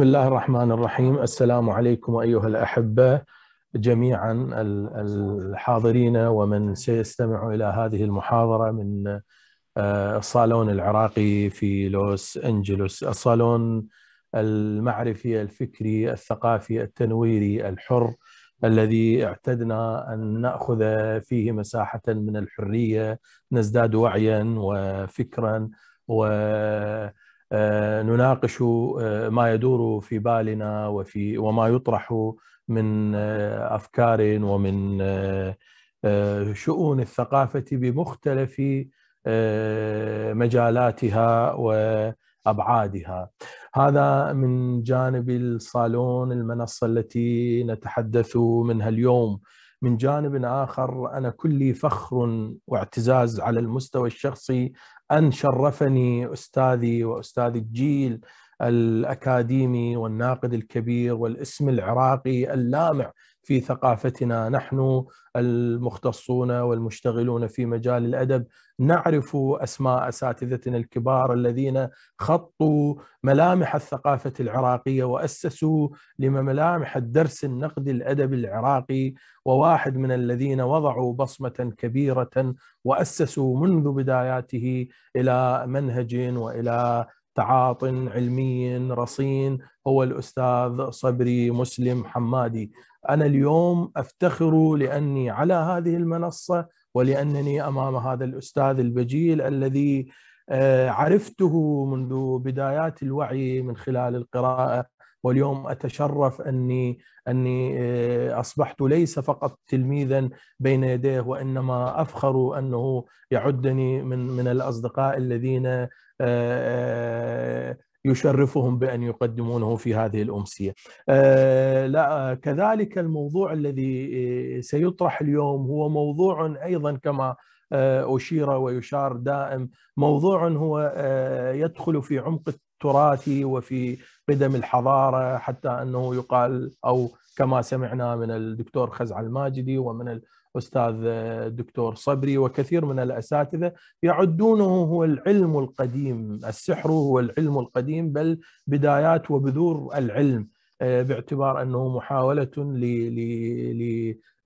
بسم الله الرحمن الرحيم السلام عليكم أيها الأحبة جميعا الحاضرين ومن سيستمع إلى هذه المحاضرة من الصالون العراقي في لوس أنجلوس الصالون المعرفي الفكري الثقافي التنويري الحر الذي اعتدنا أن نأخذ فيه مساحة من الحرية نزداد وعيا وفكرا و نناقش آه، ما يدور في بالنا وفي وما يطرح من آه، أفكار ومن شؤون الثقافة بمختلف مجالاتها وأبعادها. هذا من جانب الصالون المنصة التي نتحدث منها اليوم. من جانب آخر أنا كلي فخر واعتزاز على المستوى الشخصي أن شرفني أستاذي وأستاذ الجيل الأكاديمي والناقد الكبير والاسم العراقي اللامع في ثقافتنا. نحن المختصون والمشتغلون في مجال الأدب نعرف أسماء أساتذتنا الكبار الذين خطوا ملامح الثقافة العراقية وأسسوا لملامح الدرس النقدي الادبي العراقي وواحد من الذين وضعوا بصمة كبيرة وأسسوا منذ بداياته إلى منهج وإلى تعاط علمي رصين هو الأستاذ صبري مسلم حمادي. أنا اليوم أفتخر لأني على هذه المنصة ولأنني أمام هذا الأستاذ البجيل الذي آه، عرفته منذ بدايات الوعي من خلال القراءة. واليوم أتشرف أني أني آه، أصبحت ليس فقط تلميذا بين يديه وإنما أفخر أنه يعدني من من الأصدقاء الذين يشرفهم بأن يقدمونه في هذه الأمسية. آه، لا كذلك الموضوع الذي آه، سيطرح اليوم هو موضوع أيضا كما آه، أشير ويشار دائم موضوع هو يدخل في عمق التراث وفي قدم الحضارة حتى أنه يقال أو كما سمعنا من الدكتور خزع الماجدي ومن أستاذ الدكتور صبري وكثير من الأساتذة يعدونه هو العلم القديم، السحر هو العلم القديم بل بدايات وبذور العلم آه، باعتبار أنه محاولة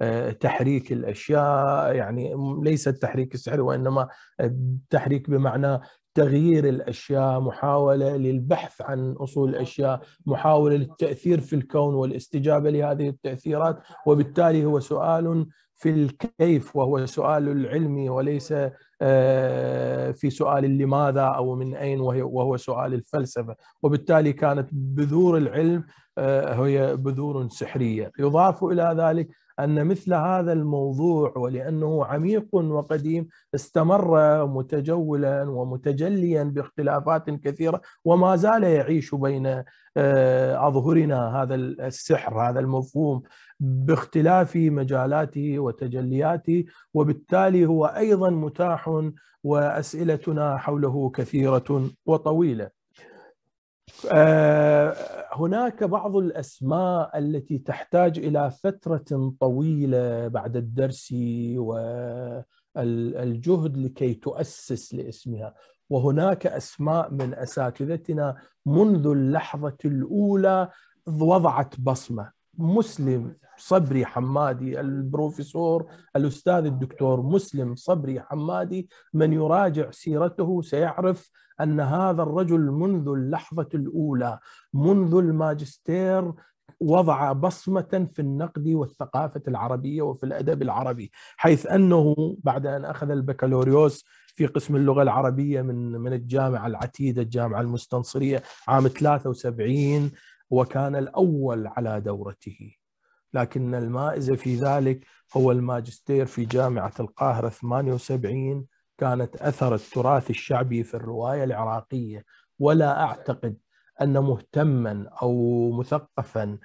لتحريك الأشياء. يعني ليس التحريك السحري وإنما التحريك بمعنى تغيير الأشياء، محاولة للبحث عن أصول الأشياء، محاولة للتأثير في الكون والاستجابة لهذه التأثيرات، وبالتالي هو سؤال في الكيف وهو سؤال العلمي وليس آه، في سؤال لماذا أو من أين وهو سؤال الفلسفة. وبالتالي كانت بذور العلم آه، هي بذور سحرية. يضاف إلى ذلك أن مثل هذا الموضوع ولأنه عميق وقديم استمر متجولا ومتجليا باختلافات كثيرة وما زال يعيش بين آه، أظهرنا هذا السحر هذا المفهوم باختلاف مجالاته وتجلياته وبالتالي هو أيضا متاح وأسئلتنا حوله كثيرة وطويلة. آه، هناك بعض الأسماء التي تحتاج إلى فترة طويلة بعد الدرس والجهد لكي تؤسس لاسمها. وهناك أسماء من أساتذتنا منذ اللحظة الأولى وضعت بصمة. مسلم صبري حمادي البروفيسور الأستاذ الدكتور مسلم صبري حمادي من يراجع سيرته سيعرف أن هذا الرجل منذ اللحظة الأولى منذ الماجستير وضع بصمة في النقد والثقافة العربية وفي الأدب العربي حيث أنه بعد أن أخذ البكالوريوس في قسم اللغة العربية من من الجامعة العتيدة الجامعة المستنصرية عام 73 وكان الأول على دورته. لكن المائزة في ذلك هو الماجستير في جامعة القاهرة 78 كانت أثر التراث الشعبي في الرواية العراقية. ولا أعتقد أن مهتما أو مثقفا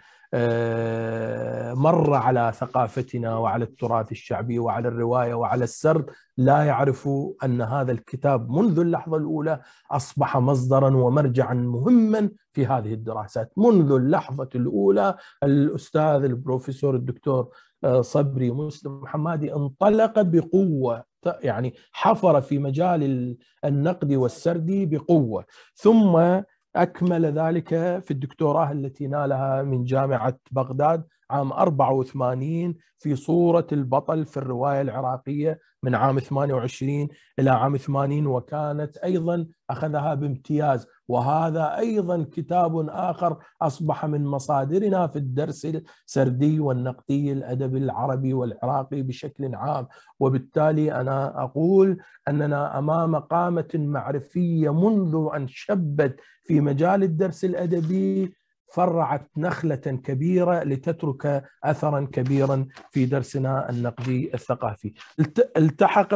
مر على ثقافتنا وعلى التراث الشعبي وعلى الرواية وعلى السرد لا يعرف أن هذا الكتاب منذ اللحظة الأولى أصبح مصدرا ومرجعا مهما في هذه الدراسات، منذ اللحظة الأولى الأستاذ البروفيسور الدكتور آه، صبري مسلم محمدي انطلق بقوة يعني حفر في مجال النقد والسرد بقوة، ثم أكمل ذلك في الدكتوراه التي نالها من جامعة بغداد عام 84 في صورة البطل في الرواية العراقية من عام 28 إلى عام 80 وكانت أيضا أخذها بامتياز وهذا أيضا كتاب آخر أصبح من مصادرنا في الدرس السردي والنقدي الأدبي العربي والعراقي بشكل عام. وبالتالي أنا أقول أننا أمام قامة معرفية منذ أن شبت في مجال الدرس الأدبي فرعت نخلة كبيرة لتترك أثرا كبيرا في درسنا النقدي الثقافي. التحق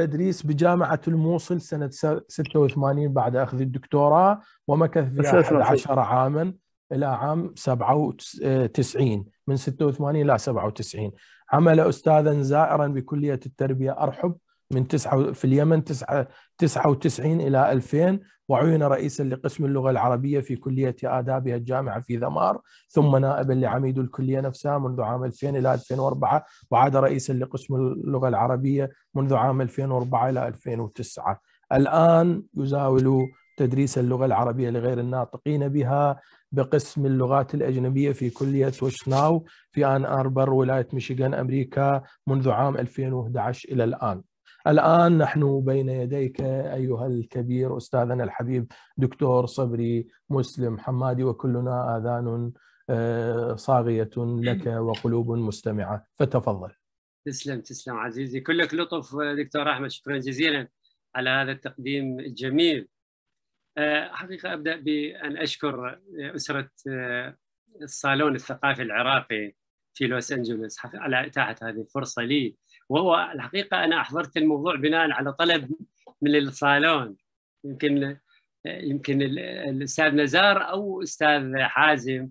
بالتدريس بجامعة الموصل سنة 86 بعد أخذ الدكتوراه ومكث فيها 11 عاما إلى عام 97 من 86 إلى 97 عمل أستاذا زائرا بكلية التربية أرحب من تسعة في اليمن تسعة 99 إلى 2000 وعين رئيسا لقسم اللغة العربية في كلية آدابها الجامعة في ذمار ثم نائبا لعميد الكلية نفسها منذ عام 2000 إلى 2004 وعاد رئيسا لقسم اللغة العربية منذ عام 2004 إلى 2009 الآن يزاول تدريس اللغة العربية لغير الناطقين بها بقسم اللغات الأجنبية في كلية وشناو في آن أربر ولاية ميشيغان أمريكا منذ عام 2011 إلى الآن. الآن نحن بين يديك أيها الكبير أستاذنا الحبيب دكتور صبري مسلم حمادي وكلنا آذان آه، صاغية لك وقلوب مستمعة. فتفضل. تسلم تسلم عزيزي. كلك لطف دكتور أحمد شكرا جزيلا على هذا التقديم الجميل. آه، حقيقة أبدأ بأن أشكر أسرة آه، الصالون الثقافي العراقي في لوس أنجلوس على إتاحة هذه الفرصة لي. وهو الحقيقة أنا أحضرت الموضوع بناء على طلب من الصالون. يمكن يمكن الأستاذ نزار أو أستاذ حازم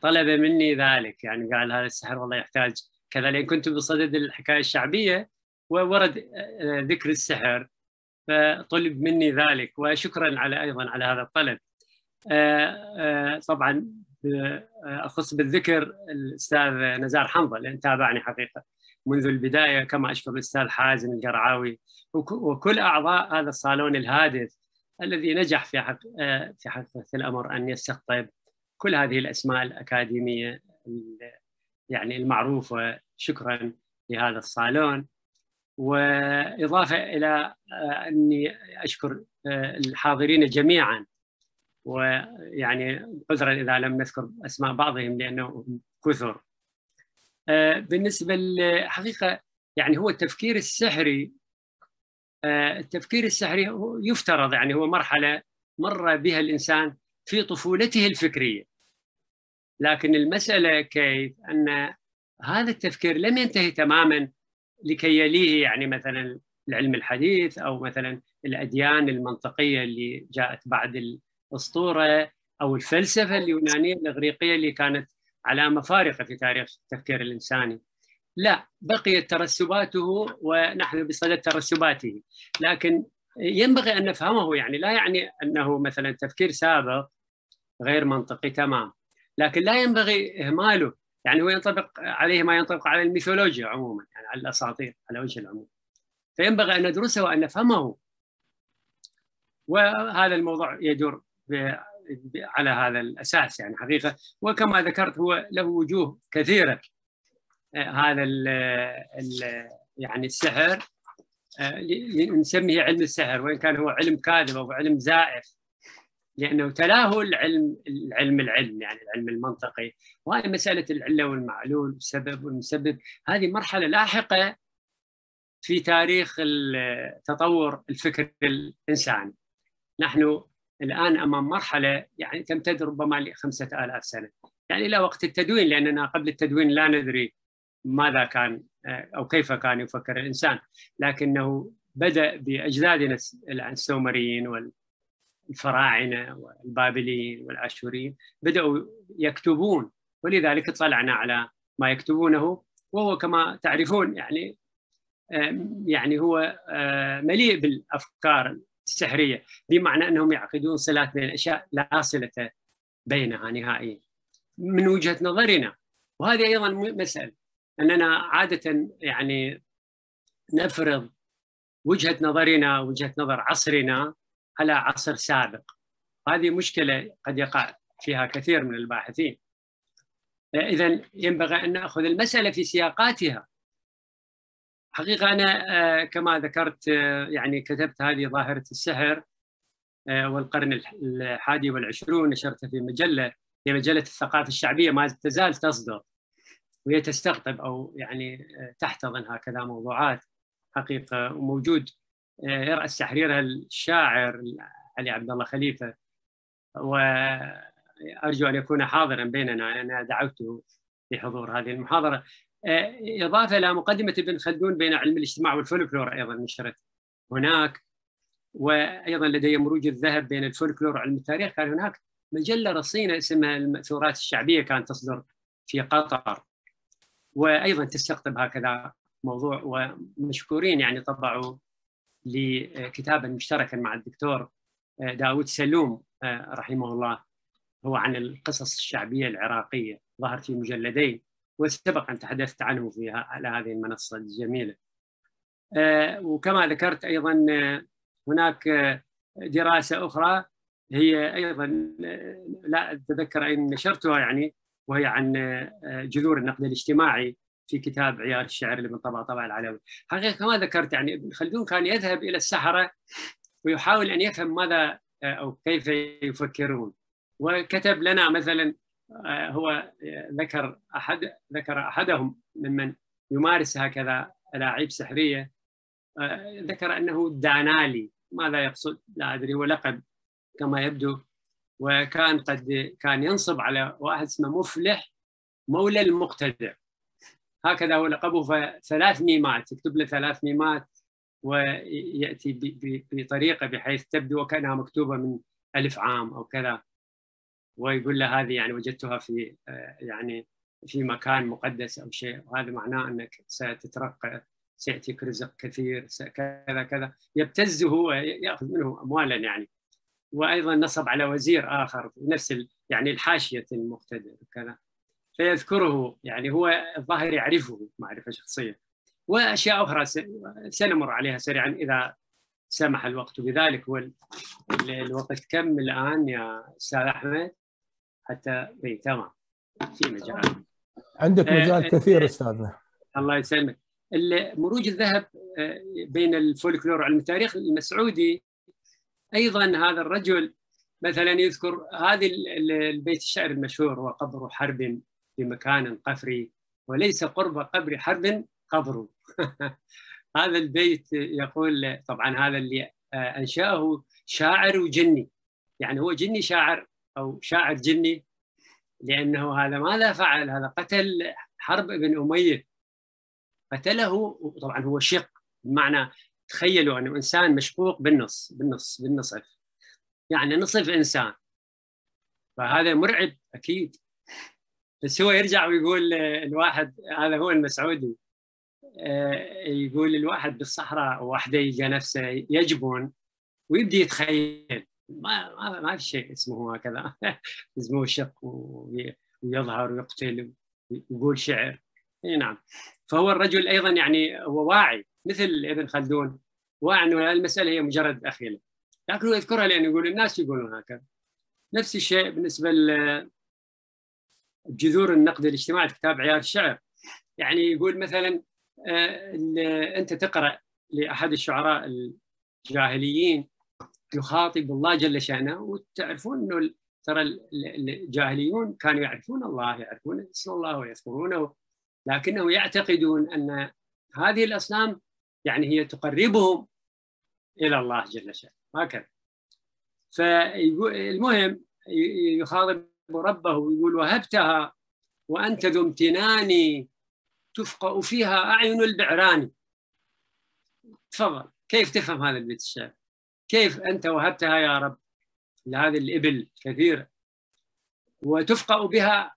طلب مني ذلك. يعني قال هذا السحر والله يحتاج كذا لأن كنت بصدد الحكاية الشعبية وورد ذكر السحر فطلب مني ذلك. وشكرا على أيضا على هذا الطلب. طبعا أخص بالذكر الأستاذ نزار حنظل لأن تابعني حقيقة. منذ البداية كما أشكر الأستاذ حازم القرعاوي وكل أعضاء هذا الصالون الهادف الذي نجح في حق في حقيقه الأمر أن يستقطب كل هذه الأسماء الأكاديمية يعني المعروفة. شكرا لهذا الصالون. وإضافة إلى أني أشكر الحاضرين جميعا. ويعني عذرا إذا لم نذكر أسماء بعضهم لأنه كثر. آه، بالنسبة للحقيقة يعني هو التفكير السحري آه، التفكير السحري يفترض يعني هو مرحلة مر بها الإنسان في طفولته الفكرية. لكن المسألة كيف؟ أن هذا التفكير لم ينتهي تماما لكي يليه يعني مثلا العلم الحديث أو مثلا الأديان المنطقية اللي جاءت بعد الأسطورة أو الفلسفة اليونانية الإغريقية اللي كانت علامه فارقه في تاريخ التفكير الإنساني. لا بقيت ترسباته ونحن بصدد ترسباته. لكن ينبغي أن نفهمه يعني لا يعني أنه مثلا تفكير سابق غير منطقي تمام لكن لا ينبغي إهماله يعني هو ينطبق عليه ما ينطبق على الميثولوجيا عموما يعني على الأساطير على وجه العموم. فينبغي أن ندرسه وأن نفهمه. وهذا الموضوع يدور على هذا الأساس يعني حقيقة. وكما ذكرت هو له وجوه كثيرة. آه، هذا ال ال يعني السحر آه، نسميه علم السحر وإن كان هو علم كاذب أو علم زائف. لأنه تلاه العلم العلم العلم يعني العلم المنطقي. وهي مسألة العلة والمعلول والسبب والمسبب. هذه مرحلة لاحقة في تاريخ تطور الفكر الإنساني. نحن الآن أمام مرحلة يعني تمتد ربما لخمسة آلاف سنة. يعني إلى وقت التدوين لأننا قبل التدوين لا ندري ماذا كان أو كيف كان يفكر الإنسان. لكنه بدأ بأجدادنا السومريين والفراعنة والبابليين والآشوريين بدأوا يكتبون. ولذلك اطلعنا على ما يكتبونه. وهو كما تعرفون يعني يعني هو مليء بالأفكار السحريه بمعنى أنهم يعقدون صلات بين الاشياء لا صلة بينها نهائيا. من وجهة نظرنا وهذه أيضا مسألة. أننا عادة يعني نفرض وجهة نظرنا وجهة نظر عصرنا على عصر سابق. هذه مشكلة قد يقع فيها كثير من الباحثين. اذا ينبغي أن نأخذ المسألة في سياقاتها. حقيقة أنا كما ذكرت يعني كتبت هذه ظاهرة السحر والقرن الحادي والعشرون نشرتها في مجلة هي مجلة الثقافة الشعبية ما تزال تصدر وهي تستقطب أو يعني تحتضن هكذا موضوعات حقيقة وموجود. يرأس تحريرها الشاعر علي عبد الله خليفة وأرجو أن يكون حاضرا بيننا أنا دعوته لحضور هذه المحاضرة. إضافة إلى مقدمة ابن خلدون بين علم الاجتماع والفولكلور أيضا نشرت هناك وأيضا لدي مروج الذهب بين الفولكلور وعلم التاريخ. كان هناك مجلة رصينة اسمها المأثورات الشعبية كانت تصدر في قطر وأيضا تستقطب هكذا موضوع ومشكورين يعني طبعوا لكتابا مشتركا مع الدكتور داود سلوم رحمه الله هو عن القصص الشعبية العراقية ظهر في مجلدين. وسبق أن تحدثت عنه في على هذه المنصة الجميلة. وكما ذكرت أيضا هناك دراسة أخرى هي أيضا لا أتذكر أين نشرتها يعني وهي عن جذور النقد الاجتماعي في كتاب عيار الشعر من طبع طبع العلوي حقيقة كما ذكرت يعني ابن خلدون كان يذهب إلى السحرة ويحاول أن يفهم ماذا أو كيف يفكرون وكتب لنا مثلا هو ذكر أحد ذكر أحدهم ممن يمارس هكذا الاعيب سحرية. ذكر أنه دانالي ماذا يقصد؟ لا أدري هو لقب كما يبدو. وكان قد كان ينصب على واحد اسمه مفلح مولى المقتدع. هكذا هو لقبه ثلاث ميمات يكتب له ثلاث ميمات ويأتي بطريقة بحيث تبدو وكأنها مكتوبة من ألف عام أو كذا. ويقول له هذه يعني وجدتها في يعني في مكان مقدس أو شيء وهذا معناه أنك ستترقى سياتيك رزق كثير كذا كذا. يبتزه وياخذ منه اموالا يعني. وأيضا نصب على وزير آخر نفس يعني الحاشية المقتدر وكذا. فيذكره يعني هو الظاهر يعرفه معرفة شخصية. وأشياء أخرى سنمر عليها سريعا إذا سمح الوقت. بذلك والوقت كم الآن يا أستاذ أحمد؟ حتى اي تمام. في مجال عندك مجال كثير أستاذنا. الله يسلمك. مروج الذهب بين الفولكلور وعلم التاريخ المسعودي. أيضا هذا الرجل مثلا يذكر هذه البيت الشعر المشهور هو قبر حرب في مكان قفري وليس قرب قبر حرب قبر. هذا البيت يقول طبعا هذا اللي أنشأه شاعر وجني يعني هو جني شاعر. أو شاعر جني لأنه هذا ماذا فعل؟ هذا قتل حرب ابن أمية. قتله طبعا هو شق بمعنى تخيلوا أنه إنسان مشقوق بالنص بالنص بالنصف. يعني نصف إنسان. فهذا مرعب أكيد. بس هو يرجع ويقول الواحد هذا هو المسعودي يقول الواحد بالصحراء وحده يلقى نفسه يجبن ويبدا يتخيل. ما ما, في شيء اسمه هكذا. اسمه شق ويظهر ويقتل ويقول شعر. إي نعم. فهو الرجل أيضا يعني هو واعي مثل ابن خلدون واعي أنه المسألة هي مجرد أخيلة. لكن هو يذكرها لأنه يقول الناس يقولون هكذا. نفس الشيء بالنسبة جذور النقد الاجتماعي في كتاب عيار الشعر. يعني يقول مثلا أنت تقرأ لأحد الشعراء الجاهليين يخاطب الله جل شأنه وتعرفون إنه ترى الجاهليون كانوا يعرفون الله يعرفون اسم الله ويذكرونه لكنهم يعتقدون أن هذه الأصنام يعني هي تقربهم إلى الله جل شأنه. هكذا. فالمهم يخاطب ربه ويقول وهبتها وأنت ذو امتنان تفقأ فيها أعين البعران. تفضل. كيف تفهم هذا البيت الشعر؟ كيف أنت وهبتها يا رب؟ لهذه الإبل كثيرة. وتفقأ بها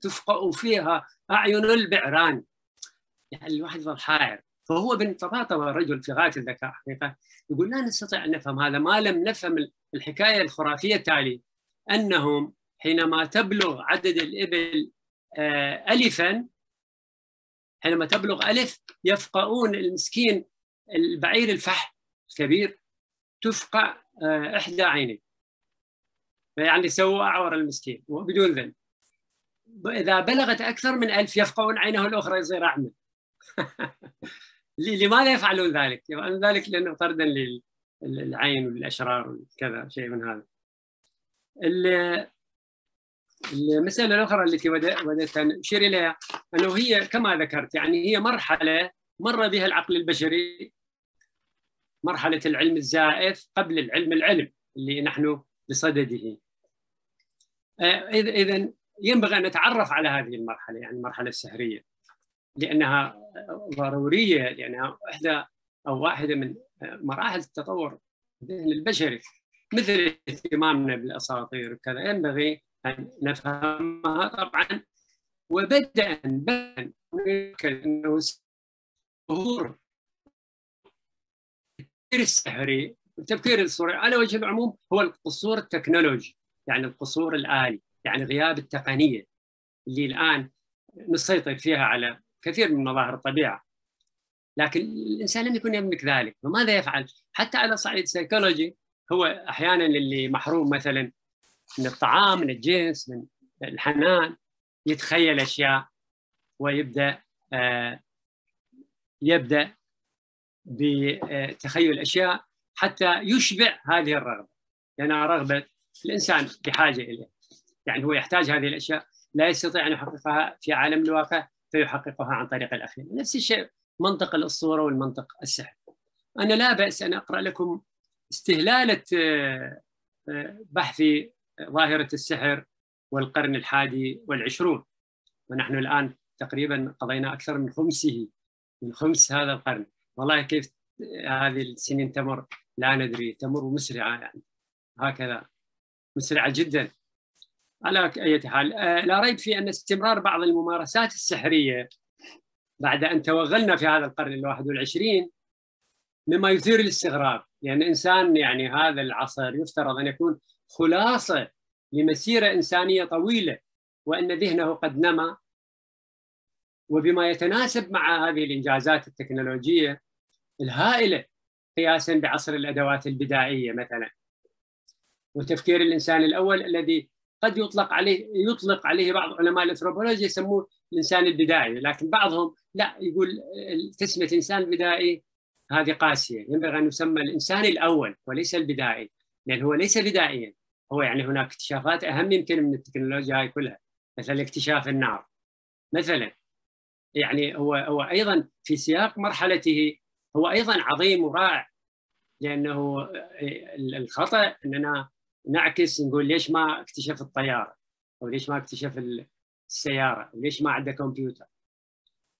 تفقأ فيها أعين البعران. يعني الواحد يظل حائر. فهو بن طباطبه رجل في غاية الذكاء حقيقة يقول لا نستطيع أن نفهم هذا. ما لم نفهم الحكاية الخرافية التالي أنهم حينما تبلغ عدد الإبل ألفا حينما تبلغ ألف يفقؤون المسكين البعير الفح الكبير. تفقع إحدى عينيه فيعني سووا أعور المسكين وبدون ذنب. إذا بلغت أكثر من ألف يفقون عينه الأخرى يصير أعمى. لماذا يفعلون ذلك؟ يفعلون ذلك لأنه طردا للعين والأشرار وكذا شيء من هذا. المسألة الأخرى التي بدأت أشير إليها أنه هي كما ذكرت يعني هي مرحلة مر بها العقل البشري مرحلة العلم الزائف قبل العلم العلم اللي نحن بصدده. آه، إذا ينبغي أن نتعرف على هذه المرحلة يعني المرحلة السحرية لأنها ضرورية لأنها إحدى أو واحدة من مراحل التطور الذهن البشري مثل اهتمامنا بالأساطير وكذا. ينبغي أن نفهمها طبعا وبدءا بدءا. أنه ظهور التفكير السحري التفكير الصوري على وجه العموم هو القصور التكنولوجي يعني القصور الآلي يعني غياب التقنية اللي الآن نسيطر فيها على كثير من مظاهر الطبيعة لكن الإنسان لم يكن يملك ذلك فماذا يفعل؟ حتى على صعيد سيكولوجي هو أحيانا اللي محروم مثلا من الطعام من الجنس من الحنان يتخيل أشياء ويبدأ آه يبدأ بتخيل أشياء حتى يشبع هذه الرغبة. لأنها رغبة الإنسان بحاجة إليها يعني هو يحتاج هذه الأشياء لا يستطيع أن يحققها في عالم الواقع فيحققها عن طريق الأخير. نفس الشيء منطق الأسطورة والمنطق السحر. أنا لا بأس أن أقرأ لكم استهلالة آه، آه، بحث ظاهرة السحر والقرن الحادي والعشرون. ونحن الآن تقريبا قضينا أكثر من خمسه من خمس هذا القرن. والله كيف هذه السنين تمر؟ لا ندري تمر مسرعة يعني. هكذا. مسرعة جدا. على أي حال. آه، لا ريب في أن استمرار بعض الممارسات السحرية بعد أن توغلنا في هذا القرن الواحد والعشرين مما يثير الاستغراب. لأن يعني إنسان يعني هذا العصر يفترض أن يكون خلاصة لمسيرة إنسانية طويلة وأن ذهنه قد نما. وبما يتناسب مع هذه الإنجازات التكنولوجية الهائلة قياسا بعصر الأدوات البدائية مثلا. وتفكير الإنسان الأول الذي قد يطلق عليه يطلق عليه بعض علماء الأنثروبولوجيا يسموه الإنسان البدائي لكن بعضهم لا يقول تسمية إنسان بدائي هذه قاسية. ينبغي أن يسمى الإنسان الأول وليس البدائي لأن هو ليس بدائيا. هو يعني هناك اكتشافات أهم يمكن من التكنولوجيا هاي كلها مثل اكتشاف النار. مثلا يعني هو هو أيضا في سياق مرحلته هو أيضا عظيم ورائع لأنه الخطأ أننا نعكس نقول ليش ما اكتشف الطيارة؟ أو ليش ما اكتشف السيارة؟ ليش ما عنده كمبيوتر؟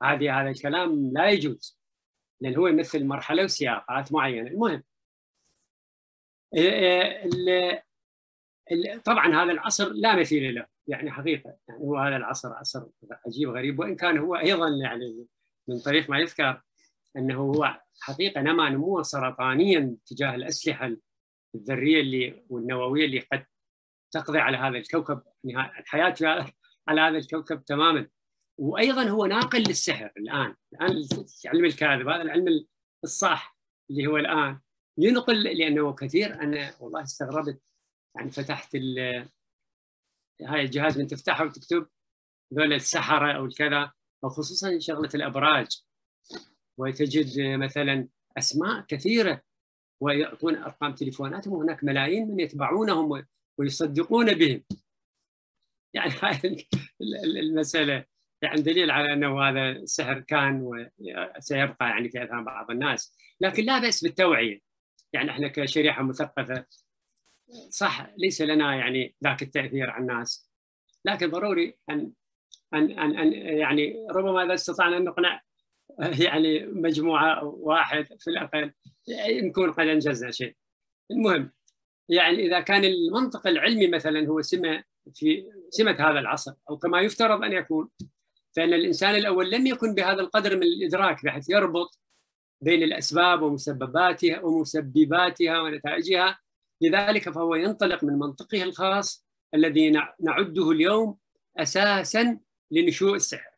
هذه هذا الكلام لا يجوز لأن هو يمثل مرحلة وسياقات معينة. المهم إيه، طبعا هذا العصر لا مثيل له. يعني حقيقة يعني هو هذا العصر عصر عجيب غريب. وإن كان هو أيضا يعني من طريق ما يذكر إنه هو حقيقة نما نموا سرطانيا تجاه الأسلحة الذرية اللي والنووية اللي قد تقضي على هذا الكوكب. يعني الحياة على هذا الكوكب تماما. وأيضا هو ناقل للسحر الآن. الآن علم الكاذب هذا العلم الصح اللي هو الآن. ينقل لأنه كثير أنا والله استغربت. يعني فتحت هاي الجهاز من تفتحه وتكتب ذول السحرة أو الكذا وخصوصا شغلة الأبراج. وتجد مثلا أسماء كثيرة ويعطون أرقام تليفوناتهم وهناك ملايين من يتبعونهم ويصدقون بهم. يعني هذه المسألة. يعني دليل على أنه هذا السحر كان وسيبقى يعني في أذهان بعض الناس. لكن لا بأس بالتوعية. يعني إحنا كشريحة مثقفة صح ليس لنا يعني ذاك التأثير على الناس لكن ضروري أن أن أن, أن يعني ربما إذا استطعنا أن نقنع يعني مجموعة واحد في الأقل نكون قد أنجزنا شيء. المهم يعني إذا كان المنطق العلمي مثلا هو سمة في سمة هذا العصر أو كما يفترض أن يكون فإن الإنسان الأول لم يكن بهذا القدر من الإدراك بحيث يربط بين الأسباب ومسبباتها ومسبباتها ونتائجها لذلك فهو ينطلق من منطقه الخاص الذي نعده اليوم أساسا لنشوء السحر.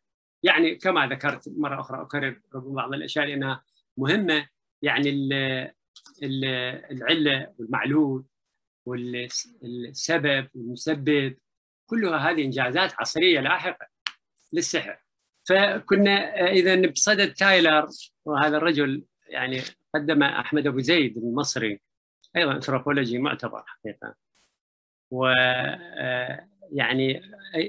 يعني كما ذكرت مرة أخرى أكرر بعض الأشياء لأنها مهمة. يعني العلة والمعلول والسبب والمسبب كلها هذه إنجازات عصرية لاحقة للسحر. فكنا إذا بصدد تايلر وهذا الرجل يعني قدم أحمد أبو زيد المصري أيضا انثروبولوجي معتبر حقيقة. و يعني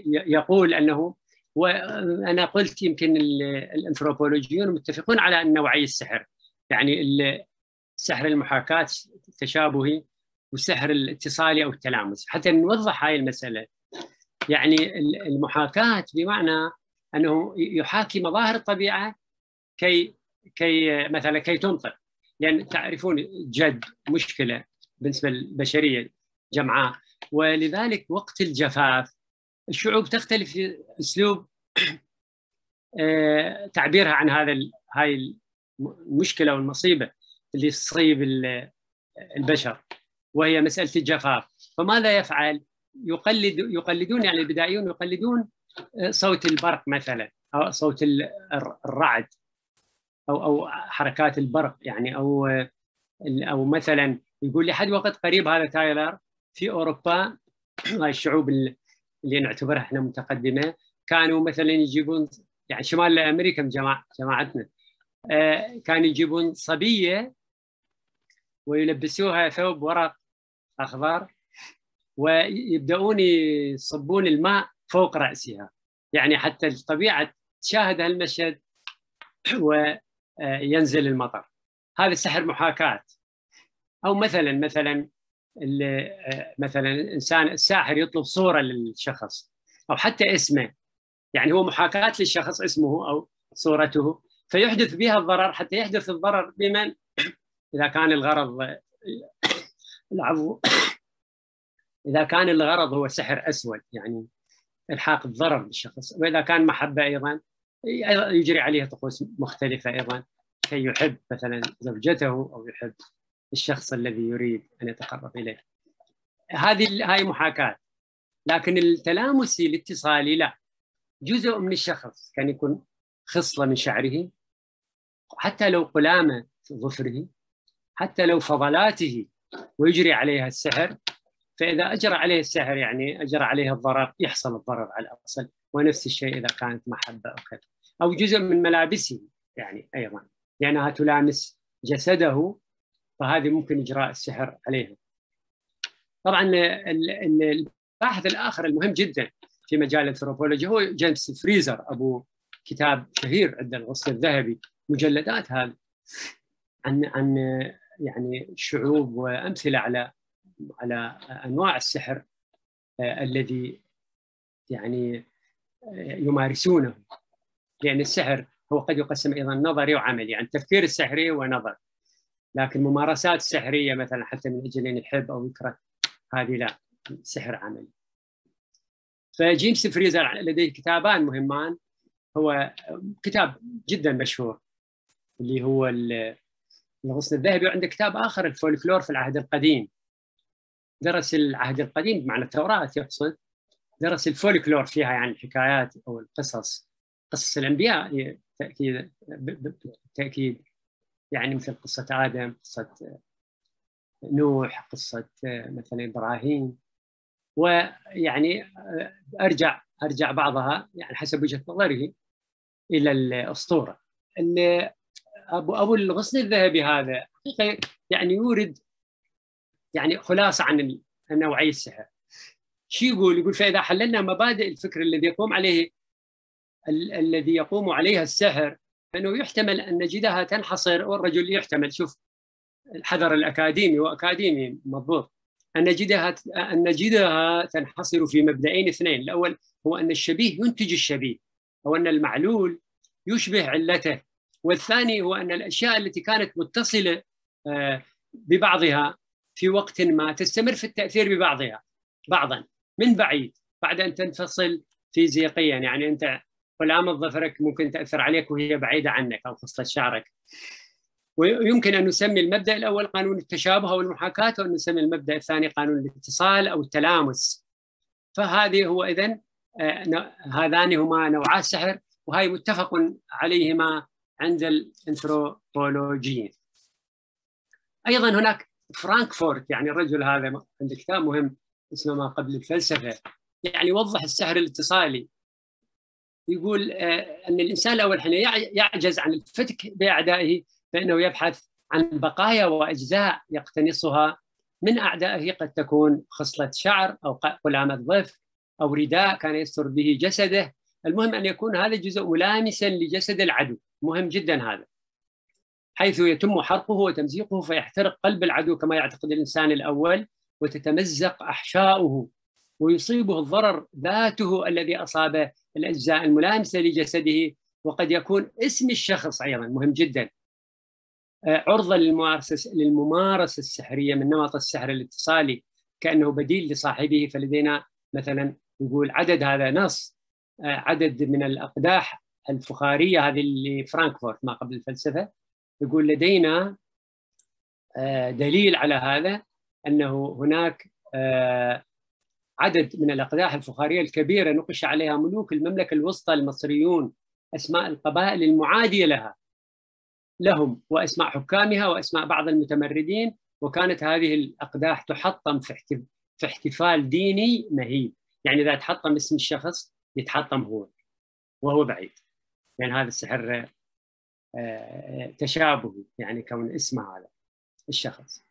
يقول أنه وأنا قلت يمكن الانثروبولوجيون متفقون على ان نوعي السحر. يعني سحر المحاكاة التشابهي والسحر الاتصالي أو التلامس. حتى نوضح هاي المسألة. يعني المحاكاة بمعنى أنه يحاكي مظاهر الطبيعة كي كي مثلا كي تمطر لأن تعرفون جد مشكلة بالنسبة للبشرية جمعاء ولذلك وقت الجفاف الشعوب تختلف في أسلوب آه، تعبيرها عن هذا هاي المشكلة والمصيبة اللي تصيب البشر وهي مسألة الجفاف فماذا يفعل؟ يقلد يقلدون يعني البدائيون يقلدون آه، صوت البرق مثلا أو صوت الرعد أو أو حركات البرق يعني أو أو مثلا يقول لحد وقت قريب هذا تايلر في أوروبا الشعوب اللي نعتبرها إحنا متقدمة كانوا مثلا يجيبون يعني شمال أمريكا جماعة جماعتنا آه، كانوا يجيبون صبية ويلبسوها ثوب ورق أخضر ويبدأون يصبون الماء فوق رأسها. يعني حتى الطبيعة تشاهد هالمشهد وينزل المطر. هذا سحر محاكاة. أو مثلا مثلا مثلا الإنسان الساحر يطلب صورة للشخص أو حتى اسمه. يعني هو محاكاة للشخص اسمه أو صورته فيحدث بها الضرر حتى يحدث الضرر بمن؟ إذا كان الغرض العفو. إذا كان الغرض هو سحر أسود يعني إلحاق الضرر بالشخص. وإذا كان محبة أيضا. يجري عليه طقوس مختلفة أيضا. كي يحب مثلا زوجته أو يحب الشخص الذي يريد أن يتقرب إليه. هذه هاي محاكاة. لكن التلامسي الاتصالي لا. جزء من الشخص كان يكون خصله من شعره حتى لو قلامة في ظفره حتى لو فضلاته ويجري عليها السحر. فإذا أجرى عليه السحر يعني أجرى عليه الضرر يحصل الضرر على الأصل. ونفس الشيء إذا كانت محبة أو كذا أو جزء من ملابسه يعني أيضا. لانها تلامس جسده فهذه ممكن إجراء السحر عليها. طبعا الباحث الآخر المهم جدا في مجال الأنثروبولوجي هو جيمس فريزر أبو كتاب شهير عند الغصن الذهبي. مجلدات هذه عن عن يعني شعوب وأمثلة على على أنواع السحر آه، الذي يعني آه، يمارسونه. لأن السحر هو قد يقسم أيضا نظري وعملي يعني التفكير السحري ونظر لكن ممارسات سحرية مثلا حتى من أجل أن يحب أو يكره هذه لا سحر عملي. فجيمس فريزر لديه كتابان مهمان. هو كتاب جدا مشهور اللي هو الغصن الذهبي وعنده كتاب آخر الفولكلور في العهد القديم. درس العهد القديم بمعنى التوراة يقصد. درس الفولكلور فيها يعني الحكايات أو القصص. قصص الأنبياء تأكيد بالتأكيد. يعني مثل قصة آدم قصة نوح قصة مثلا إبراهيم. ويعني أرجع أرجع بعضها يعني حسب وجهة نظره إلى الأسطورة. أبو أبو الغصن الذهبي هذا يعني يورد يعني خلاصة عن النوعيه السحر. شو يقول؟ يقول فإذا حللنا مبادئ الفكر الذي يقوم عليه ال- الذي يقوم عليها السحر فإنه يحتمل أن نجدها تنحصر والرجل يحتمل. شوف الحذر الأكاديمي وأكاديمي مضبوط. أن نجدها أن نجدها تنحصر في مبدئين اثنين، الأول هو أن الشبيه ينتج الشبيه أو أن المعلول يشبه علته. والثاني هو أن الأشياء التي كانت متصلة آه، ببعضها في وقت ما تستمر في التأثير ببعضها بعضا من بعيد بعد أن تنفصل فيزيقيا. يعني أنت قلامة ظفرك ممكن تأثر عليك وهي بعيدة عنك أو خصلة شعرك. ويمكن أن نسمي المبدأ الأول قانون التشابه أو المحاكاة وأن نسمي المبدأ الثاني قانون الاتصال أو التلامس. فهذه هو اذا آه، هذان هما نوعا السحر وهي متفق عليهما عند الانثروبولوجيين أيضا هناك فرانكفورت يعني الرجل هذا عنده كتاب مهم اسمه ما قبل الفلسفة يعني يوضح السحر الاتصالي. يقول أن الإنسان الأول حين يعجز عن الفتك بأعدائه فإنه يبحث عن بقايا وأجزاء يقتنصها من أعدائه. قد تكون خصلة شعر أو قلامه ظف أو رداء كان يستر به جسده. المهم أن يكون هذا الجزء ملامسا لجسد العدو. مهم جدا هذا. حيث يتم حرقه وتمزيقه فيحترق قلب العدو كما يعتقد الإنسان الأول وتتمزق أحشاؤه. ويصيبه الضرر ذاته الذي اصاب الأجزاء الملامسة لجسده وقد يكون اسم الشخص أيضا مهم جدا. آه، عرضة للممارسة للممارسة السحرية من نمط السحر الاتصالي كأنه بديل لصاحبه. فلدينا مثلا يقول عدد هذا نص آه، عدد من الأقداح الفخارية هذه اللي فرانكفورت ما قبل الفلسفة. يقول لدينا آه، دليل على هذا أنه هناك عدد من الأقداح الفخارية الكبيرة نقش عليها ملوك المملكة الوسطى المصريون أسماء القبائل المعادية لها. لهم وأسماء حكامها وأسماء بعض المتمردين وكانت هذه الأقداح تحطم في احتفال ديني مهيب. يعني إذا تحطم اسم الشخص يتحطم هو وهو بعيد. يعني هذا السحر آه، تشابهي يعني كون اسمه هذا الشخص.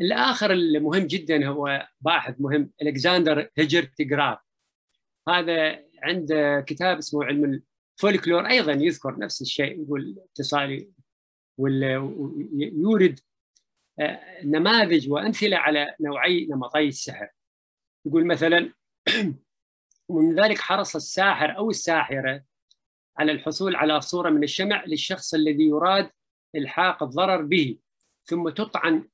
الآخر المهم جدا هو باحث مهم الكسندر هيجرت جراف هذا عنده كتاب اسمه علم الفولكلور أيضا يذكر نفس الشيء يقول اتصالي ويورد آه، نماذج وأمثلة على نوعي نمطي السحر. يقول مثلا ومن ذلك حرص الساحر أو الساحرة على الحصول على صورة من الشمع للشخص الذي يراد إلحاق الضرر به ثم تطعن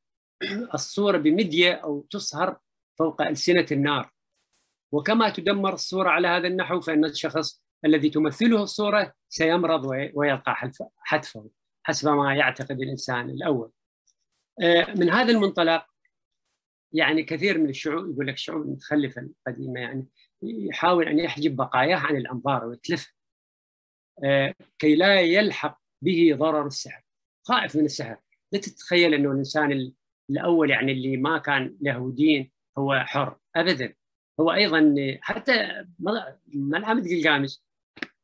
الصورة بمدية أو تصهر فوق ألسنة النار. وكما تدمر الصورة على هذا النحو فإن الشخص الذي تمثله الصورة سيمرض ويلقى حتفه حسب ما يعتقد الإنسان الأول. آه، من هذا المنطلق يعني كثير من الشعوب يقول لك الشعوب المتخلفة القديمة يعني يحاول أن يحجب بقاياه عن الأنظار ويتلفها. آه، كي لا يلحق به ضرر السحر. خائف من السحر. لا تتخيل أنه الإنسان الأول يعني اللي ما كان له دين هو حر ابدا. هو أيضا حتى ملحمه قلقامش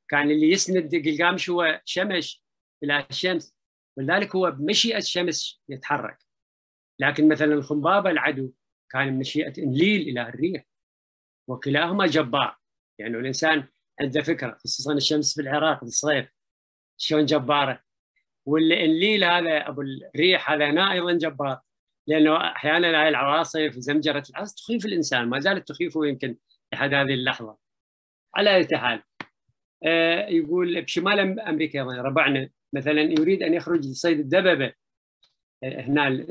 كان اللي يسند قلقامش هو شمش إلى الشمس ولذلك هو بمشيئة الشمس يتحرك. لكن مثلا الخنبابة العدو كان بمشيئة إنليل إلى الريح وكلاهما جبار. يعني الإنسان عنده فكرة خصوصا الشمس في العراق الصيف شلون جبارة. والإنليل هذا أبو الريح هذا أيضا جبار. لأنه أحيانا هاي العواصف زمجرة العاصف تخيف الإنسان ما زالت تخيفه يمكن لحد هذه اللحظة. على أي حال آه يقول بشمال أمريكا ربعنا مثلا يريد أن يخرج لصيد الدببة. آه هنا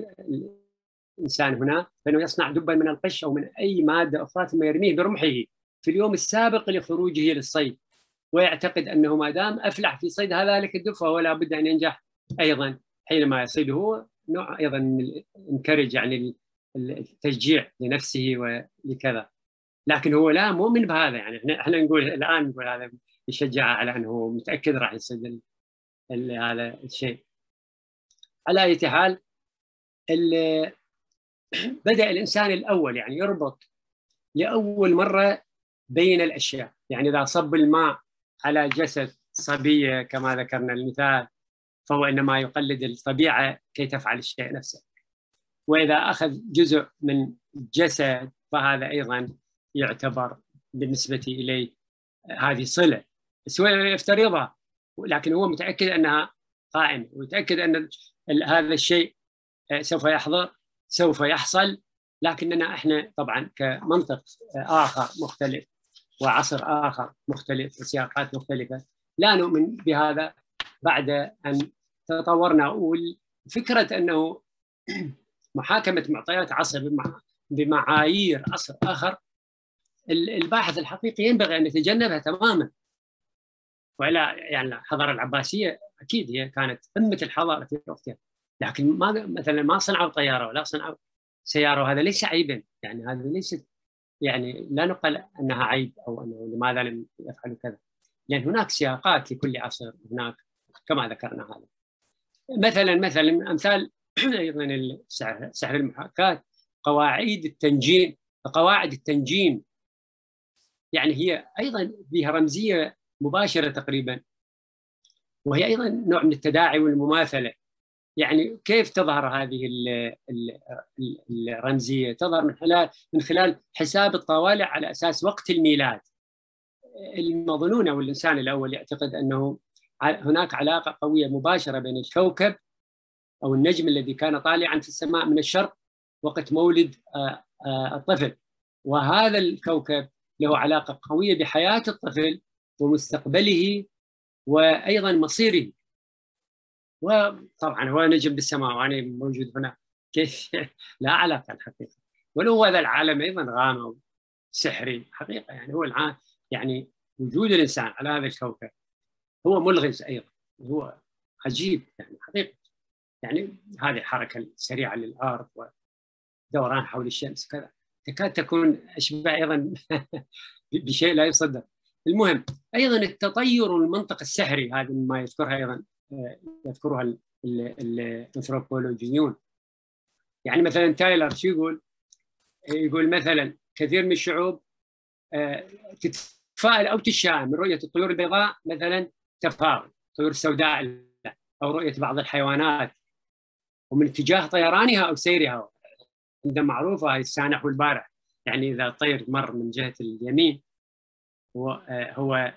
الإنسان هنا فإنه يصنع دبا من القش أو من أي مادة أخرى ثم يرميه برمحه في اليوم السابق لخروجه للصيد. ويعتقد أنه ما دام أفلح في صيد هذلك الدب فهو لابد أن ينجح أيضا حينما يصيده نوع أيضا من انكرج يعني التشجيع لنفسه ولكذا. لكن هو لا مؤمن بهذا يعني. إحنا إحنا نقول الآن نقول هذا يشجعه على أنه متأكد راح يصيد هذا الشيء. على أي حال بدأ الإنسان الأول يعني يربط لأول مرة بين الأشياء. يعني إذا صب الماء على جسد صبية كما ذكرنا المثال فهو إنما يقلد الطبيعة كي تفعل الشيء نفسه. وإذا أخذ جزء من الجسد فهذا أيضا يعتبر بالنسبة اليه هذه صلة. بس هو يفترضها لكن هو متأكد أنها قائمة ومتأكد أن هذا الشيء سوف يحضر سوف يحصل لكننا إحنا طبعا كمنطق آخر مختلف وعصر آخر مختلف وسياقات مختلفة. لا نؤمن بهذا بعد أن تطورنا. والفكرة أنه محاكمة معطيات عصر بمعايير عصر آخر الباحث الحقيقي ينبغي أن يتجنبها تماما. وإلا يعني الحضاره العباسية أكيد هي كانت قمه الحضارة في وقتها. لكن ما مثلا ما صنعوا طيارة ولا صنعوا سيارة وهذا ليس عيبا. يعني هذا ليس يعني لا نقل أنها عيب أو أنه لماذا لم يفعلوا كذا. لأن هناك سياقات لكل عصر هناك كما ذكرنا هذا. مثلا مثلا أمثال أيضا سحر المحاكاة قواعد التنجيم قواعد التنجيم يعني هي أيضا فيها رمزية مباشرة تقريبا وهي أيضا نوع من التداعي والمماثلة يعني كيف تظهر هذه الرمزية؟ تظهر من خلال من خلال حساب الطوالع على أساس وقت الميلاد. المظنون أو الإنسان الأول يعتقد أنه هناك علاقة قوية مباشرة بين الكوكب أو النجم الذي كان طالعا في السماء من الشرق وقت مولد آه، آه، الطفل. وهذا الكوكب له علاقة قوية بحياة الطفل ومستقبله وأيضا مصيره. وطبعا هو نجم بالسماء وأنا موجود هنا. كيف؟ لا علاقة الحقيقة. ولو هذا العالم أيضا غامض سحري حقيقة يعني هو العالم يعني وجود الإنسان على هذا الكوكب هو ملغز أيضا هو عجيب يعني حقيقة. يعني هذه الحركه السريعه للأرض ودوران حول الشمس كذا. تكاد تكون اشبه أيضا بشيء لا يصدق. المهم أيضا التطير والمنطق السحري هذه ما يذكرها أيضا يذكرها الانثروبولوجيون يعني مثلا تايلر شو يقول؟ يقول مثلا كثير من الشعوب آه، تتفائل أو تتشائم من رؤية الطيور البيضاء مثلا تفاؤل الطيور السوداء أو رؤية بعض الحيوانات. ومن اتجاه طيرانها أو سيرها عندما معروفة هي السانح والبارح. يعني إذا الطير مر من جهة اليمين هو آه، هو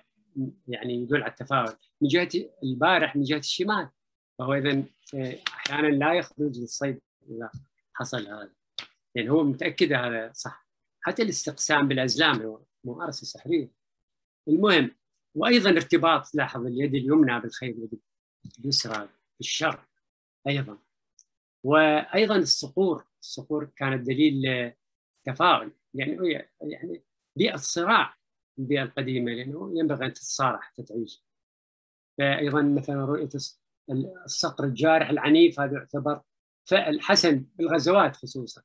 يعني يدل على التفاؤل من جهة البارح من جهة الشمال. فهو إذا آه، أحيانا لا يخرج للصيد إذا حصل هذا. يعني هو متأكد هذا صح. حتى الاستقسام بالأزلام هو ممارسه سحريه المهم وأيضا ارتباط لاحظ اليد اليمنى بالخيل اليد اليسرى بالشر أيضا. وأيضا الصقور الصقور كانت دليل تفاؤل يعني يعني بيئه صراع البيئه القديمه لأنه ينبغي أن تتصارع حتى تعيش. فايضا مثلا رؤية الصقر الجارح العنيف هذا يعتبر فعل حسن بالغزوات خصوصا.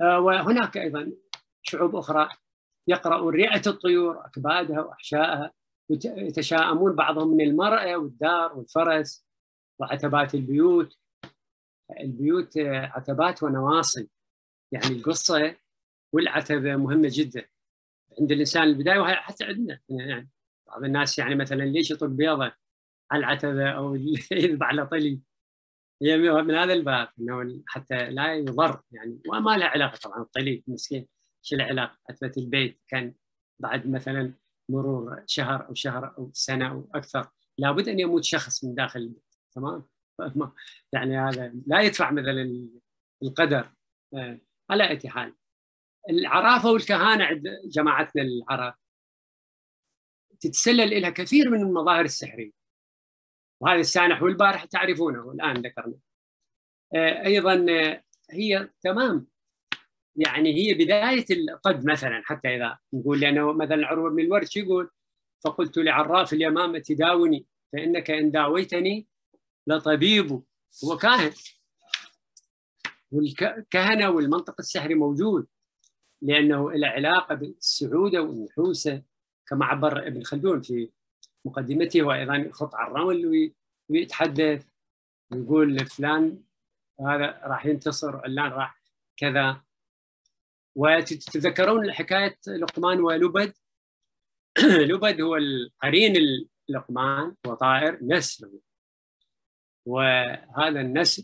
آه، وهناك أيضا شعوب أخرى يقرأون رئة الطيور أكبادها وأحشائها يتشائمون بعضهم من المرأة والدار والفرس وعتبات البيوت. البيوت عتبات ونواصي يعني القصة والعتبة مهمة جدا عند الإنسان البداية وحتى عندنا يعني بعض الناس يعني مثلا ليش يطق بيضة؟ على العتبه أو يذبح على طلي؟ هي من هذا الباب إنه حتى لا يضر يعني وما له علاقة طبعا الطلي مسكين شو العلاقه عتبه البيت كان بعد مثلا مرور شهر أو شهر أو سنة أو أكثر. لابد أن يموت شخص من داخل البيت تمام؟ يعني هذا لا يدفع مثلا القدر آه، على أي حال. العرافه والكهانه عند جماعتنا العرب تتسلل لها كثير من المظاهر السحرية. وهذا السانح والبارح تعرفونه الان ذكرنا. آه، أيضا آه، هي تمام. يعني هي بداية القد مثلا حتى إذا نقول لأنه مثلا عروه بن الورد شو يقول؟ فقلت لعراف اليمامة داوني فإنك إن داويتني لطبيب هو كاهن والكهنة والمنطق السحري موجود لأنه له علاقة بالسعوده والنحوسه كما عبر ابن خلدون في مقدمته وأيضا يخط على الرمل ويتحدث ويقول فلان هذا راح ينتصر علان راح كذا وتتذكرون حكاية لقمان ولبد لبد هو القرين لقمان هو طائر نسر وهذا النسر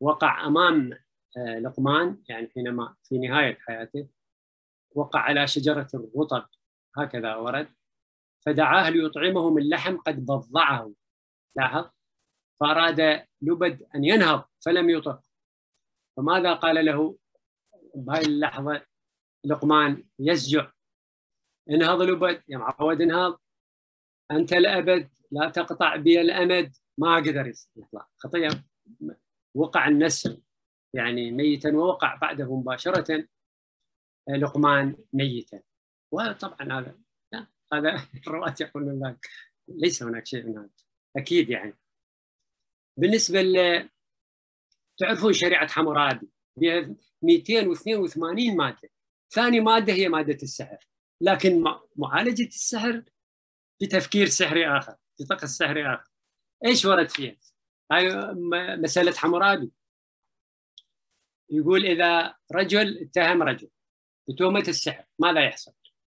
وقع أمام آه، لقمان يعني حينما في نهاية حياته وقع على شجرة الرطب. هكذا ورد. فدعاه ليطعمه من لحم قد بضعه. لاحظ. فأراد لبد أن ينهض فلم يطق. فماذا قال له؟ بهاي اللحظة لقمان يسجع انهض لبد يا معود انهض. أنت الأبد لا تقطع بي الأمد. ما قدر يطلع خطية وقع النسر. يعني ميتا ووقع بعده مباشرة. آه، لقمان ميتا. وطبعا هذا هذا الرواة يقولون لك ليس هناك شيء من هذا. أكيد يعني. بالنسبة ل تعرفون شريعة حمورابي 282 مادة. ثاني مادة هي مادة السحر. لكن معالجة السحر بتفكير سحري آخر بطقس سحري آخر. إيش ورد فيها؟ هاي مسألة حمورابي يقول إذا رجل اتهم رجل بتهمة السحر ماذا يحصل؟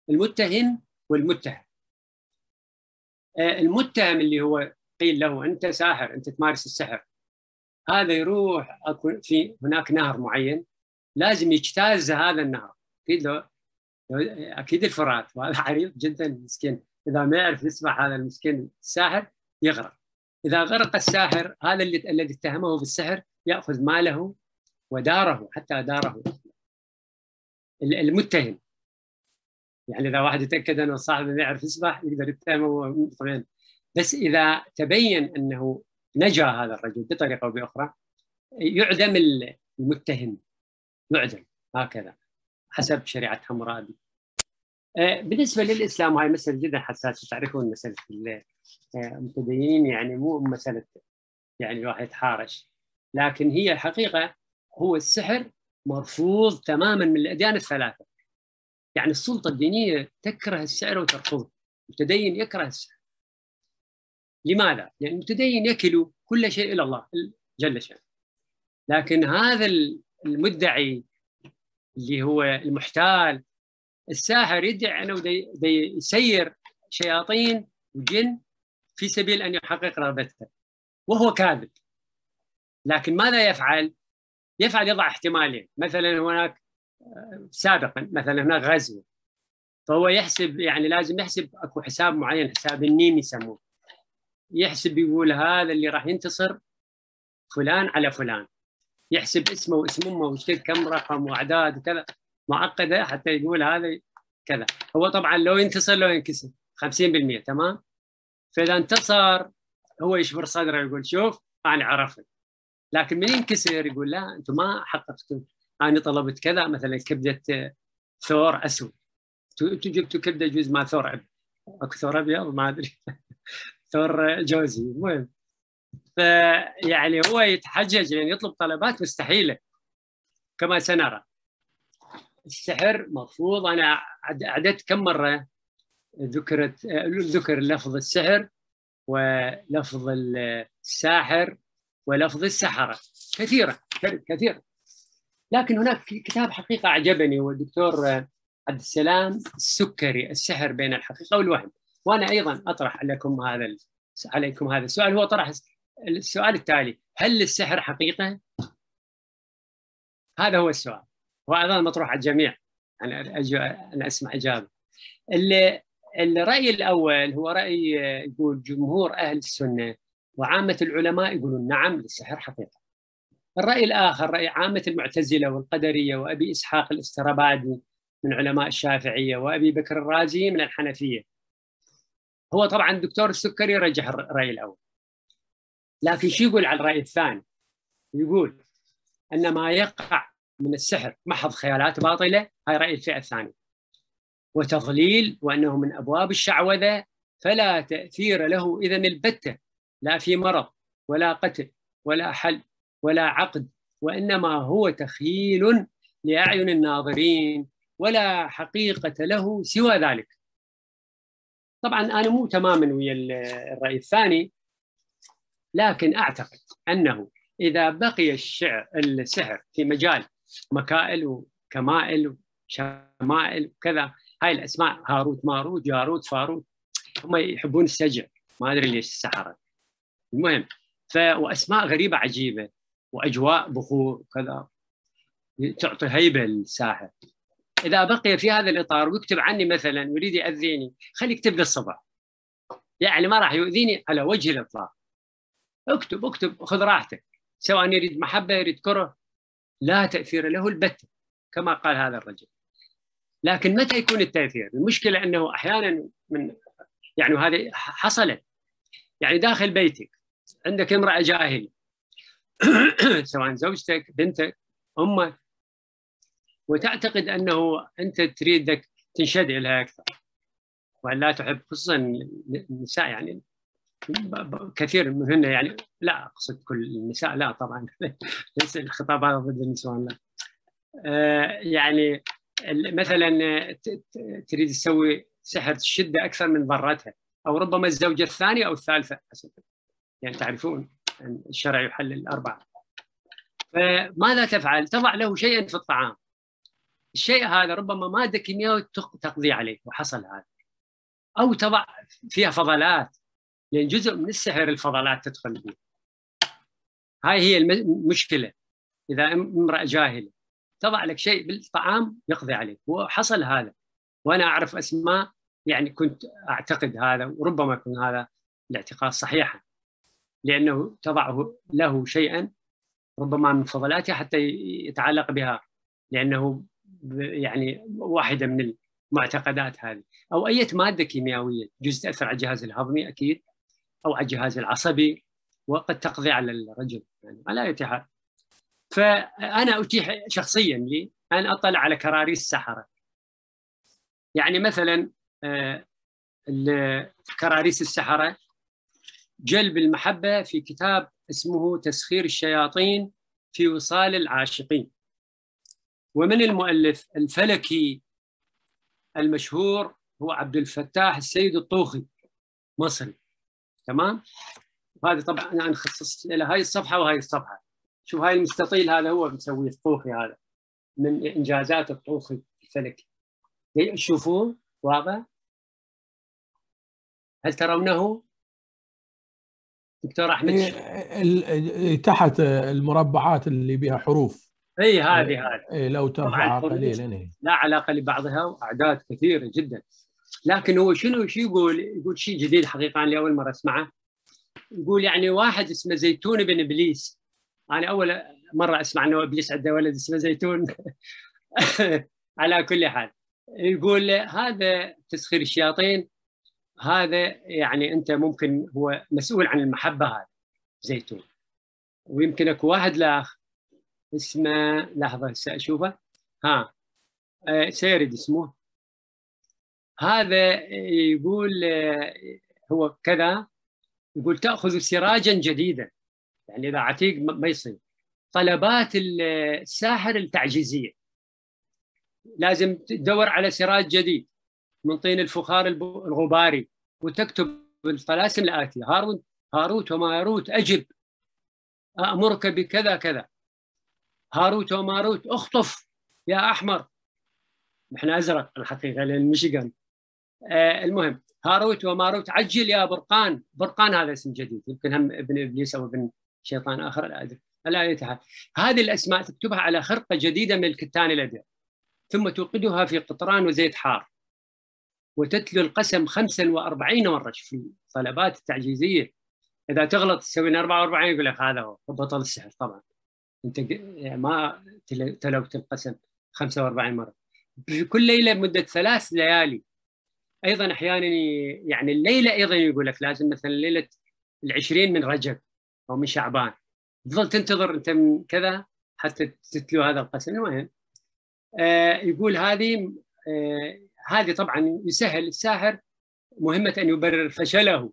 المتهم والمتهم. المتهم اللي هو قيل له أنت ساحر أنت تمارس السحر. هذا يروح في هناك نهر معين لازم يجتاز هذا النهر. أكيد لو أكيد الفرات. وهذا عريض جدا مسكين إذا ما يعرف يسبح هذا المسكين الساحر يغرق. إذا غرق الساحر هذا اللي الذي اتهمه بالسحر يأخذ ماله وداره حتى داره. المتهم. يعني إذا واحد يتأكد أنه صاحب ما يعرف يسبح يقدر يتهمه. بس إذا تبين أنه نجا هذا الرجل بطريقة أو بأخرى يعدم المتهم يعدم هكذا حسب شريعة حمورابي آه، بالنسبة للإسلام وهي مسألة جدا حساسة. تعرفون مسألة المتدينين يعني مو مسألة يعني الواحد يتحارش لكن هي الحقيقة هو السحر مرفوض تماما من الأديان الثلاثة. يعني السلطة الدينية تكره السحر وترفضه. المتدين يكره السحر. لماذا؟ لأن المتدين يكل كل شيء إلى الله جل شأنه لكن هذا المدعي اللي هو المحتال الساحر يدعي أنه دي, يسير شياطين وجن في سبيل أن يحقق رغبته وهو كاذب لكن ماذا يفعل؟ يفعل يضع احتمالين مثلا هناك سابقا مثلا هناك غزو فهو يحسب يعني لازم يحسب أكو حساب معين حساب النيم يسموه يحسب يقول هذا اللي راح ينتصر فلان على فلان. يحسب اسمه واسم أمه ويشتري كم رقم وأعداد وكذا. معقدة حتى يقول هذا كذا. هو طبعا لو ينتصر لو ينكسر. 50% تمام؟ فإذا انتصر هو يشبر صدره يقول شوف أنا عرفت. لكن من ينكسر يقول لا أنتم ما حققتوا أنا طلبت كذا مثلا كبدة ثور أسود. أنتم جبتوا كبدة جزء ما ثور أبيض. أكو ثور أبيض؟ ما أدري. ثور جوزي. المهم فيعني هو يتحجج لأن يطلب طلبات مستحيلة كما سنرى. السحر مرفوض أنا عددت كم مرة ذكرت ذكر لفظ السحر ولفظ الساحر ولفظ السحرة. كثيرة كثيرة. لكن هناك كتاب حقيقة أعجبني هو الدكتور عبد السلام السكري السحر بين الحقيقة والوهم. وأنا أيضا أطرح لكم هذا عليكم هذا السؤال. هو طرح السؤال التالي. هل السحر حقيقة؟ هذا هو السؤال. وأيضا مطروح على الجميع. أنا أجو... أنا أسمع إجابة. اللي الرأي الأول هو رأي يقول جمهور أهل السنة وعامة العلماء يقولون نعم للسحر حقيقة. الرأي الآخر رأي عامة المعتزلة والقدرية وأبي إسحاق الأسترابادي من علماء الشافعية وأبي بكر الرازي من الحنفية. هو طبعا الدكتور السكري رجح الرأي الأول. لكن شو يقول على الرأي الثاني؟ يقول أن ما يقع من السحر محض خيالات باطلة هاي رأي الفئة الثانية. وتضليل وأنه من أبواب الشعوذة فلا تأثير له اذا البتة لا في مرض ولا قتل ولا حل ولا عقد وإنما هو تخيل لأعين الناظرين ولا حقيقة له سوى ذلك. طبعا أنا مو تماما ويا الراي الثاني لكن أعتقد أنه إذا بقي الشعر السحر في مجال مكائل وكمائل وشمائل وكذا هاي الأسماء هاروت ماروت جاروت فاروت هم يحبون السجع. ما أدري ليش السحرة. المهم ف وأسماء غريبة عجيبة وأجواء بخور وكذا تعطي هيبة للساحر. إذا بقي في هذا الإطار ويكتب عني مثلا يريد يأذيني خلي يكتب لي الصبح يعني ما راح يؤذيني على وجه الإطلاق. اكتب اكتب خذ راحتك. سواء يريد محبة يريد كره لا تأثير له البتة كما قال هذا الرجل. لكن متى يكون التأثير؟ المشكلة أنه أحيانا من يعني وهذه حصلت. يعني داخل بيتك عندك امرأة جاهلة. سواء زوجتك بنتك أمك. وتعتقد أنه أنت تريدك تنشد إليها أكثر. وأن لا تحب خصوصا النساء يعني كثير منهن يعني لا أقصد كل النساء لا طبعا ليس الخطاب هذا ضد النسوان لا آه، يعني مثلا تريد تسوي سحر الشده أكثر من ضرتها أو ربما الزوجة الثانية أو الثالثة يعني تعرفون الشرع يحلل الأربعة. فماذا تفعل؟ تضع له شيئا في الطعام. الشيء هذا ربما ماده كيميائيه تقضي عليه وحصل هذا. أو تضع فيها فضلات. لأن جزء من السحر الفضلات تدخل فيه. هاي هي المشكلة إذا امرأة جاهلة. تضع لك شيء بالطعام يقضي عليك. وحصل هذا. وأنا أعرف أسماء يعني كنت أعتقد هذا وربما يكون هذا الاعتقاد صحيحا. لأنه تضعه له شيئا ربما من فضلاتها حتى يتعلق بها. لأنه يعني واحدة من المعتقدات هذه. أو أي مادة كيميائية جزء تاثر على الجهاز الهضمي أكيد أو على الجهاز العصبي وقد تقضي على الرجل يعني على أي حال. فأنا أتيح شخصيا لي أن أطلع على كراريس السحرة. يعني مثلا آه، كراريس السحرة جلب المحبة في كتاب اسمه تسخير الشياطين في وصال العاشقين. ومن المؤلف الفلكي المشهور هو عبد الفتاح السيد الطوخي مصري. تمام؟ وهذه طبعا أنا خصصت له هاي الصفحة وهاي الصفحة. شوف هاي المستطيل هذا هو مسويه الطوخي هذا من إنجازات الطوخي الفلكي. تشوفوه واضح؟ هل ترونه؟ دكتور أحمد؟ تحت المربعات اللي بها حروف. اي هذه هذه. لو ترفعها قليلا لا علاقة لبعضها وأعداد كثيرة جدا. لكن هو شنو شو يقول؟ يقول شيء جديد حقيقة أنا لأول مرة أسمعه. يقول يعني واحد اسمه زيتون بن إبليس. أنا أول مرة أسمع إنه إبليس عنده ولد اسمه زيتون. على كل حال. يقول هذا تسخير الشياطين هذا يعني أنت ممكن هو مسؤول عن المحبة هذا زيتون. ويمكن أكو واحد لاخ اسمه لحظة هسه اشوفه ها. آه، سيرد اسمه. هذا يقول آه، هو كذا. يقول تأخذ سراجا جديدا. يعني إذا عتيق ما يصير. طلبات الساحر التعجيزية. لازم تدور على سراج جديد. من طين الفخار الغباري. وتكتب الطلاسم الآتية. هاروت هاروت وماروت أجب. أمرك بكذا كذا. هاروت وماروت اخطف يا أحمر. إحنا أزرق الحقيقة لأن ميشيغان. آه المهم هاروت وماروت عجل يا برقان. برقان هذا اسم جديد. يمكن هم ابن إبليس أو ابن شيطان آخر لا يتحال هذه الأسماء تكتبها على خرقة جديدة من الكتان الأبيض ثم توقدها في قطران وزيت حار. وتتلو القسم 45 مرة. في الطلبات التعجيزية. إذا تغلط تسوي 44 يقول لك هذا هو بطل السحر طبعا. أنت ما تلوت القسم 45 مرة. في كل ليلة مدة ثلاث ليالي. أيضا أحيانا يعني الليلة أيضا يقول لك لازم مثلا ليلة العشرين من رجب أو من شعبان. تظل تنتظر أنت من كذا حتى تتلو هذا القسم. المهم آه يقول هذه آه هذه طبعا يسهل الساحر مهمة أن يبرر فشله.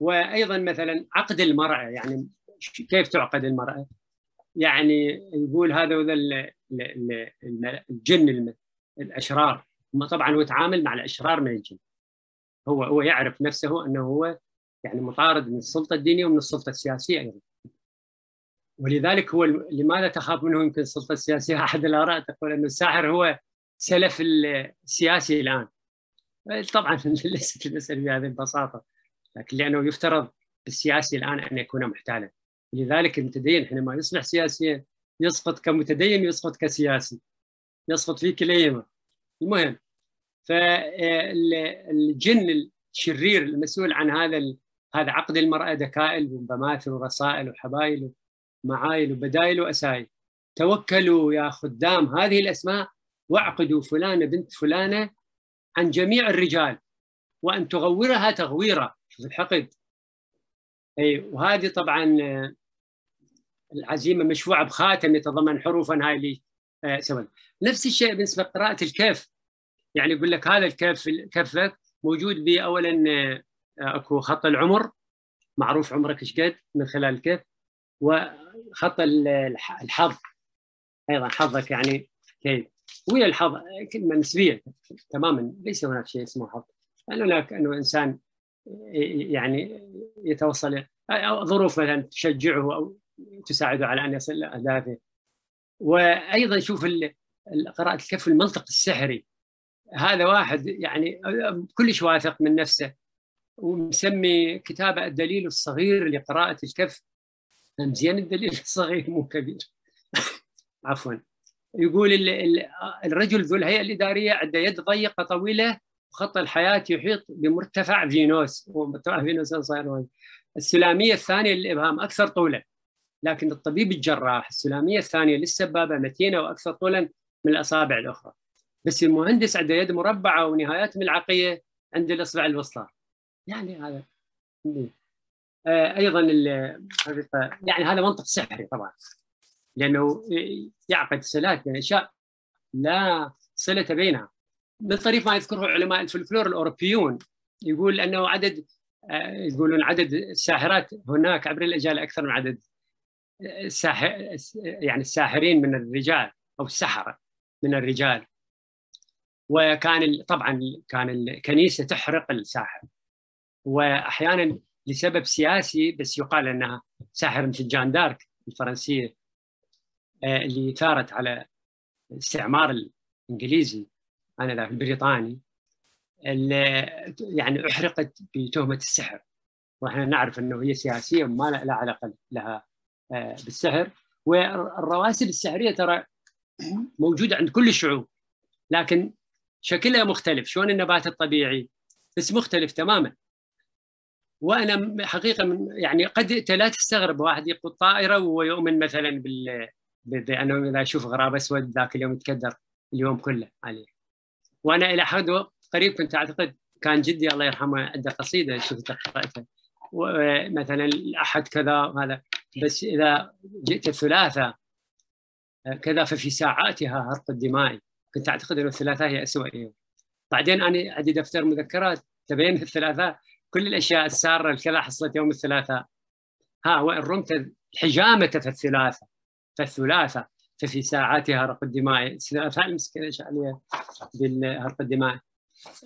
وأيضا مثلا عقد المرأة يعني كيف تعقد المرأة يعني يقول هذا الجن الأشرار. هم طبعا هو يتعامل مع الأشرار من الجن. هو هو يعرف نفسه أنه هو يعني مطارد من السلطة الدينية ومن السلطة السياسية أيضا. ولذلك هو لماذا تخاف منه يمكن السلطة السياسية أحد الآراء تقول أن الساحر هو سلف السياسي الآن. طبعا ليست المسألة بهذه البساطة. لكن لأنه يفترض السياسي الآن أن يكون محتالا. لذلك المتدين حينما يصبح سياسيا يسقط كمتدين يسقط كسياسي يسقط في كليهما. المهم فالجن الشرير المسؤول عن هذا هذا عقد المرأة دكائل وبماثل ورسائل وحبايل ومعايل وبدايل وأسايل. توكلوا يا خدام هذه الأسماء واعقدوا فلانة بنت فلانة عن جميع الرجال وأن تغورها تغويرا. شوف الحقد. أي وهذه طبعا العزيمة مشفوعة بخاتم يتضمن حروفا هاي اللي آه، سوى. نفس الشيء بالنسبة لقراءة الكيف يعني يقول لك هذا الكيف كفك موجود به اولا آه، أكو خط العمر. معروف عمرك إيش قد من خلال الكيف وخط الحظ. أيضا حظك يعني كيف ويا الحظ كلمة نسبية تماما ليس هناك شيء اسمه حظ. لأن هناك أنه إنسان يعني يتوصل أو ظروف مثلا تشجعه أو تساعده على أن يصل لاهدافه وأيضا شوف قراءة الكف المنطق السحري. هذا واحد يعني كلش واثق من نفسه ومسمي كتابه الدليل الصغير لقراءة الكف. زين الدليل الصغير مو كبير. عفوا. يقول الرجل ذو الهيئة الإدارية عنده يد ضيقة طويلة وخط الحياة يحيط بمرتفع فينوس. ومرتفع فينوس صاير السلامية الثانية للإبهام أكثر طولا. لكن الطبيب الجراح السلاميه الثانية للسبابه متينة وأكثر طولا من الأصابع الأخرى. بس المهندس عنده يد مربعة ونهايات ملعقيه عند الإصبع الوسطى. يعني هذا آه، أيضا يعني هذا منطق سحري طبعا. لأنه يعقد صلات بين أشياء لا صله بينها. من طريق ما يذكره علماء الفلكلور الأوروبيون. يقول أنه عدد آه، يقولون عدد الساحرات هناك عبر الأجيال أكثر من عدد الساحر يعني الساحرين من الرجال أو السحرة من الرجال. وكان طبعا كان الكنيسه تحرق الساحر. واحيانا لسبب سياسي بس يقال إنها ساحر مثل جان دارك الفرنسيه آه، اللي ثارت على الاستعمار الإنجليزي انذاك البريطاني. يعني أحرقت بتهمة السحر. وإحنا نعرف إنه هي سياسيه وما لا علاقة لها بالسحر. والرواسب السحرية ترى موجودة عند كل الشعوب لكن شكلها مختلف. شلون النبات الطبيعي؟ بس مختلف تماما. وأنا حقيقة من يعني قد انت لا تستغرب واحد يقود طائرة ويؤمن مثلا بال بانه إذا أشوف غراب أسود ذاك اليوم يتكدر اليوم كله عليه وأنا إلى حد قريب كنت أعتقد كان جدي الله يرحمه عنده قصيدة شفت قراتها مثلا الأحد كذا هذا بس إذا جئت الثلاثة كذا ففي ساعاتها هرق الدماء. كنت أعتقد إنه الثلاثاء هي يوم. بعدين أنا عندي دفتر مذكرات. تبين الثلاثاء كل الأشياء السارة الكذا حصلت يوم الثلاثاء ها وان رمت الحجامه في الثلاثة. فالثلاثة ففي ساعاتها هرق الدماء. الثلاثاء المسكينه إيش عليها؟ بالهرق الدماء.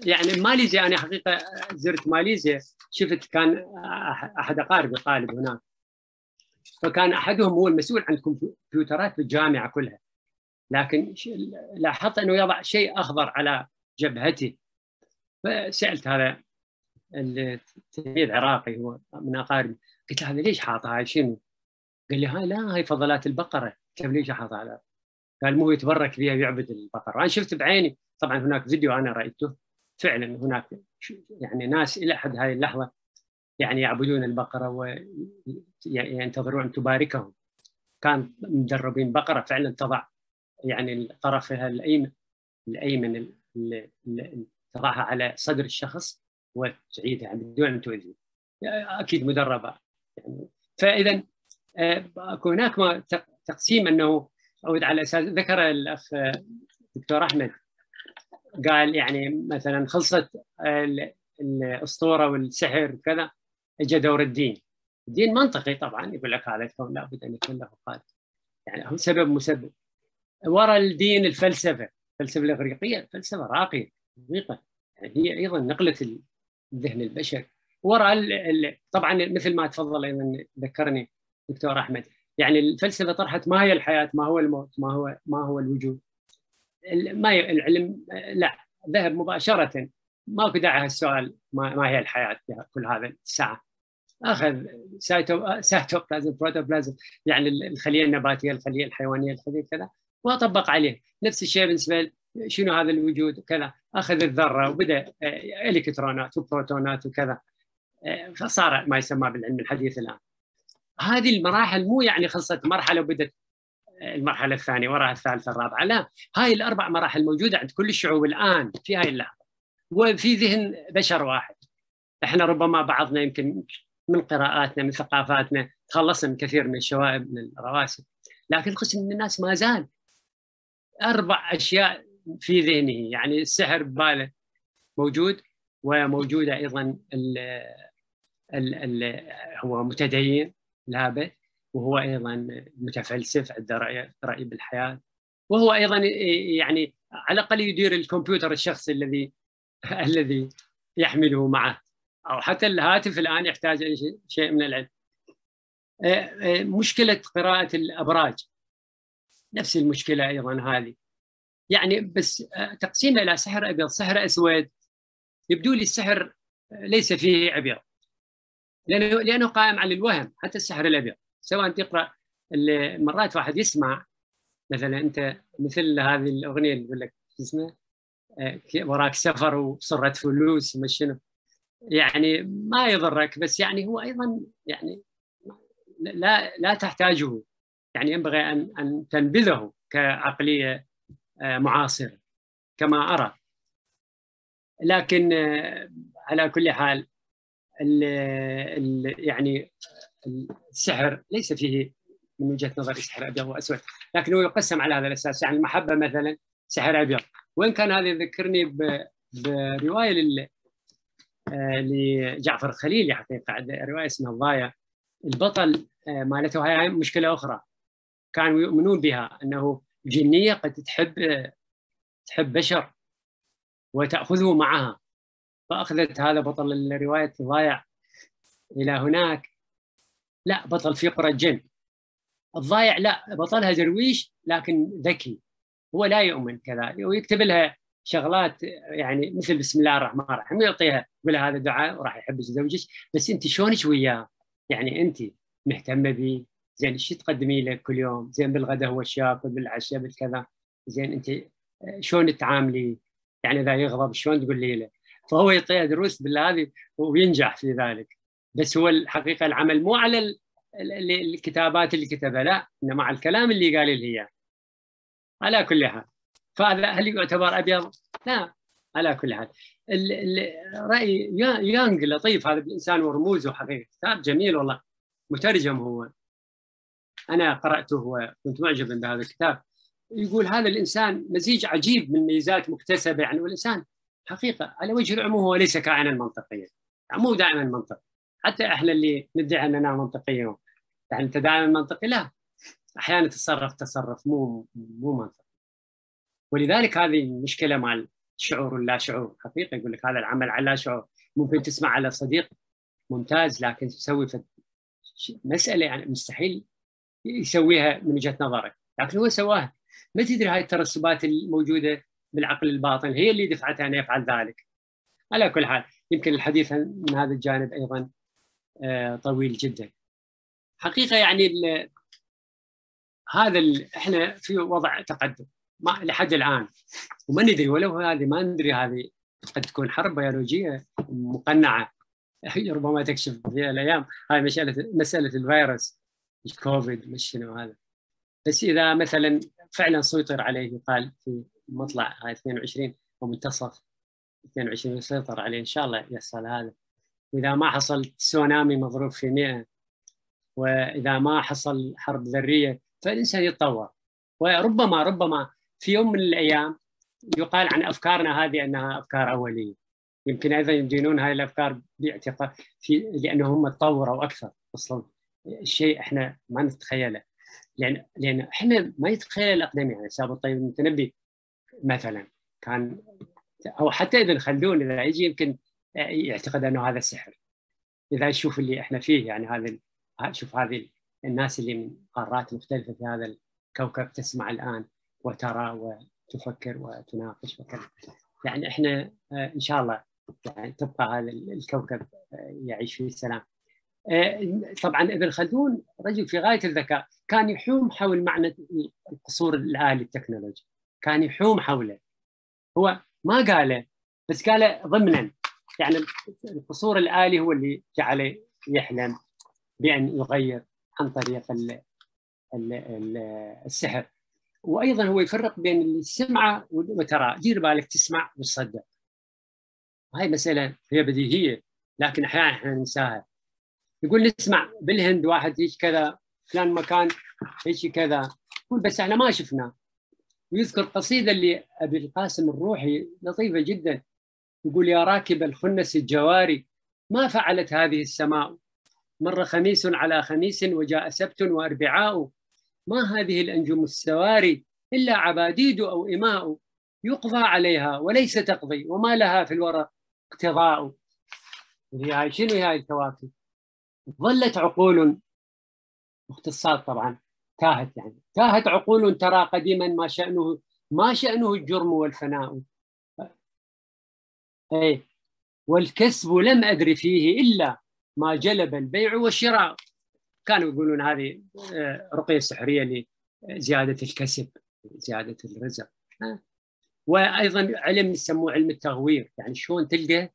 يعني ماليزيا أنا حقيقة زرت ماليزيا. شفت كان أحد أقاربي طالب هناك. فكان أحدهم هو المسؤول عن الكمبيوترات في الجامعة كلها. لكن لاحظت أنه يضع شيء أخضر على جبهته. فسألت هذا التلميذ عراقي هو من أقاربي قلت له هذا ليش حاطها هاي؟ شنو؟ قال لي هاي لا هاي فضلات البقرة. قلت ليش حاطها على قال مو يتبرك فيها ويعبد البقرة. وأنا شفت بعيني طبعا هناك فيديو أنا رأيته. فعلا هناك يعني ناس إلى حد هذه اللحظة يعني يعبدون البقرة وينتظرون أن تباركهم. كان مدربين بقرة فعلا تضع يعني طرفها الأيمن الأيمن تضعها على صدر الشخص وتعيدها بدون أن تؤذيه. أكيد مدربة يعني. فاذا آه، هناك تقسيم أنه اعود على أساس ذكر الأخ دكتور أحمد. قال يعني مثلا خلصت الأسطورة والسحر وكذا اجى دور الدين. الدين منطقي طبعا يقول لك هذا الكون لابد أن يكون له خالق يعني هو سبب مسبب. وراء الدين الفلسفة الفلسفة الإغريقية فلسفه راقية عميقة. يعني هي أيضا نقلة الذهن البشري وراء طبعا مثل ما تفضل أيضا ذكرني دكتور أحمد. يعني الفلسفة طرحت ما هي الحياة ما هو الموت ما هو ما هو الوجود. ما العلم؟ لا ذهب مباشرة. ماكو داعي هالسؤال ما, ما هي الحياة كل هذا الساعة. آخذ cyto cytoplasm protoplasm يعني الخلية النباتية الخلية الحيوانية الخلية كذا وطبق عليه. نفس الشيء بالنسبة شنو هذا الوجود؟ كذا. أخذ الذرة وبدأ آه، الكترونات وبروتونات وكذا. آه، فصار ما يسمى بالعلم الحديث الآن. هذه المراحل مو يعني خلصت مرحلة وبدت آه، المرحلة الثانية وراها الثالثة الرابعة. لا هاي الأربع مراحل موجودة عند كل الشعوب الآن في هاي اللحظة وفي ذهن بشر واحد. إحنا ربما بعضنا يمكن من قراءاتنا من ثقافاتنا تخلصنا من كثير من الشوائب من الرواسب. لكن قسم من الناس ما زال أربع أشياء في ذهنه. يعني السحر بباله موجود وموجودة أيضا ال ال ال هو متدين لابد وهو أيضا متفلسف عنده رأي رأي بالحياة. وهو أيضا يعني على الأقل يدير الكمبيوتر الشخصي الذي الذي يحمله معه. أو حتى الهاتف الآن يحتاج إلى شيء من العلم. مشكلة قراءة الأبراج. نفس المشكلة أيضا هذه. يعني بس تقسيمه إلى سحر ابيض سحر أسود. يبدو لي السحر ليس فيه ابيض لأنه لأنه قائم على الوهم حتى السحر الأبيض. سواء تقرأ مرات واحد يسمع. مثلا أنت مثل هذه الأغنية اللي يقول لك اسمه وراك سفر وصرة فلوس وما شنو. يعني ما يضرك بس يعني هو أيضا يعني لا لا تحتاجه. يعني ينبغي أن أن تنبذه كعقلية معاصرة كما أرى. لكن على كل حال ال ال يعني السحر ليس فيه من وجهة نظري سحر أبيض وأسود لكنه يقسم على هذا الأساس. يعني المحبة مثلا سحر أبيض. وإن كان هذا يذكرني برواية لجعفر الخليلي حقيقه رواية اسمها الضايع. البطل مالته هاي مشكلة أخرى. كانوا يؤمنون بها إنه جنية قد تحب تحب بشر وتأخذه معها. فأخذت هذا بطل روايه الضايع إلى هناك. لا بطل في قرى الجن الضايع لا بطلها درويش لكن ذكي. هو لا يؤمن كذا ويكتب لها شغلات يعني مثل بسم الله الرحمن الرحيم يعطيها يقول هذا دعاء وراح يحبك زوجك بس أنت شلونك وياه؟ يعني أنت مهتمة به زين إيش تقدمي له كل يوم؟ زين بالغداء هو ياكل بالعشاء بالكذا زين أنت شلون تعاملي؟ يعني إذا يغضب شلون تقولي له؟ فهو يعطيها دروس بالهذه وينجح في ذلك بس هو الحقيقة العمل مو على الكتابات اللي كتبها لا إنما على الكلام اللي قال لي اياه على كل حال فهذا هل يعتبر أبيض؟ لا على كل حال. الراي يانغ لطيف هذا الانسان ورموزه حقيقه كتاب جميل والله مترجم هو. أنا قرأته وكنت معجبا بهذا الكتاب. يقول هذا الإنسان مزيج عجيب من ميزات مكتسبة يعني والانسان حقيقة على وجه العموم هو ليس كائنا منطقيا. يعني مو دائما منطقي. حتى إحنا اللي ندعي أننا منطقيين يعني أنت دائما منطقي؟ لا. أحيانا تتصرف تصرف مو مو منطقي. ولذلك هذه مشكلة مع الشعور واللا شعور حقيقه يقول لك هذا العمل على شعور. ممكن تسمع على صديق ممتاز لكن تسوي مسألة يعني مستحيل يسويها من وجهة نظرك. لكن هو سواها ما تدري هاي الترسبات الموجودة بالعقل الباطن هي اللي دفعته أن يفعل ذلك. على كل حال يمكن الحديث من هذا الجانب أيضا طويل جدا. حقيقة يعني هذا إحنا في وضع تقدم. ما لحد الآن. وما ندري ولو هذه ما ندري هذه قد تكون حرب بيولوجية مقنعة. ربما تكشف في الأيام. هاي مسألة مسألة الفيروس الكوفيد مش شنو هذا. بس إذا مثلا فعلا سيطر عليه يقال في مطلع هاي 22 ومنتصف 22 يسيطر عليه إن شاء الله. يحصل هذا. واذا ما حصل تسونامي مضروب في 100 وإذا ما حصل حرب ذرية فالإنسان يتطور. وربما ربما في يوم من الأيام يقال عن أفكارنا هذه أنها أفكار أولية. يمكن أيضا يدينون هاي الأفكار باعتقاد في لأنه هم تطوروا أكثر أصلا. الشيء إحنا ما نتخيله. لأن لأن إحنا ما يتخيل الاقدمي يعني سابق الطيب المتنبي مثلا. كان أو حتى ابن خلدون إذا يجي يمكن يعتقد أنه هذا السحر إذا يشوف اللي إحنا فيه يعني هذا شوف هذه الناس اللي من قارات مختلفة في هذا الكوكب تسمع الآن. وترى وتفكر وتناقش وكذا. يعني إحنا إن شاء الله يعني تبقى هذا الكوكب يعيش في سلام طبعا ابن خلدون رجل في غاية الذكاء كان يحوم حول معنى القصور الآلي التكنولوجي. كان يحوم حوله. هو ما قاله بس قاله ضمنا. يعني القصور الآلي هو اللي جعله يحلم بأن يغير عن طريق ال ال ال السحر. وأيضا هو يفرق بين اللي سمعه وترى دير بالك تسمع وتصدق. هاي مسألة هي بديهية لكن أحيانا إحنا ننساها. يقول نسمع بالهند واحد هيك كذا فلان مكان هيك كذا. يقول بس إحنا ما شفنا. ويذكر قصيدة اللي أبي القاسم الروحي لطيفة جدا. يقول يا راكب الخنس الجواري ما فعلت هذه السماء. مر خميس على خميس وجاء سبت وأربعاء. ما هذه الأنجم السواري إلا عباديد أو إماء يقضى عليها وليس تقضي وما لها في الورى اقتضاء. هاي شنو هاي الكواكب؟ ظلت عقول باختصار طبعا. تاهت يعني. تاهت عقول ترى قديما ما شأنه ما شأنه الجرم والفناء. أي والكسب لم أدري فيه إلا ما جلب البيع والشراء. كانوا يقولون هذه آه، رقية سحرية لزيادة الكسب زيادة الرزق. وأيضا علم يسموه علم التغوير. يعني شلون تلقى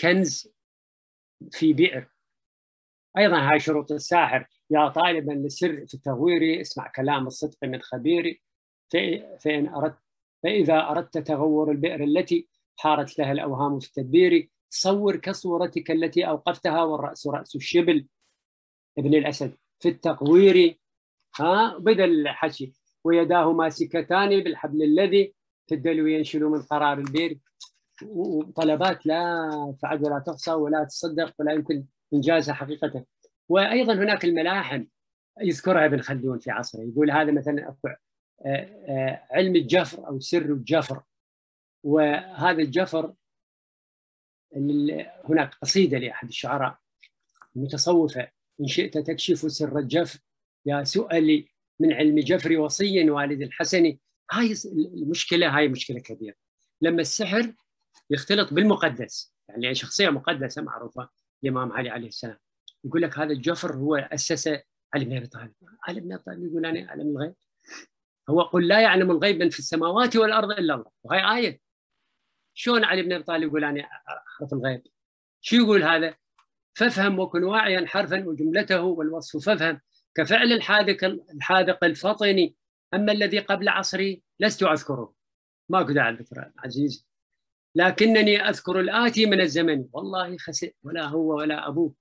كنز في بئر. أيضا هاي شروط الساحر. يا طالبا للسر في التغوير اسمع كلام الصدق من خبيري. فإن أردت فإذا أردت تغور البئر التي حارت لها الأوهام في التدبير صور كصورتك التي أوقفتها والرأس رأس الشبل. ابن الأسد في التقوير ها بدل الحكي ويداه ماسكتان بالحبل الذي في الدلو ينشل من قرار البير. وطلبات لا تعد ولا تحصى ولا تصدق ولا يمكن انجازها حقيقه وأيضا هناك الملاحم يذكرها ابن خلدون في عصره. يقول هذا مثلا آه، آه، علم الجفر أو سر الجفر. وهذا الجفر هناك قصيدة لأحد الشعراء المتصوفة. إن شئت تكشف سر الجفر يا سؤلي من علم جفر وصي والد الحسن. هاي المشكلة هاي مشكلة كبيرة. لما السحر يختلط بالمقدس يعني شخصية مقدسة معروفة الامام علي عليه السلام. يقول لك هذا الجفر هو أسس علي بن أبي طالب. علي بن أبي طالب يقول أنا أعلم الغيب. هو قل لا يعلم الغيب من في السماوات والأرض إلا الله. وهي آية. شلون علي بن أبي طالب يقول أنا أعرف الغيب؟ شو يقول هذا؟ فافهم وكن واعيا حرفا وجملته والوصف فافهم. كفعل الحاذق الحاذق الفطني أما الذي قبل عصري لست أذكره. ماكو داعي الذكر عزيزي. لكنني أذكر الآتي من الزمن. والله خسئ ولا هو ولا أبوه.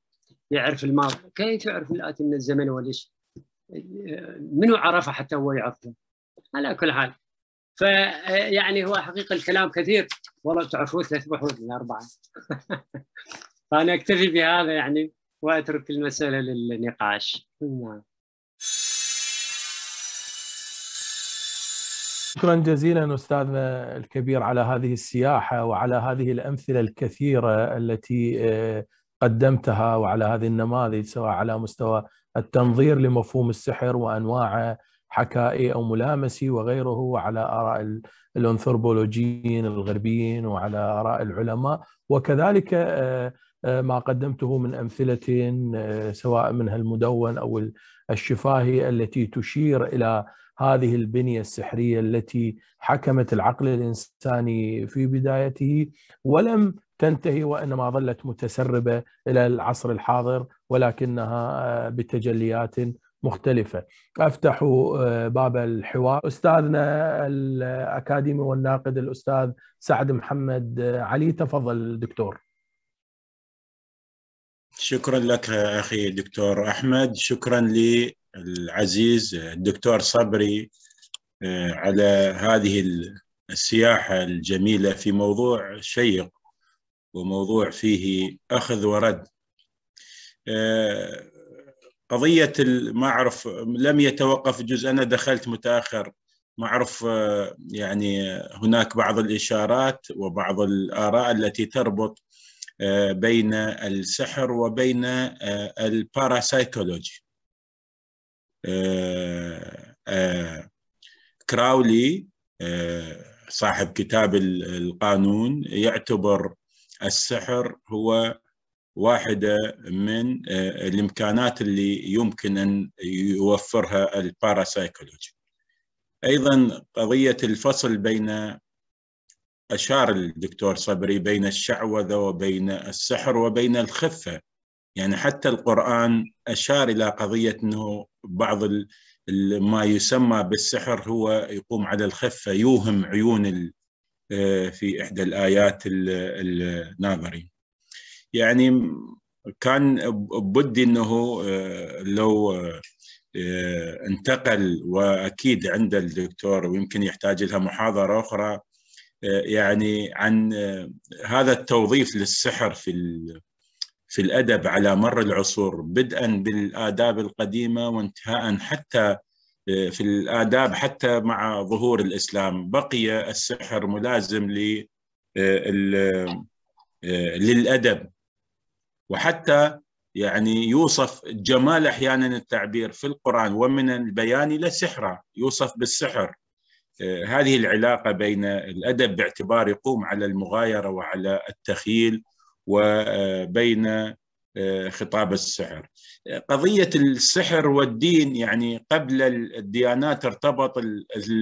يعرف الماضي. كيف يعرف الآتي من الزمن وليش؟ منو عرفه حتى هو يعرفه؟ على كل حال. فيعني هو حقيقة الكلام كثير. والله تعرفون ثلاث بحوث من أربعة. فأنا أكتفي بهذا يعني وأترك المسألة للنقاش. نعم. شكرا جزيلا أستاذنا الكبير على هذه السياحة وعلى هذه الأمثلة الكثيرة التي آه، قدمتها وعلى هذه النماذج سواء على مستوى التنظير لمفهوم السحر وانواعه حكائي أو ملامسي وغيره وعلى آراء الأنثروبولوجيين الغربيين وعلى آراء العلماء. وكذلك آه، ما قدمته من أمثلة سواء منها المدون أو الشفاهي التي تشير إلى هذه البنية السحرية التي حكمت العقل الإنساني في بدايته ولم تنتهي وإنما ظلت متسربة إلى العصر الحاضر ولكنها آه، بتجليات مختلفة. أفتح آه، باب الحوار أستاذنا الأكاديمي والناقد الأستاذ سعد محمد علي تفضل دكتور. شكرا لك أخي دكتور أحمد. شكرا للعزيز الدكتور صبري آه، على هذه السياحة الجميلة في موضوع شيق وموضوع فيه أخذ ورد. آه، قضية ما اعرف لم يتوقف جزء أنا دخلت متأخر. ما اعرف آه، يعني هناك بعض الإشارات وبعض الآراء التي تربط بين السحر وبين آه، الباراسايكولوجي آه، كراولي صاحب كتاب القانون يعتبر السحر هو واحدة من الإمكانات اللي يمكن أن يوفرها الباراسايكولوجي أيضا قضية الفصل بين أشار الدكتور صبري بين الشعوذة وبين السحر وبين الخفة. يعني حتى القرآن أشار إلى قضية أنه بعض ما يسمى بالسحر هو يقوم على الخفة يوهم عيون آه، في إحدى الآيات الناظرين. يعني كان بدي أنه آه، لو آه، انتقل وأكيد عند الدكتور ويمكن يحتاج لها محاضرة أخرى يعني عن هذا التوظيف للسحر في في الأدب على مر العصور بدءا بالآداب القديمة وانتهاء حتى في الآداب حتى مع ظهور الإسلام. بقي السحر ملازم للأدب. وحتى يعني يوصف جمال أحيانا التعبير في القرآن ومن البيان إلى سحره يوصف بالسحر. آه، هذه العلاقة بين الأدب باعتبار يقوم على المغايرة وعلى التخيل وبين آه، خطاب السحر. قضية السحر والدين يعني قبل الديانات ارتبط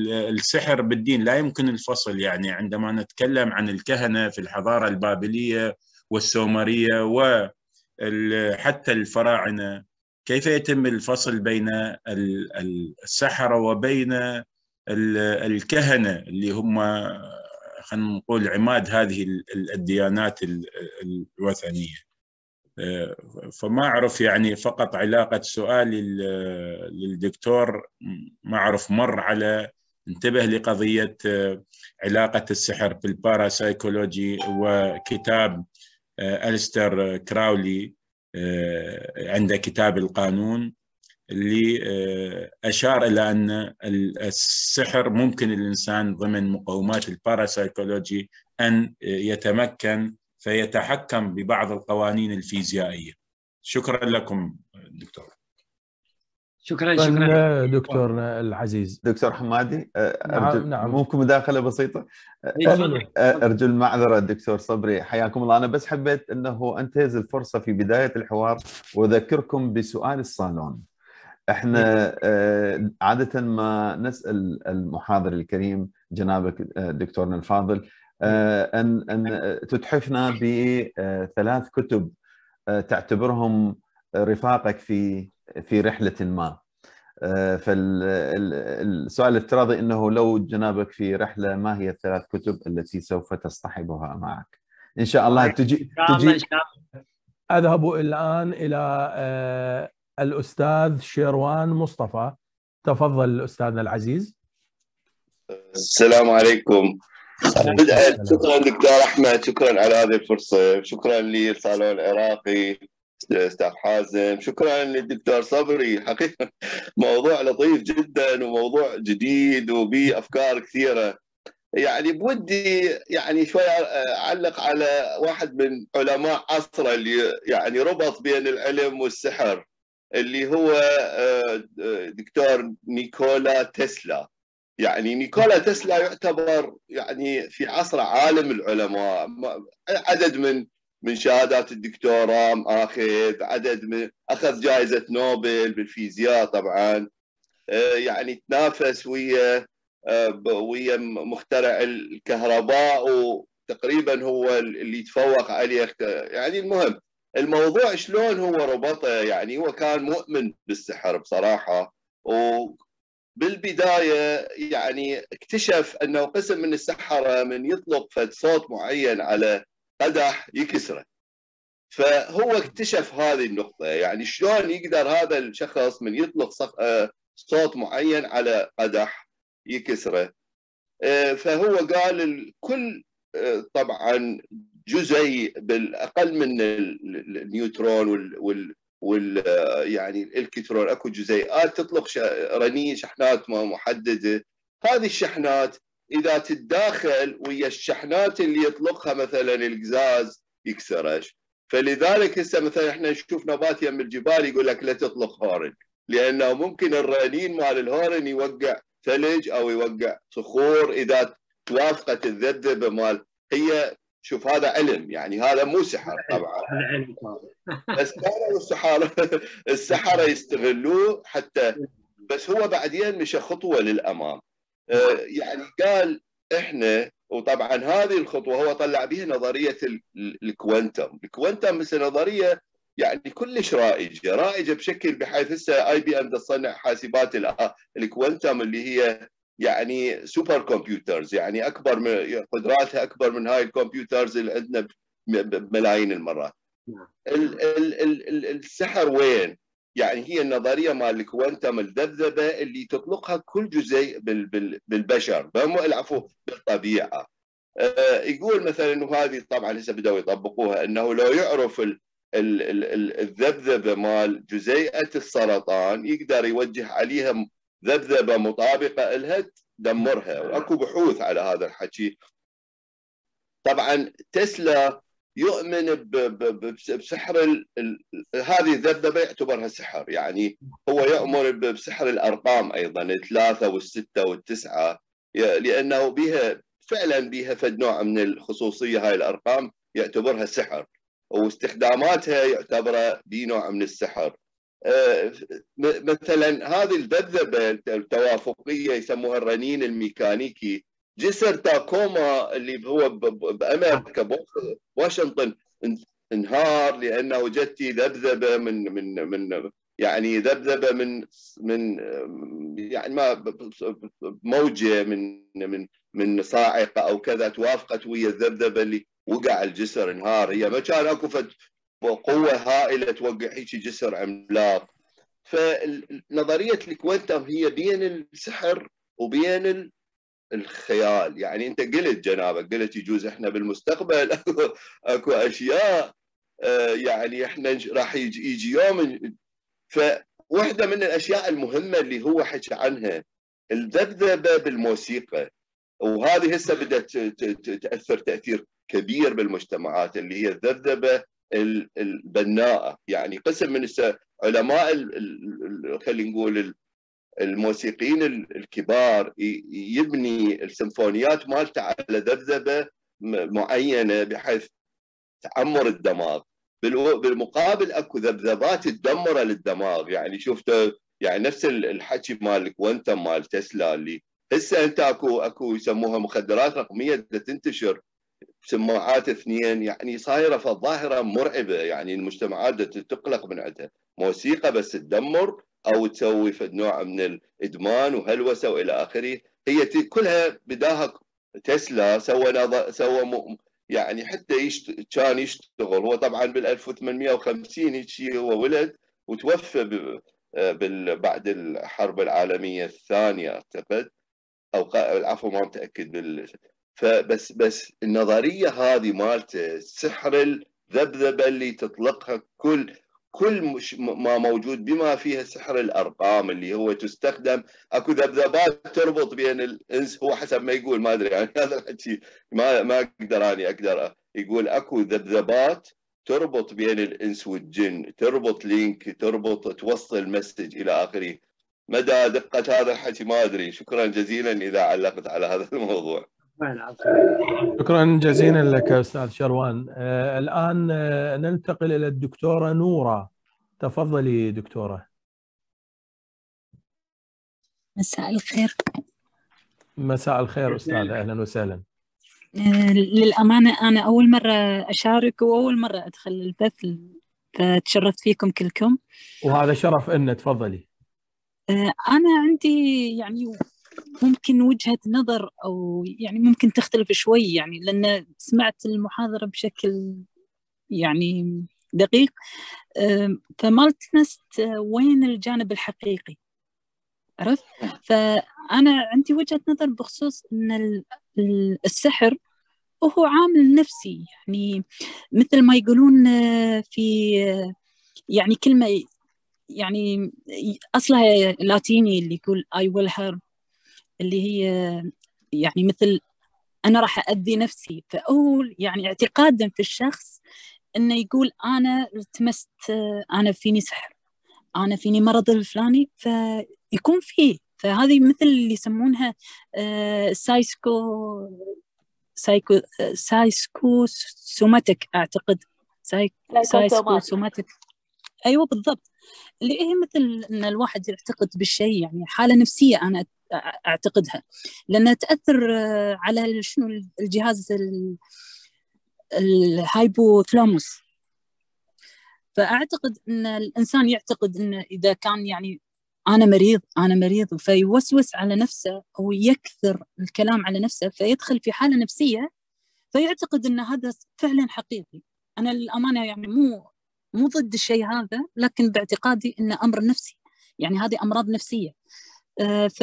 السحر بالدين. لا يمكن الفصل يعني عندما نتكلم عن الكهنة في الحضارة البابلية والسومرية وحتى الفراعنة كيف يتم الفصل بين السحره وبين الكهنة اللي هم خلينا نقول عماد هذه الديانات الوثنية. فما أعرف يعني فقط علاقة سؤالي للدكتور ما أعرف مر على انتبه لقضية علاقة السحر بالباراسايكولوجي وكتاب ألستر كراولي عنده كتاب القانون. اللي آه، أشار إلى أن السحر ممكن الانسان ضمن مقومات الباراسايكولوجي أن يتمكن فيتحكم ببعض القوانين الفيزيائية. شكرا لكم دكتور. شكرا شكرا. دكتورنا العزيز. دكتور حمادي آه، نعم، أرجو نعم. ممكن مداخله بسيطة. آه، أرجو المعذرة دكتور صبري. حياكم الله. أنا بس حبيت إنه أنتهز الفرصة في بداية الحوار وأذكركم بسؤال الصالون. إحنا آه، عادة ما نسأل المحاضر الكريم جنابك آه، دكتورنا الفاضل آه، أن أن تتحفنا بثلاث كتب تعتبرهم رفاقك في في رحلة ما. فالسؤال الافتراضي إنه لو جنابك في رحلة ما هي الثلاث كتب التي سوف تصطحبها معك؟ إن شاء الله تجي تجي أذهب الآن إلى الأستاذ شيروان مصطفى. تفضل أستاذنا العزيز. السلام عليكم. شكرا دكتور أحمد شكرا على هذه الفرصة. شكرا للصالون العراقي أستاذ حازم. شكرا للدكتور صبري. حقيقة موضوع لطيف جدا وموضوع جديد وبه افكار كثيرة. يعني بودي يعني شوي أعلق على واحد من علماء عصره اللي يعني ربط بين العلم والسحر. اللي هو آه، آه، دكتور نيكولا تسلا. يعني نيكولا تسلا يعتبر يعني في عصر عالم العلماء. عدد من من شهادات الدكتوراه اخذ عدد من أخذ جائزة نوبل بالفيزياء طبعا. آه، يعني تنافس ويا ويا مخترع الكهرباء وتقريبا هو اللي تفوق عليه. يعني المهم الموضوع شلون هو ربطه؟ يعني هو كان مؤمن بالسحر بصراحة وبالبدايه يعني اكتشف أنه قسم من السحرة من يطلق فد صوت معين على قدح يكسره. فهو اكتشف هذه النقطة يعني شلون يقدر هذا الشخص من يطلق آه، صوت معين على قدح يكسره؟ آه، فهو قال كل آه، طبعا جزيء بالأقل من النيوترون وال, وال, وال يعني الإلكترون. أكو جزيئات تطلق رنين شحنات محددة. هذه الشحنات إذا تتداخل ويا الشحنات اللي يطلقها مثلا القزاز يكسرش فلذلك هسه مثلا إحنا نشوف نبات يم الجبال يقول لك لا تطلق هورن لأنه ممكن الرنين مال الهورن يوقع ثلج أو يوقع صخور إذا توافقت الذبذبة مال. هي شوف هذا علم يعني هذا مو سحر طبعا. بس كانوا السحرة السحرة يستغلوه حتى بس هو بعدين مشى خطوة للأمام. آه، يعني قال إحنا وطبعا هذه الخطوة هو طلع بها نظرية الكوانتم. الكوانتم مثل نظرية يعني كلش رائجة رائجة بشكل بحيث هسه IBM تصنع حاسبات ال quantum اللي هي يعني super computers يعني أكبر من قدراتها أكبر من هاي ال computers اللي عندنا بملايين المرات. نعم. السحر وين؟ يعني هي النظرية مال ال quantum الذبذبة اللي تطلقها كل جزيء بالبشر العفو بالطبيعة. آه، يقول مثلا إنه هذه طبعا هسه بدأوا يطبقوها إنه لو يعرف الذبذبة مال جزيئة السرطان يقدر يوجه عليها ذبذبة مطابقة لها تدمرها وأكو بحوث على هذا الحكي. طبعا تسلا يؤمن بسحر ال... هذه الذبذبة يعتبرها سحر. يعني هو يؤمن بسحر الأرقام أيضا الثلاثة والستة والتسعة لأنه بها فعلا بها فد نوع من الخصوصية. هاي الأرقام يعتبرها سحر. واستخداماتها يعتبرها بنوع من السحر. مثلا هذه الذبذبة التوافقية يسموها الرنين الميكانيكي. جسر تاكوما اللي هو بأمريكا واشنطن انهار لأنه جتي ذبذبة من من من يعني ذبذبة من من يعني ما موجة من من من صاعقة أو كذا توافقت ويا الذبذبة اللي وقع الجسر انهار. هي ما كان اكو قوه هائلة توقع هيك جسر عملاق. فنظرية الكوانتم هي بين السحر وبين الخيال. يعني أنت قلت جنابك قلت يجوز إحنا بالمستقبل. أكو, أكو أشياء آه، يعني إحنا راح يجي, يجي يوم فواحده من الأشياء المهمة اللي هو حكى عنها الذبذبة بالموسيقى. وهذه هسه بدات تأثر تأثير كبير بالمجتمعات اللي هي الذبذبة البناءة. يعني قسم من علماء خلينا نقول الموسيقيين الكبار يبني السيمفونيات مالته على ذبذبة معينة بحيث تعمر الدماغ. بالمقابل أكو ذبذبات تدمر للدماغ. يعني شفت يعني نفس الحكي مال الكوانتم مال تسلا اللي هسه أنت أكو أكو يسموها مخدرات رقمية تنتشر. سماعات اثنين يعني صايرة فالظاهرة مرعبة. يعني المجتمعات تقلق من عندها. موسيقى بس تدمر أو تسوي نوع من الإدمان وهلوسة وإلى آخره. هي كلها بداها تسلا سوى سوى. يعني حتى يشت... كان يشتغل. هو طبعا بال 1850 هيك هو ولد وتوفى ب... بال... بعد الحرب العالمية الثانية أعتقد. أو العفو ما متأكد بال... فبس بس النظرية هذه مالته سحر الذبذبة اللي تطلقها كل كل ما موجود بما فيها سحر الأرقام اللي هو تستخدم. أكو ذبذبات تربط بين الإنس هو حسب ما يقول ما أدري يعني هذا الحكي ما ما أقدر أني أقدر يقول. أكو ذبذبات تربط بين الإنس والجن تربط link تربط توصل message إلى آخره. مدى دقة هذا الحكي؟ ما أدري. شكرا جزيلا إذا علقت على هذا الموضوع. شكرا جزيلا لك أستاذ شروان. آه الآن آه ننتقل إلى الدكتورة نورة. تفضلي دكتورة. مساء الخير. مساء الخير أستاذة أهلا وسهلا. آه للأمانة أنا أول مرة أشارك وأول مرة أدخل البث فتشرفت فيكم كلكم. وهذا شرف إن تفضلي. أنا عندي يعني ممكن وجهة نظر أو يعني ممكن تختلف شوي يعني لأن سمعت المحاضرة بشكل يعني دقيق. فما التمست وين الجانب الحقيقي؟ عرفت؟ فأنا عندي وجهة نظر بخصوص أن السحر وهو عامل نفسي. يعني مثل ما يقولون في يعني كلمة يعني أصلها لاتيني اللي يقول I will harm اللي هي يعني مثل أنا راح اذي نفسي فأقول يعني اعتقادا في الشخص إنه يقول أنا التمست أنا فيني سحر أنا فيني مرض الفلاني فيكون فيه. فهذه مثل اللي يسمونها psycho psycho psychosomatic أعتقد. psychosomatic أيوه بالضبط. اللي هي مثل إن الواحد يعتقد بالشيء يعني حالة نفسية أنا أعتقدها. لانها تأثر آه، على شنو الجهاز الهايبوثلاموس. فأعتقد إن الإنسان يعتقد انه إذا كان يعني أنا مريض أنا مريض فيوسوس على نفسه أو يكثر الكلام على نفسه فيدخل في حالة نفسية فيعتقد إن هذا فعلا حقيقي. أنا للأمانة يعني مو مو ضد الشيء هذا لكن باعتقادي انه أمر نفسي. يعني هذه أمراض نفسية. ف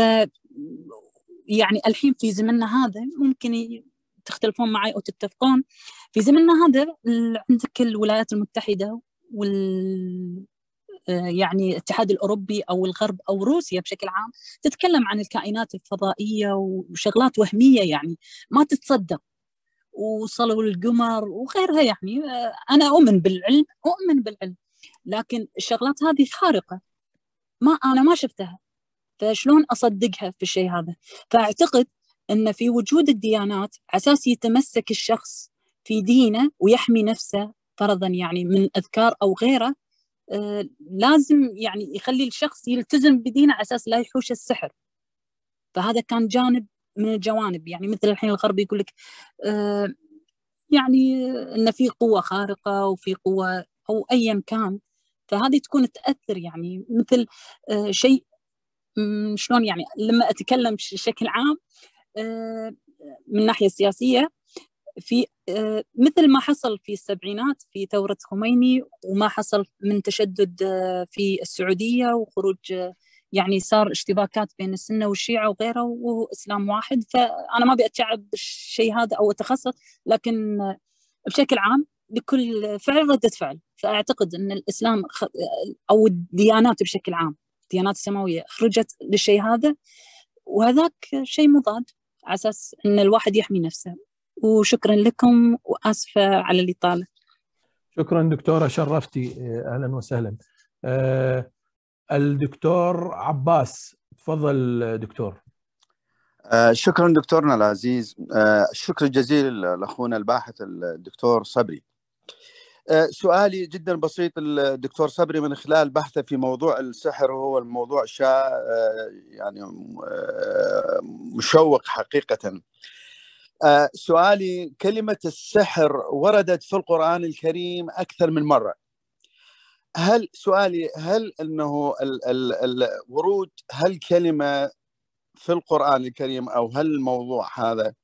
يعني الحين في زمننا هذا ممكن تختلفون معي أو تتفقون. في زمننا هذا عندك الولايات المتحدة وال آه، يعني الاتحاد الأوروبي أو الغرب أو روسيا بشكل عام تتكلم عن الكائنات الفضائية وشغلات وهمية يعني ما تتصدق. وصلوا للقمر وغيرها يعني. أنا أؤمن بالعلم أؤمن بالعلم. لكن الشغلات هذه خارقة. ما أنا ما شفتها. فشلون أصدقها في الشيء هذا؟ فأعتقد إن في وجود الديانات أساس يتمسك الشخص في دينه ويحمي نفسه فرضا يعني من أذكار أو غيره آه لازم يعني يخلي الشخص يلتزم بدينه على أساس لا يحوش السحر. فهذا كان جانب من الجوانب. يعني مثل الحين الغرب يقول لك آه يعني إن في قوة خارقة وفي قوة أو ايا كان فهذه تكون تأثر يعني مثل آه شيء شلون يعني؟ لما أتكلم بشكل عام آه من الناحيه السياسيه في آه مثل ما حصل في السبعينات في ثورة خميني وما حصل من تشدد آه في السعودية وخروج يعني صار اشتباكات بين السنة والشيعة وغيره وهو اسلام واحد. فأنا ما أبي أتشعب بالشيء هذا أو أتخصص لكن بشكل عام لكل فعل ردة فعل. فأعتقد أن الإسلام أو الديانات بشكل عام الديانات السماوية خرجت للشيء هذا وهذاك شيء مضاد على أساس إن الواحد يحمي نفسه. وشكرا لكم وآسفة على الإطالة. شكرا دكتورة شرفتي أهلا وسهلا. أه الدكتور عباس تفضل دكتور. آه شكرا دكتورنا العزيز. آه شكر جزيل لاخونا الباحث الدكتور صبري. آه سؤالي جدا بسيط. الدكتور صبري من خلال بحثه في موضوع السحر وهو الموضوع شا يعني مشوق حقيقة. سؤالي كلمة السحر وردت في القرآن الكريم أكثر من مرة. هل سؤالي هل إنه الورود هل كلمة في القرآن الكريم أو هل الموضوع هذا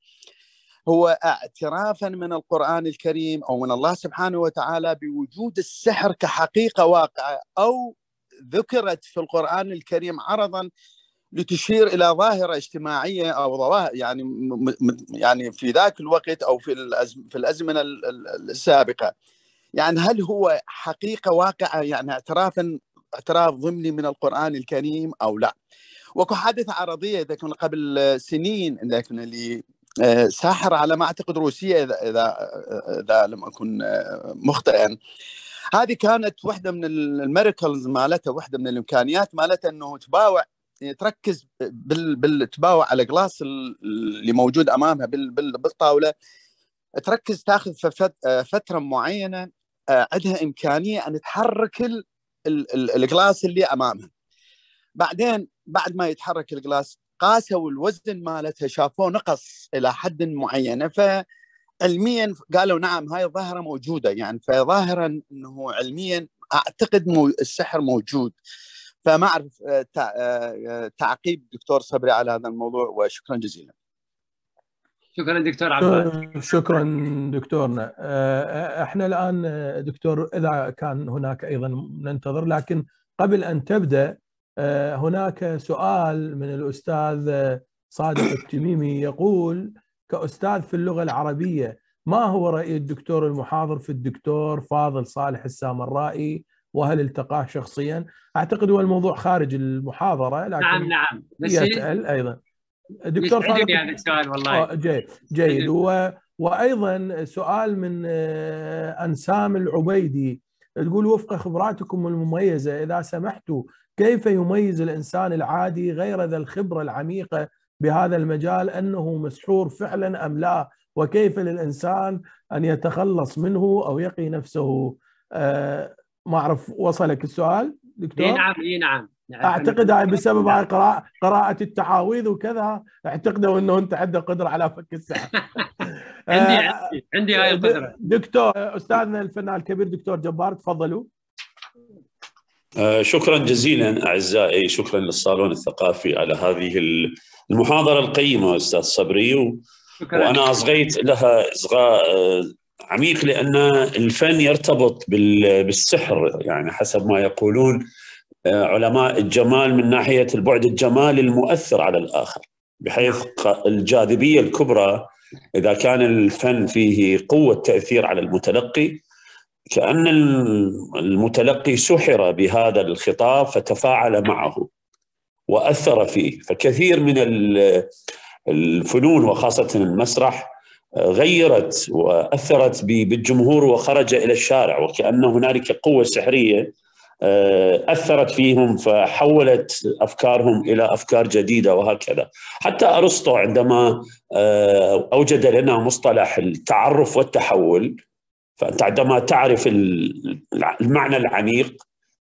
هو اعترافا من القرآن الكريم أو من الله سبحانه وتعالى بوجود السحر كحقيقة واقعة أو ذكرت في القرآن الكريم عرضا لتشير إلى ظاهرة اجتماعية أو ظواهر يعني يعني في ذاك الوقت أو في في الأزمنة السابقة يعني هل هو حقيقة واقعة يعني اعترافا اعتراف ضمني من القرآن الكريم أو لا؟ واكو حادثه عرضية ذاك قبل سنين ذاك اللي ساحر على ما أعتقد روسية إذا إذا إذا لم أكن مخطئا. هذه كانت واحدة من ال miracles مالتها واحدة من الإمكانيات مالتها إنه تباوع تركز بال بالتباوع على glass اللي موجود أمامها بالطاولة. تركز تاخذ فترة معينة عندها إمكانية أن تحرك الجلاس اللي أمامها. بعدين بعد ما يتحرك الجلاس قاسوا الوزن مالتها شافوه نقص إلى حد معين. فعلميا قالوا نعم هاي الظاهرة موجودة يعني. فظاهرا إنه علميا أعتقد مو السحر موجود. فما أعرف تعقيب دكتور صبري على هذا الموضوع وشكرا جزيلا. شكرا دكتور عباس شكرا دكتورنا. إحنا الآن دكتور إذا كان هناك أيضا ننتظر لكن قبل أن تبدأ هناك سؤال من الأستاذ صادق التميمي يقول كأستاذ في اللغة العربية ما هو رأي الدكتور المحاضر في الدكتور فاضل صالح السامرائي وهل التقاه شخصيا؟ أعتقد هو الموضوع خارج المحاضرة لكن نعم. نعم بس يسأل أيضا. دكتور صادق هذا السؤال والله. جيد جيد. و... وأيضا سؤال من أنسام العبيدي. تقول وفق خبراتكم المميزة. إذا سمحتوا كيف يميز الإنسان العادي غير ذا الخبرة العميقة بهذا المجال؟ أنه مسحور فعلا أم لا؟ وكيف للإنسان أن يتخلص منه أو يقي نفسه؟ أه ما أعرف وصلك السؤال دكتور؟ نعم نعم. أعتقد هاي بسبب هاي قراءة قراءة التعاويذ وكذا اعتقدوا إنه أنت عندك قدرة على فك السحر. عندي عندي عندي هاي القدرة. دكتور أستاذنا الفنان الكبير دكتور جبار تفضلوا. آه شكرا جزيلا أعزائي شكرا للصالون الثقافي على هذه المحاضرة القيمة أستاذ صبري و... وأنا أصغيت لها إصغاء عميق لأن الفن يرتبط بالسحر يعني حسب ما يقولون علماء الجمال من ناحية البعد الجمالي المؤثر على الآخر بحيث الجاذبية الكبرى إذا كان الفن فيه قوة تأثير على المتلقي كأن المتلقي سحر بهذا الخطاب فتفاعل معه وأثر فيه. فكثير من الفنون وخاصة المسرح غيرت وأثرت بالجمهور وخرج إلى الشارع وكأن هنالك قوة سحرية أثرت فيهم فحولت أفكارهم إلى أفكار جديدة وهكذا. حتى أرسطو عندما آه، أوجد لنا مصطلح التعرف والتحول فأنت عندما تعرف المعنى العميق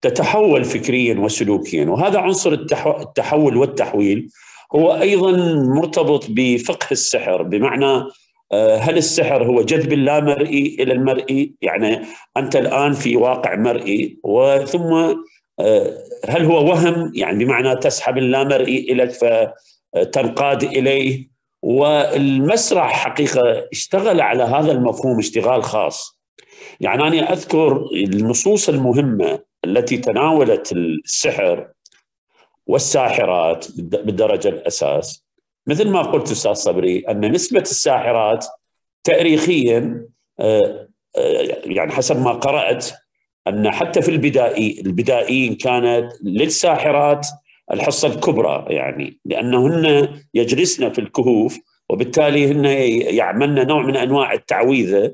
تتحول فكريا وسلوكيا. وهذا عنصر التحول والتحويل هو أيضا مرتبط بفقه السحر بمعنى آه، هل السحر هو جذب اللامرئي إلى المرئي؟ يعني أنت الآن في واقع مرئي وثم آه، هل هو وهم يعني بمعنى تسحب اللامرئي اليك فتنقاد إليه والمسرح حقيقة اشتغل على هذا المفهوم اشتغال خاص. يعني أنا أذكر النصوص المهمة التي تناولت السحر والساحرات بالدرجه الأساس مثل ما قلت أستاذ صبري أن نسبة الساحرات تاريخيا آه، آه، يعني حسب ما قرأت أن حتى في البدائي البدائيين كانت للساحرات الحصة الكبرى يعني لأنهن يجلسن في الكهوف وبالتالي هن يعملن نوع من أنواع التعويذة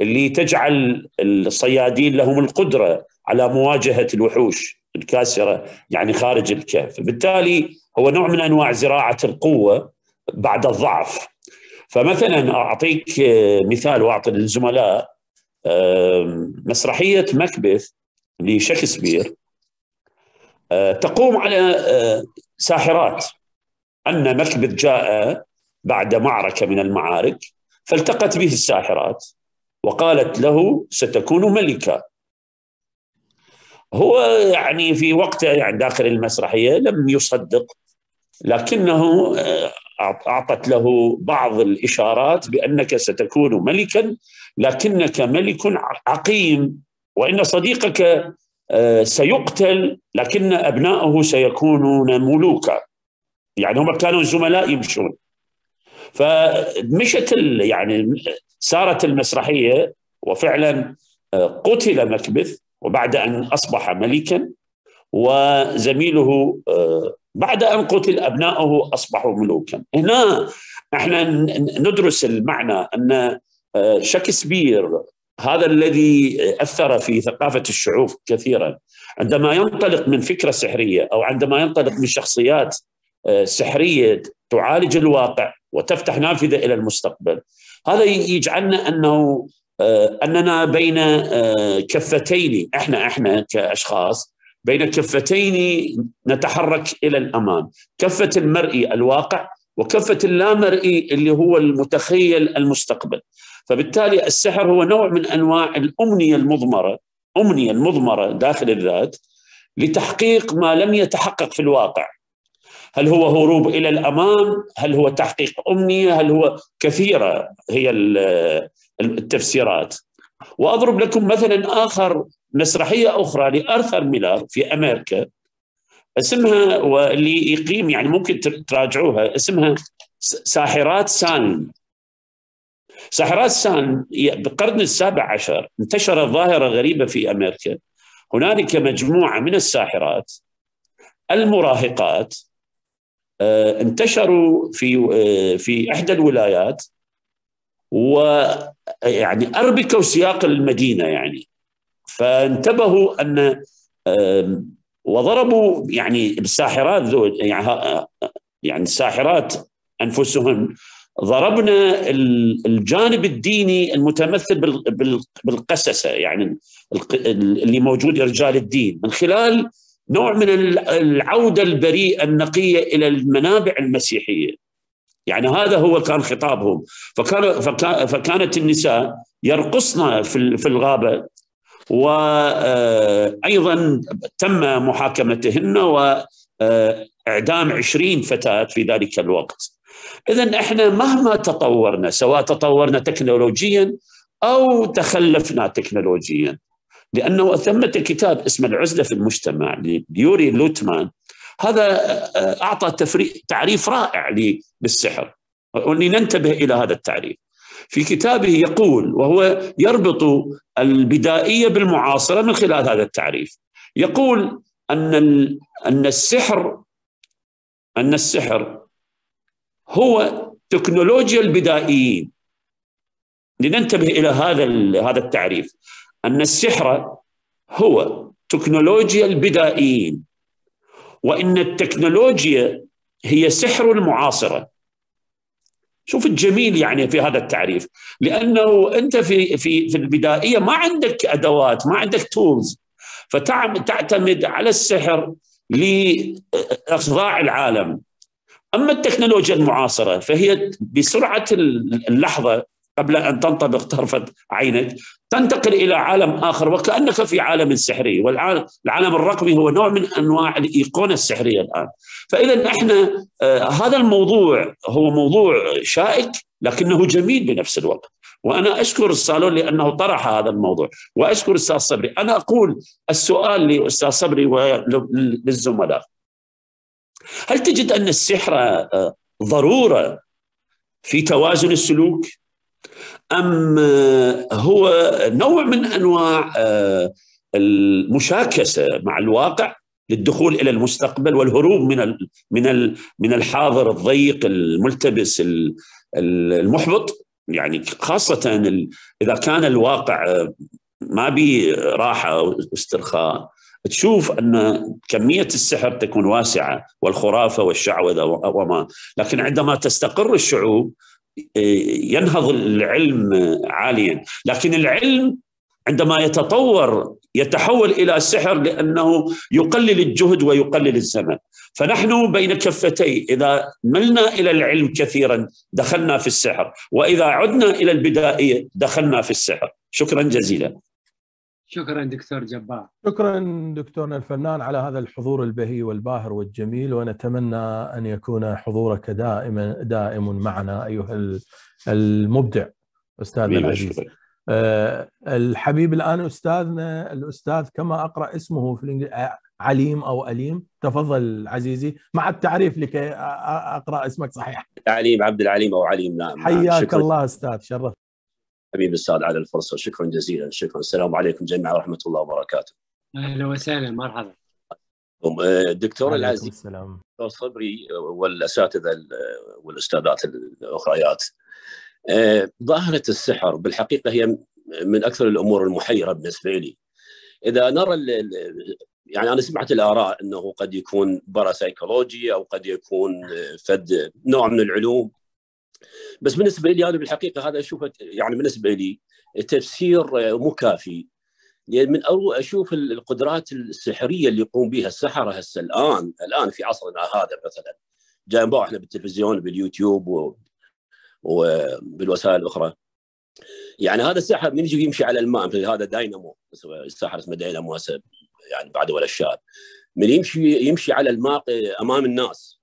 اللي تجعل الصيادين لهم القدرة على مواجهة الوحوش الكاسرة يعني خارج الكهف. بالتالي هو نوع من أنواع زراعة القوة بعد الضعف. فمثلا أعطيك مثال وأعطي للزملاء. مسرحية مكبث لشكسبير آه، تقوم على آه، ساحرات. أن مكبث جاء بعد معركة من المعارك فالتقت به الساحرات وقالت له ستكون ملكا هو يعني في وقته يعني داخل المسرحية لم يصدق. لكنه آه، أعطت له بعض الإشارات بأنك ستكون ملكا لكنك ملك عقيم. وإن صديقك آه، سيقتل لكن ابنائه سيكونون ملوكا. يعني هم كانوا زملاء يمشون. فمشت يعني سارت المسرحية وفعلا آه، قتل مكبث وبعد أن أصبح ملكا وزميله بعد أن قتل ابنائه أصبحوا ملوكا. هنا إحنا ندرس المعنى أن آه، شكسبير هذا الذي أثر في ثقافة الشعوب كثيرا عندما ينطلق من فكرة سحرية أو عندما ينطلق من شخصيات آه، سحرية تعالج الواقع وتفتح نافذة إلى المستقبل. هذا يجعلنا أنه أننا بين كفتين إحنا إحنا كأشخاص بين كفتين نتحرك إلى الامام، كفة المرئي الواقع وكفة اللامرئي اللي هو المتخيل المستقبل. فبالتالي السحر هو نوع من أنواع الأمنية المضمرة، أمنية المضمرة داخل الذات لتحقيق ما لم يتحقق في الواقع. هل هو هروب إلى الامام؟ هل هو تحقيق أمنية؟ هل هو كثيرة هي التفسيرات. وأضرب لكم مثلا آخر مسرحية أخرى لأرثر ميلر في أمريكا اسمها واللي يقيم يعني ممكن تراجعوها اسمها ساحرات سالم ساحرات سالم بالقرن السابع عشر انتشرت ظاهرة غريبة في أمريكا. هنالك مجموعة من الساحرات المراهقات آه، انتشروا في آه، في إحدى الولايات ويعني أربكوا سياق المدينة يعني. فانتبهوا أن وضربوا يعني الساحرات ذول يعني يعني الساحرات أنفسهم. ضربنا الجانب الديني المتمثل بالقسسة يعني اللي موجود رجال الدين من خلال نوع من العودة البريئة النقية إلى المنابع المسيحية. يعني هذا هو كان خطابهم. فكان فكانت النساء يرقصن في الغابة وأيضا تم محاكمتهن وإعدام عشرين فتاة في ذلك الوقت. اذا إحنا مهما تطورنا سواء تطورنا تكنولوجيا أو تخلفنا تكنولوجيا لأنه ثمة كتاب اسمه العزلة في المجتمع ليوري لوتمان هذا أعطى تعريف رائع للسحر. ولننتبه إلى هذا التعريف. في كتابه يقول وهو يربط البدائية بالمعاصرة من خلال هذا التعريف. يقول أن أن السحر أن السحر هو تكنولوجيا البدائيين. لننتبه إلى هذا هذا التعريف. أن السحر هو تكنولوجيا البدائيين وإن التكنولوجيا هي سحر المعاصرة. شوف الجميل يعني في هذا التعريف لأنه أنت في في في البدائية ما عندك أدوات ما عندك تولز فتعتمد على السحر لأخضاع العالم. أما التكنولوجيا المعاصرة فهي بسرعة اللحظة قبل أن تنطبق طرفة عينك تنتقل إلى عالم آخر وكأنك في عالم سحري. والعالم العالم الرقمي هو نوع من أنواع الإيقونة السحرية الآن. فإذا إحنا آه هذا الموضوع هو موضوع شائك لكنه جميل بنفس الوقت. وأنا أشكر الصالون لأنه طرح هذا الموضوع. وأشكر الاستاذ صبري أنا أقول السؤال لأستاذ صبري وللزملاء. هل تجد أن السحر آه، ضرورة في توازن السلوك؟ أم هو نوع من أنواع آه، المشاكسة مع الواقع للدخول إلى المستقبل والهروب من من من الحاضر الضيق الملتبس المحبط. يعني خاصة إذا كان الواقع آه، ما بي راحة واسترخاء تشوف أن كمية السحر تكون واسعة والخرافة والشعوذة وما لكن عندما تستقر الشعوب ينهض العلم عاليا. لكن العلم عندما يتطور يتحول إلى سحر لأنه يقلل الجهد ويقلل الزمن. فنحن بين كفتي إذا ملنا إلى العلم كثيرا دخلنا في السحر. وإذا عدنا إلى البدائية دخلنا في السحر. شكرا جزيلا. شكرا دكتور جبار. شكرا دكتورنا الفنان على هذا الحضور البهي والباهر والجميل ونتمنى أن يكون حضورك دائما دائم معنا أيها المبدع استاذنا العزيز. أه الحبيب الآن استاذنا الأستاذ كما أقرأ اسمه في الإنجليزي عليم أو أليم. تفضل عزيزي. مع التعريف لكي أقرأ اسمك صحيح. عليم عبد العليم أو عليم نعم حياك شكرا. الله أستاذ شرف حبيبي الاستاذ على الفرصة. شكرا جزيلا. شكرا. السلام عليكم جميعا ورحمة الله وبركاته. أهلا وسهلا. مرحبا. الدكتور العزيز السلام. دكتور صبري والأساتذة والأستاذات الأخريات. آه، ظاهرة السحر بالحقيقة هي من أكثر الأمور المحيرة بالنسبة لي. إذا نرى يعني أنا سمعت الآراء أنه قد يكون باراسايكولوجي أو قد يكون فد نوع من العلوم. بس بالنسبة لي أنا بالحقيقة هذا أشوفه يعني بالنسبة لي تفسير مو كافي. لأن من أشوف القدرات السحرية اللي يقوم بها السحرة هسه الآن الآن في عصرنا هذا مثلا. جاي إحنا بالتلفزيون باليوتيوب و... وبالوسائل الأخرى. يعني هذا السحر من يجي يمشي على الماء مثل هذا داينامو السحر اسمه داينامو يعني بعد ولا الشاب من يمشي يمشي على الماء أمام الناس.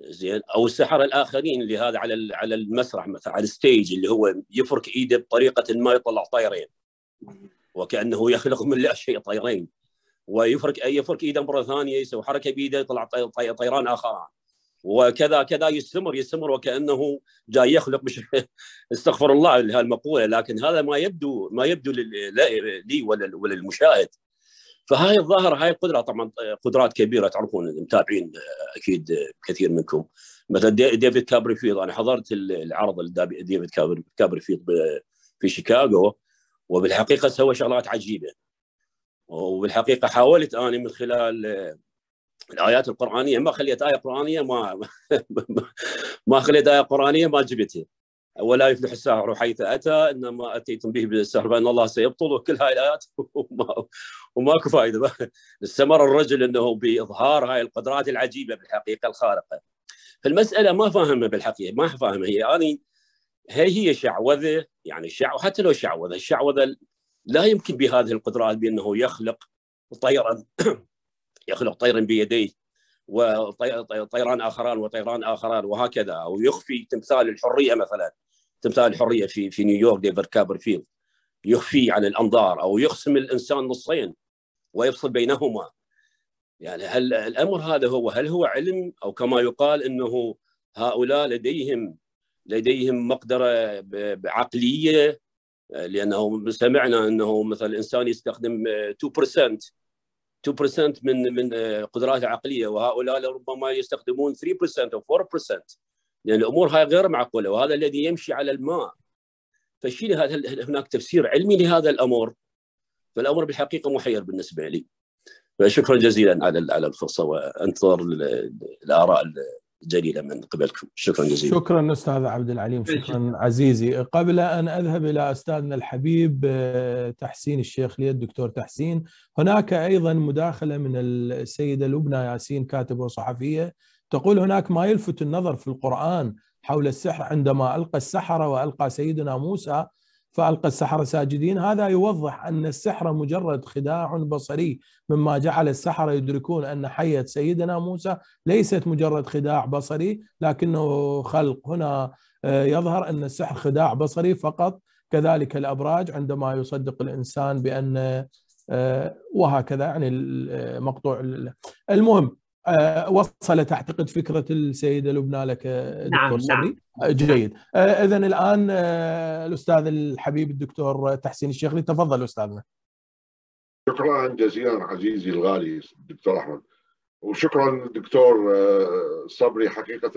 زين؟ أو السحره الآخرين اللي هذا على على المسرح مثلا على ال stage اللي هو يفرك إيده بطريقة ما يطلع طيرين. وكأنه يخلق من لا شيء طيرين. ويفرك يفرك إيده مرة ثانية يسوي حركة بيده يطلع طيران اخر وكذا كذا يستمر يستمر وكأنه جاي يخلق مش استغفر الله هالمقوله لكن هذا ما يبدو ما يبدو لي ولا فهاي الظاهرة هاي القدره طبعا قدرات كبيرة تعرفون المتابعين أكيد كثير منكم. مثلا ديفيد كوبرفيلد أنا حضرت العرض ديفيد كوبرفيلد في شيكاغو وبالحقيقة سوى شغلات عجيبة. وبالحقيقة حاولت أنا من خلال الآيات القرآنية ما خليت آية قرآنية ما ما خليت آية قرآنية ما جبتها. ولا يفلح الساحر حيث أتى إنما أتيتم به بالسحر فإن الله سيبطل وكل هاي الآيات. وماكو فائده استمر الرجل إنه بإظهار هاي القدرات العجيبة بالحقيقة الخارقة. فالمساله ما فاهمها بالحقيقة ما فاهمها. هي اني هي هي شعوذة يعني شعو حتى لو شعوذة الشعوذة لا يمكن بهذه القدرات بأنه يخلق طيرا يخلق طيرا بيديه وطيران آخران وطيران آخران وهكذا أو يخفي تمثال الحرية مثلا. تمثال الحريه في في نيويورك ديفيد كوبرفيلد. يخفي عن الأنظار أو يقسم الإنسان نصين ويفصل بينهما. يعني هل الأمر هذا هو هل هو علم أو كما يقال إنه هؤلاء لديهم لديهم مقدرة بعقلية؟ لأنه سمعنا إنه مثلا الانسان يستخدم 2% 2% من من قدراته العقلية وهؤلاء ربما يستخدمون 3% أو 4% لأن الأمور هاي غير معقولة وهذا الذي يمشي على الماء. فالشيء هذا هل هناك تفسير علمي لهذا الأمر؟ فالأمر بالحقيقة محير بالنسبة لي. فشكرا جزيلا على على الفرصة وأنتظر الآراء جليله من قبلكم. شكرا جزيلا. شكرا أستاذ عبد العليم. شكرا عزيزي. قبل أن أذهب إلى أستاذنا الحبيب آه، تحسين الشيخ لي الدكتور تحسين هناك أيضا مداخلة من السيدة لبنى ياسين كاتبة وصحفية. تقول هناك ما يلفت النظر في القرآن حول السحر عندما ألقى السحرة وألقى سيدنا موسى فألقى السحرة ساجدين هذا يوضح أن السحر مجرد خداع بصري مما جعل السحرة يدركون أن حية سيدنا موسى ليست مجرد خداع بصري لكنه خلق. هنا آه، يظهر أن السحر خداع بصري فقط. كذلك الأبراج عندما يصدق الإنسان بأن آه، وهكذا يعني مقطوع المهم آه، وصلت أعتقد فكرة السيده لبنى لك دكتور نعم. صبري. نعم. آه، جيد. آه، اذا الآن الأستاذ الحبيب الدكتور تحسين الشيخلي تفضل أستاذنا. شكرا جزيلا عزيزي الغالي دكتور أحمد. وشكرا دكتور صبري حقيقة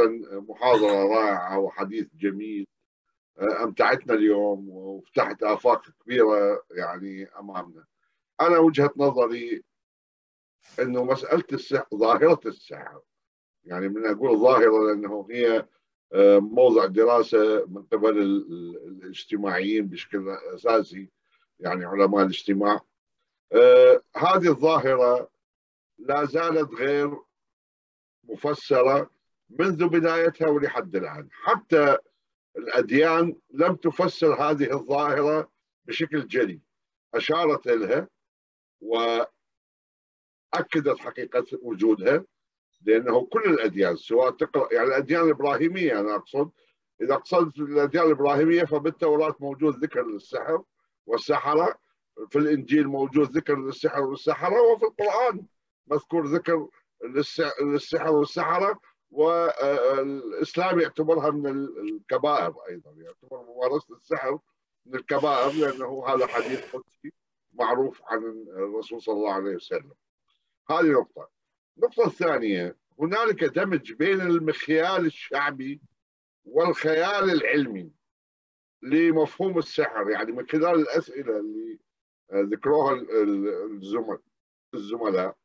محاضرة رائعة وحديث جميل. أمتعتنا اليوم وفتحت آفاق كبيرة يعني أمامنا. أنا وجهة نظري إنه مسألة السحر ظاهرة السحر. يعني من أقول ظاهرة لأنه هي آه، موضع دراسة من قبل الاجتماعيين بشكل أساسي يعني علماء الاجتماع. آه، هذه الظاهرة لا زالت غير مفسرة منذ بدايتها ولحد الآن. حتى الأديان لم تفسر هذه الظاهرة بشكل جلي أشارت لها اكدت حقيقه وجودها لأنه كل الأديان سواء تقرا يعني الأديان الإبراهيمية أنا أقصد. إذا أقصدت الأديان الإبراهيمية فبالتوراة موجود ذكر للسحر والسحرة في الإنجيل موجود ذكر للسحر والسحرة وفي القرآن مذكور ذكر للسحر والسحرة والإسلام يعتبرها من الكبائر أيضا يعتبر ممارسة السحر من الكبائر لأنه هذا حديث قدسي معروف عن الرسول صلى الله عليه وسلم. هذه نقطة. النقطة الثانية هنالك دمج بين المخيال الشعبي والخيال العلمي لمفهوم السحر يعني من خلال الأسئلة اللي ذكروها الزملاء.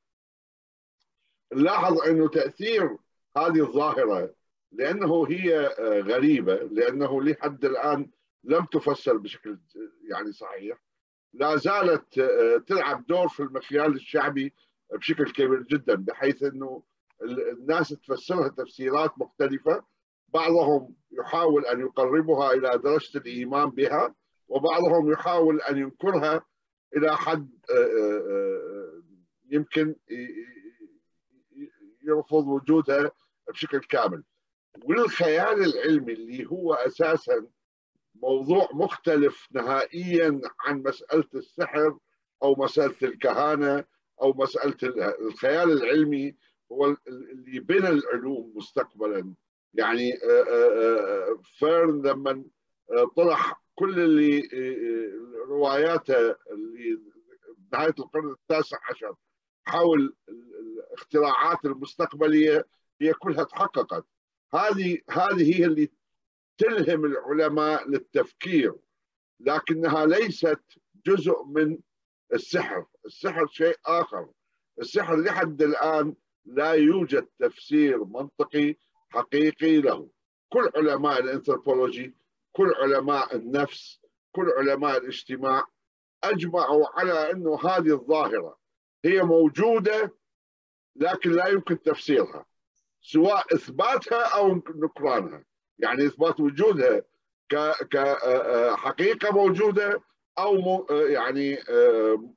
نلاحظ أنه تأثير هذه الظاهرة لأنه هي غريبة لأنه لحد الآن لم تفسر بشكل يعني صحيح. لا زالت تلعب دور في المخيال الشعبي بشكل كبير جدا بحيث إنه الناس تفسرها تفسيرات مختلفة. بعضهم يحاول أن يقربها إلى درجة الإيمان بها وبعضهم يحاول أن ينكرها إلى حد آه، آه، آه، يمكن يرفض وجودها بشكل كامل. والخيال العلمي اللي هو أساسا موضوع مختلف نهائيا عن مسألة السحر أو مسألة الكهانة أو مسألة الخيال العلمي هو اللي بنى العلوم مستقبلا. يعني آه، آه، آه، فيرن لما طرح كل اللي رواياته اللي نهاية القرن التاسع عشر حول الاختراعات المستقبلية هي كلها تحققت. هذه هذه هي اللي تلهم العلماء للتفكير لكنها ليست جزء من السحر. السحر شيء آخر. السحر لحد الآن لا يوجد تفسير منطقي حقيقي له. كل علماء الأنثروبولوجي كل علماء النفس كل علماء الاجتماع أجمعوا على أنه هذه الظاهرة هي موجودة لكن لا يمكن تفسيرها سواء إثباتها أو نكرانها. يعني إثبات وجودها كحقيقة موجودة أو يعني آه،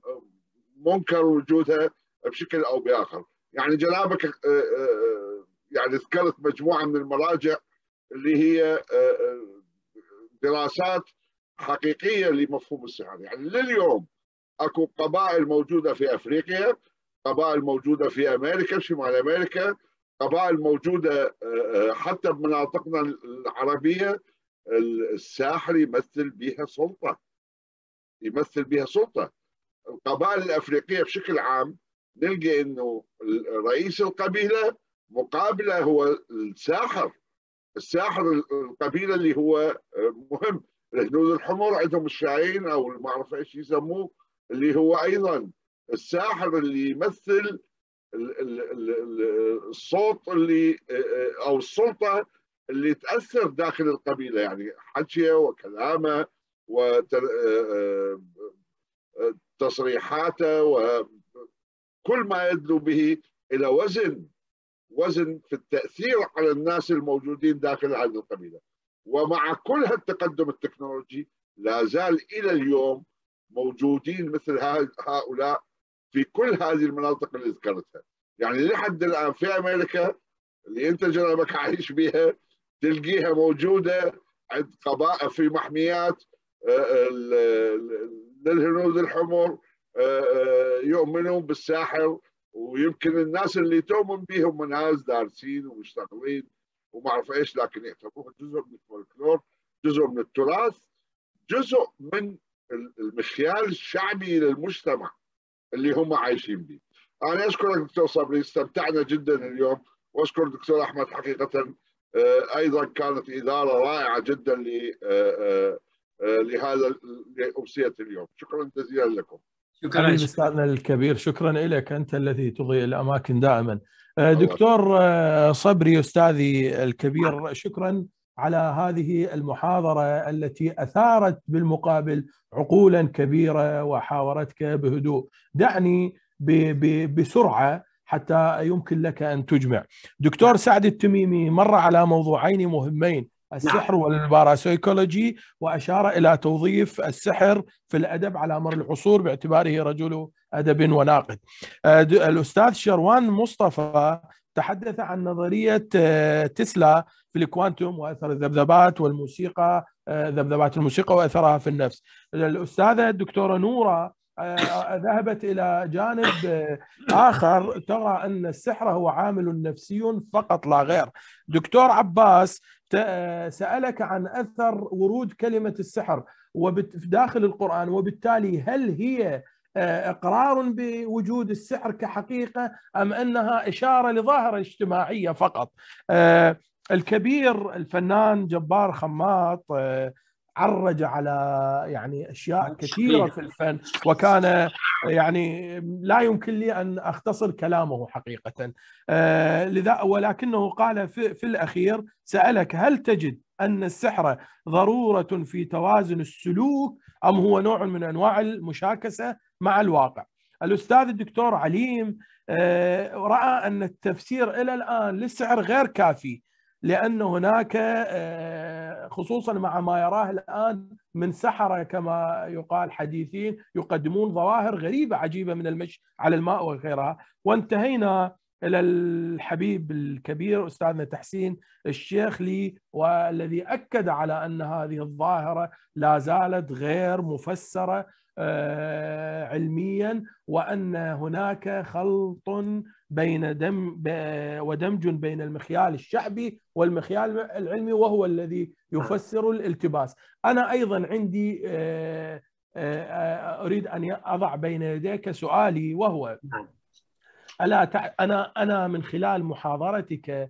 منكر وجودها بشكل أو بآخر. يعني جنابك آه، آه، يعني ذكرت مجموعة من المراجع اللي هي دراسات حقيقية لمفهوم السحر. يعني لليوم أكو قبائل موجودة في أفريقيا قبائل موجودة في أمريكا شمال أمريكا؟ قبائل موجودة حتى بمناطقنا العربية الساحر يمثل بها سلطة. يمثل بها سلطة. القبائل الأفريقية بشكل عام نلقى إنه رئيس القبيلة مقابلة هو الساحر. الساحر القبيلة اللي هو مهم. الهنود الحمر عندهم الشاهين أو ما أعرف إيش يسموه اللي هو أيضا الساحر اللي يمثل الصوت اللي أو السلطة اللي تأثر داخل القبيلة. يعني حكيه وكلامه وتصريحاته وكل ما يدلو به إلى وزن وزن في التأثير على الناس الموجودين داخل هذه القبيلة. ومع كل هالتقدم التكنولوجي لا زال إلى اليوم موجودين مثل هؤلاء في كل هذه المناطق اللي ذكرتها. يعني لحد الآن في أمريكا اللي أنت جنبك عايش بها تلقيها موجودة عند قبائل في محميات آه، للهنود الحمر آه، آه، يؤمنون بالساحر ويمكن الناس اللي تؤمن بهم ناس دارسين ومشتغلين وما اعرف إيش لكن يعتبروها جزء من الفولكلور جزء من التراث جزء من المخيال الشعبي للمجتمع اللي هم عايشين به. أنا أشكرك دكتور صبري استمتعنا جدا اليوم وأشكر دكتور أحمد حقيقه آه، أيضا كانت إدارة رائعة جدا آه، آه، لهذا لامسيه اليوم. شكرا جزيلا لكم. شكرا استاذنا الكبير. شكرا لك أنت الذي تضيء الأماكن دائما. دكتور صبري أستاذي الكبير. شكرا على هذه المحاضرة التي أثارت بالمقابل عقولا كبيرة وحاورتك بهدوء. دعني بسرعة حتى يمكن لك أن تجمع. دكتور سعد التميمي مر على موضوعين مهمين. السحر نعم. والباراسيكولوجي وأشار إلى توظيف السحر في الأدب على مر العصور باعتباره رجل أدب وناقد. آه، الأستاذ شروان مصطفى تحدث عن نظرية آه، تسلا في الكوانتوم وأثر الذبذبات والموسيقى آه، ذبذبات الموسيقى وأثرها في النفس. الأستاذة الدكتورة نورة آه، ذهبت إلى جانب آخر ترى أن السحر هو عامل نفسي فقط لا غير. دكتور عباس سألك عن أثر ورود كلمة السحر داخل القرآن وبالتالي هل هي آه، إقرار بوجود السحر كحقيقة أم أنها إشارة لظاهرة اجتماعية فقط؟ آه، الكبير الفنان جبار خماط آه، عرج على يعني أشياء كثيرة في الفن وكان يعني لا يمكن لي أن أختصر كلامه حقيقة. لذا ولكنه قال في, في الأخير سألك هل تجد أن السحر ضرورة في توازن السلوك أم هو نوع من أنواع المشاكسة مع الواقع؟ الأستاذ الدكتور عليم آه، رأى أن التفسير إلى الآن للسعر غير كافي. لأن هناك آه، خصوصا مع ما يراه الآن من سحرة كما يقال حديثين يقدمون ظواهر غريبة عجيبة من المشي على الماء وغيرها. وانتهينا إلى الحبيب الكبير أستاذنا تحسين الشيخ لي والذي أكد على أن هذه الظاهرة لا زالت غير مفسرة آه، علميا وأن هناك خلط بين دم ودمج بين المخيال الشعبي والمخيال العلمي وهو الذي يفسر الالتباس. أنا أيضا عندي آه، آه، أريد أن أضع بين يديك سؤالي وهو نعم. ألا أنا أنا من خلال محاضرتك آه،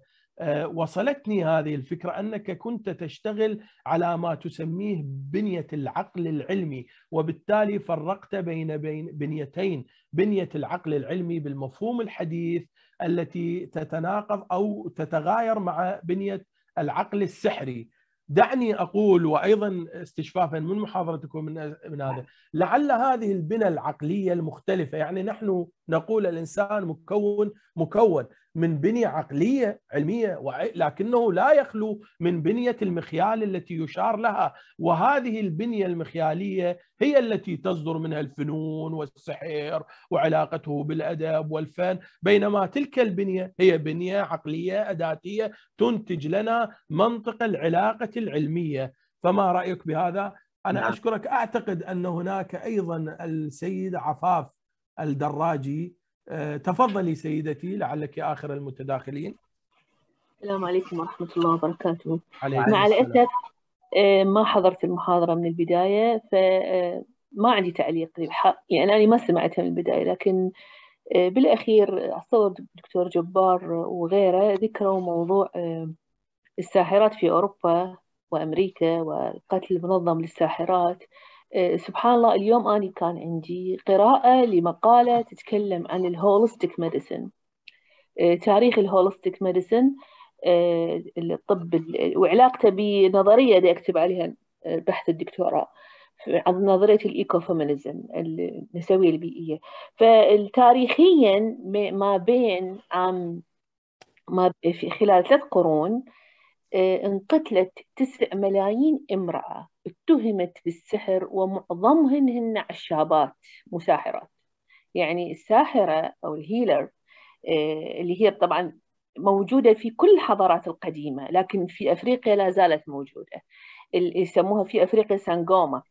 وصلتني هذه الفكرة أنك كنت تشتغل على ما تسميه بنية العقل العلمي وبالتالي فرقت بين بنيتين بنية العقل العلمي بالمفهوم الحديث التي تتناقض أو تتغاير مع بنية العقل السحري. دعني أقول وأيضا استشفافا من محاضرتكم من من هذا لعل هذه البنى العقلية المختلفة يعني نحن نقول الإنسان مكون مكون من بنية عقلية علمية لكنه لا يخلو من بنية المخيال التي يشار لها. وهذه البنية المخيالية هي التي تصدر منها الفنون والسحر وعلاقته بالأدب والفن. بينما تلك البنية هي بنية عقلية أداتية تنتج لنا منطق العلاقة العلمية. فما رأيك بهذا؟ أنا نعم. أشكرك. أعتقد أن هناك أيضا السيد عفاف الدراجي. آه، تفضلي سيدتي لعلك آخر المتداخلين. السلام عليكم ورحمة الله وبركاته. مع الأسف آه، ما حضرت المحاضرة من البداية فما آه، عندي تعليق. يعني أنا ما سمعتها من البداية لكن بالأخير أتصور دكتور جبار وغيره ذكروا موضوع الساحرات في أوروبا وأمريكا والقتل المنظم للساحرات. سبحان الله اليوم أنا كان عندي قراءة لمقالة تتكلم عن ال holistic medicine تاريخ ال holistic medicine الطب وعلاقته بنظرية دي أكتب عليها بحث الدكتوراه عن نظرية ال eco النسوية البيئية. فتاريخيا ما بين عام ما في خلال ثلاث قرون انقتلت تسع ملايين امرأة اتهمت بالسحر ومعظمهن هن عشابات مساحرات يعني الساحرة أو الهيلر آه، اللي هي طبعا موجودة في كل الحضارات القديمة لكن في أفريقيا لا زالت موجودة. يسموها في أفريقيا سانغوما. آه،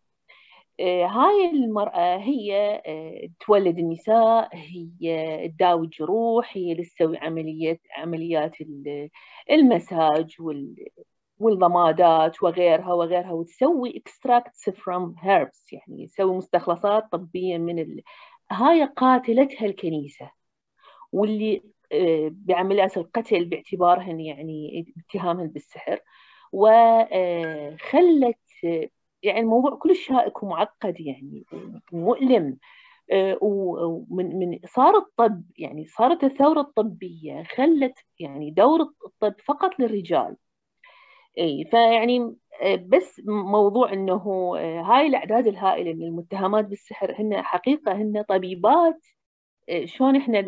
هاي المرأة هي آه، تولد النساء هي تداوي الجروح هي اللي تسوي عمليات عمليات المساج والضمادات وغيرها وغيرها وتسوي extracts from herbs يعني تسوي مستخلصات طبية من ال... هاي قاتلتها الكنيسة. واللي آه، بعمليات القتل باعتبارهن يعني اتهامهن بالسحر وخلت يعني الموضوع كلش شائك ومعقد يعني مؤلم. آه، ومن من صار الطب يعني صارت الثورة الطبية خلت يعني دور الطب فقط للرجال. اي فيعني آه، بس موضوع إنه آه، هاي الأعداد الهائلة من المتهمات بالسحر هن حقيقة هن طبيبات شلون إحنا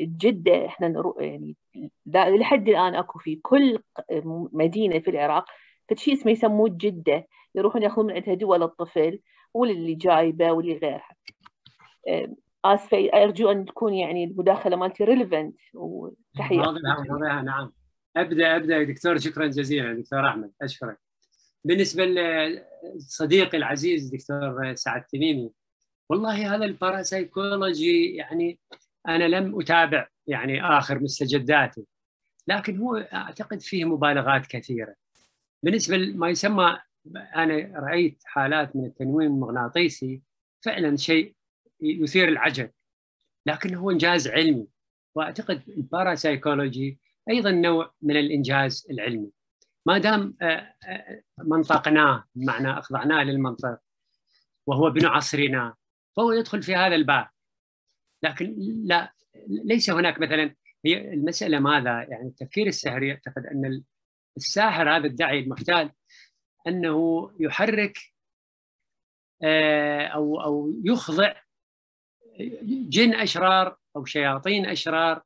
الجدة إحنا يعني لحد الآن أكو في كل مدينة في العراق فشيء اسمه يسموه جدة. يروحون ياخذون من عندها دواء للطفل واللي جايبه واللي غيرها. آسفة أرجو أن تكون يعني المداخلة مالتي relevant وتحية. واضحه نعم أبدأ أبدأ. دكتور شكرا جزيلا. دكتور أحمد أشكرك. بالنسبة لصديقي العزيز دكتور سعد تميمي والله هذا الباراسايكولوجي يعني أنا لم أتابع يعني آخر مستجداته لكن هو أعتقد فيه مبالغات كثيرة. بالنسبة لما يسمى أنا رأيت حالات من التنويم المغناطيسي فعلا شيء يثير العجب لكن هو إنجاز علمي وأعتقد الباراسايكولوجي أيضا نوع من الإنجاز العلمي. ما دام آه، آه، منطقناه بمعنى أخضعناه للمنطق وهو ابن عصرنا فهو يدخل في هذا الباب. لكن لا ليس هناك مثلا هي المسألة ماذا؟ يعني التفكير السحري يعتقد أن الساحر هذا الداعي المحتال أنه يحرك آه، أو أو يخضع جن أشرار أو شياطين أشرار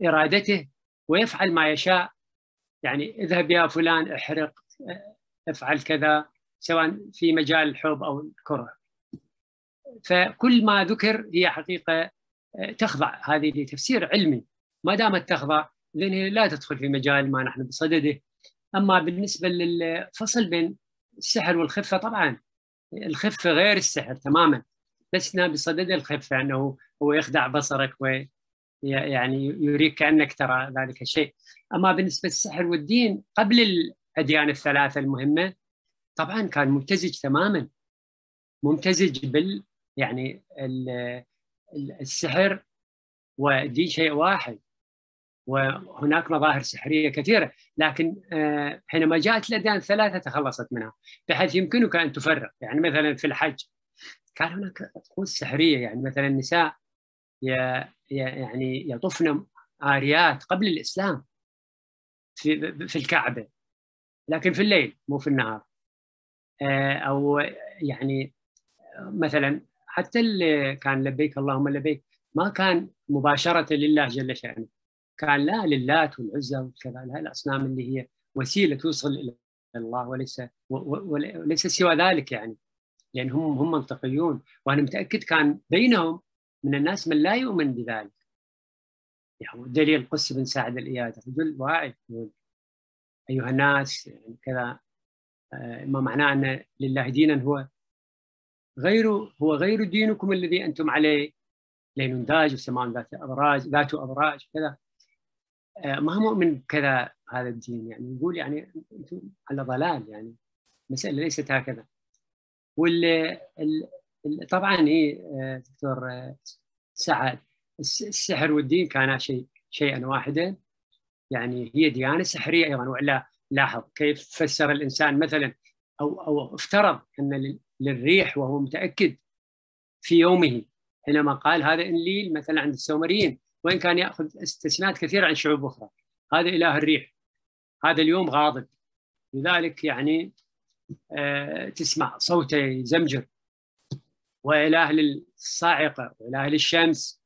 لإرادته ويفعل ما يشاء. يعني اذهب يا فلان احرق افعل كذا سواء في مجال الحب أو الكره. فكل ما ذكر هي حقيقة آه، تخضع هذه لتفسير علمي. ما دامت تخضع إذن لا تدخل في مجال ما نحن بصدده. أما بالنسبة للفصل بين السحر والخفة طبعا الخفة غير السحر تماما لسنا بصدد الخفة انه هو يخدع بصرك و يعني يريك كأنك ترى ذلك الشيء. أما بالنسبة للسحر والدين قبل الأديان الثلاثة المهمة طبعا كان ممتزج تماما. ممتزج بال يعني السحر والدين شيء واحد. وهناك مظاهر سحرية كثيرة لكن آه، حينما جاءت الأديان الثلاثة تخلصت منها بحيث يمكنك أن تفرق. يعني مثلا في الحج كان هناك طقوس سحرية يعني مثلا النساء يعني يطفن عاريات قبل الإسلام في في الكعبة لكن في الليل مو في النهار. آه، أو يعني مثلا حتى اللي كان لبيك اللهم لبيك ما كان مباشرة لله جل شأنه. كان لا للات والعزى وكذا لا الأصنام اللي هي وسيلة توصل إلى الله وليس وليس سوى ذلك يعني. لأن هم هم منطقيون وأنا متأكد كان بينهم من الناس من لا يؤمن بذلك. يعني دليل قس بن سعد الاياد رجل واعي أيها الناس يعني كذا آه، ما معناه أن لله دينا هو غير هو غير دينكم الذي أنتم عليه. لين داج وسماء ذات أبراج ذات أبراج كذا. ما هو مؤمن كذا هذا الدين؟ يعني يقول يعني أنتم على ضلال يعني المساله ليست هكذا. وال طبعا هي آه، دكتور آه، سعد السحر والدين كانا شيء شيئا واحدا. يعني هي ديانة سحرية أيضا. وإلا لاحظ كيف فسر الإنسان مثلا أو أو افترض أن للريح وهو متأكد في يومه حينما قال هذا إنليل مثلا عند السومريين وإن كان يأخذ استثناءات كثيرة عن شعوب أخرى. هذا إله الريح. هذا اليوم غاضب. لذلك يعني آه تسمع صوته يزمجر. وإله للصاعقة وإله للشمس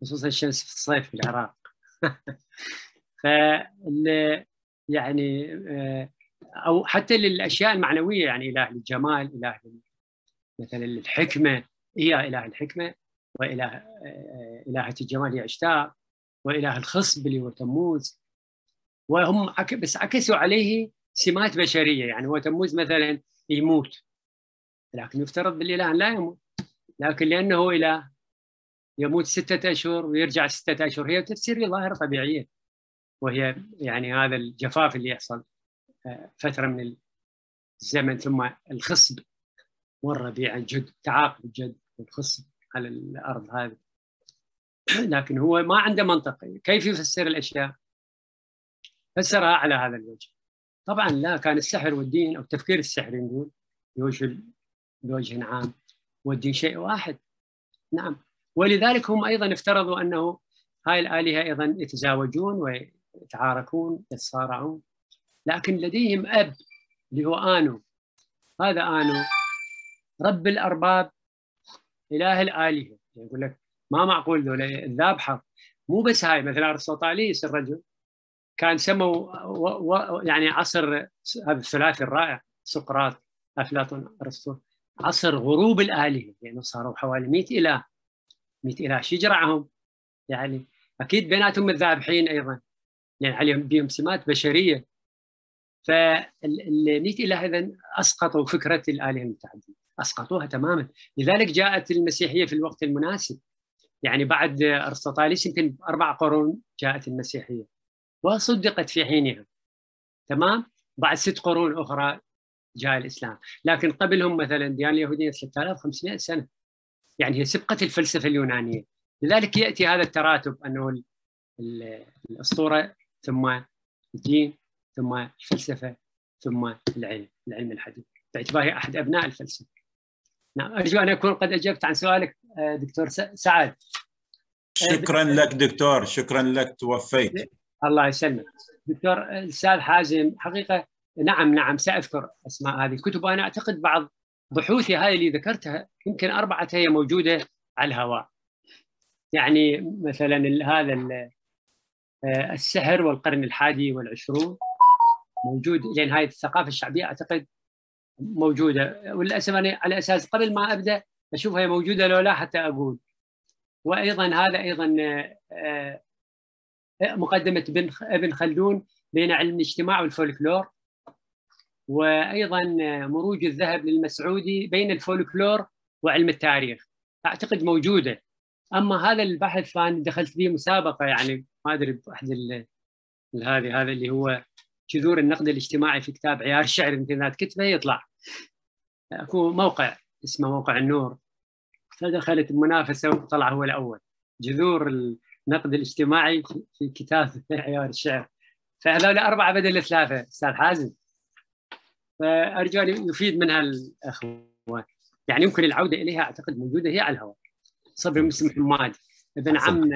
خصوصا الشمس في الصيف في العراق. ف يعني آه أو حتى للأشياء المعنوية يعني إله للجمال إله مثلا للحكمة. هي إله الحكمة. وإله آه، الهه الجمال هي اشتاء وإله الخصب اللي هو تموز. وهم بس عكسوا عليه سمات بشرية. يعني هو تموز مثلا يموت لكن يفترض بالإله لا يموت. لكن لأنه إله يموت ستة أشهر ويرجع ستة أشهر. هي تفسير ظاهرة طبيعية. وهي يعني هذا الجفاف اللي يحصل آه، فترة من الزمن. ثم الخصب والربيع الجد تعاقب الجد والخصب على الأرض هذه. لكن هو ما عنده منطق. كيف يفسر الأشياء؟ فسرها على هذا الوجه. طبعا لا كان السحر والدين أو تفكير السحر نقول بوجه بوجه عام والدين شيء واحد. نعم. ولذلك هم أيضا افترضوا أنه هاي الآلهة أيضا يتزاوجون ويتعاركون يتصارعون. لكن لديهم أب اللي هو آنو. هذا آنو؟ رب الأرباب إله الآلهة. يقول لك ما معقول ذولا الذابحة. مو بس هاي مثلا أرسطاطاليس الرجل كان سموا و و يعني عصر هذا الثلاثي الرائع سقراط أفلاطون أرسطو عصر غروب الآلهة. يعني صاروا حوالي 100 إله 100 إله. شو يجرعهم يعني أكيد بيناتهم الذابحين أيضا. يعني عليهم بهم سمات بشرية. فال 100 إله إذا أسقطوا فكرة الآلهة المتعددة أسقطوها تماما. لذلك جاءت المسيحية في الوقت المناسب. يعني بعد أرسطاليس يمكن أربع قرون جاءت المسيحية. وصدقت في حينها. تمام؟ بعد ست قرون أخرى جاء الإسلام. لكن قبلهم مثلا ديانة اليهودية 3500 سنة. يعني هي سبقة الفلسفة اليونانية. لذلك يأتي هذا التراتب أنه الأسطورة ثم الدين ثم الفلسفة ثم العلم. العلم الحديث. باعتباره أحد أبناء الفلسفة. نعم. أرجو أن أكون قد أجبت عن سؤالك آه، دكتور سعد. شكرا لك دكتور شكرا لك توفيت. الله يسلمك. دكتور الأستاذ حازم حقيقة نعم نعم سأذكر أسماء هذه. الكتب وأنا أعتقد بعض بحوثي هذه اللي ذكرتها يمكن أربعة هي موجودة على الهواء. يعني مثلا هذا آه، السحر والقرن الحادي والعشرون موجود. لأن هاي الثقافة الشعبية أعتقد موجودة. وللأسف أنا على أساس قبل ما أبدأ أشوفها موجودة لو لا حتى أقول. وأيضا هذا أيضا آه، مقدمة ابن خلدون بين علم الاجتماع والفولكلور. وأيضا مروج الذهب للمسعودي بين الفولكلور وعلم التاريخ. أعتقد موجودة. أما هذا البحث فأنا دخلت فيه مسابقة يعني ما أدري بواحد هذه هذا اللي هو جذور النقد الاجتماعي في كتاب عيار الشعر يمكن كتبه يطلع. اكو موقع اسمه موقع النور. فدخلت المنافسة وطلع هو الأول. جذور النقد الاجتماعي في كتاب عيار الشعر. فهذول أربعة بدل ثلاثة أستاذ حازم. فارجو ان يفيد منها الأخوان. يعني يمكن العودة إليها أعتقد موجودة هي على الهواء. صبري مسلم حماد. ابن عم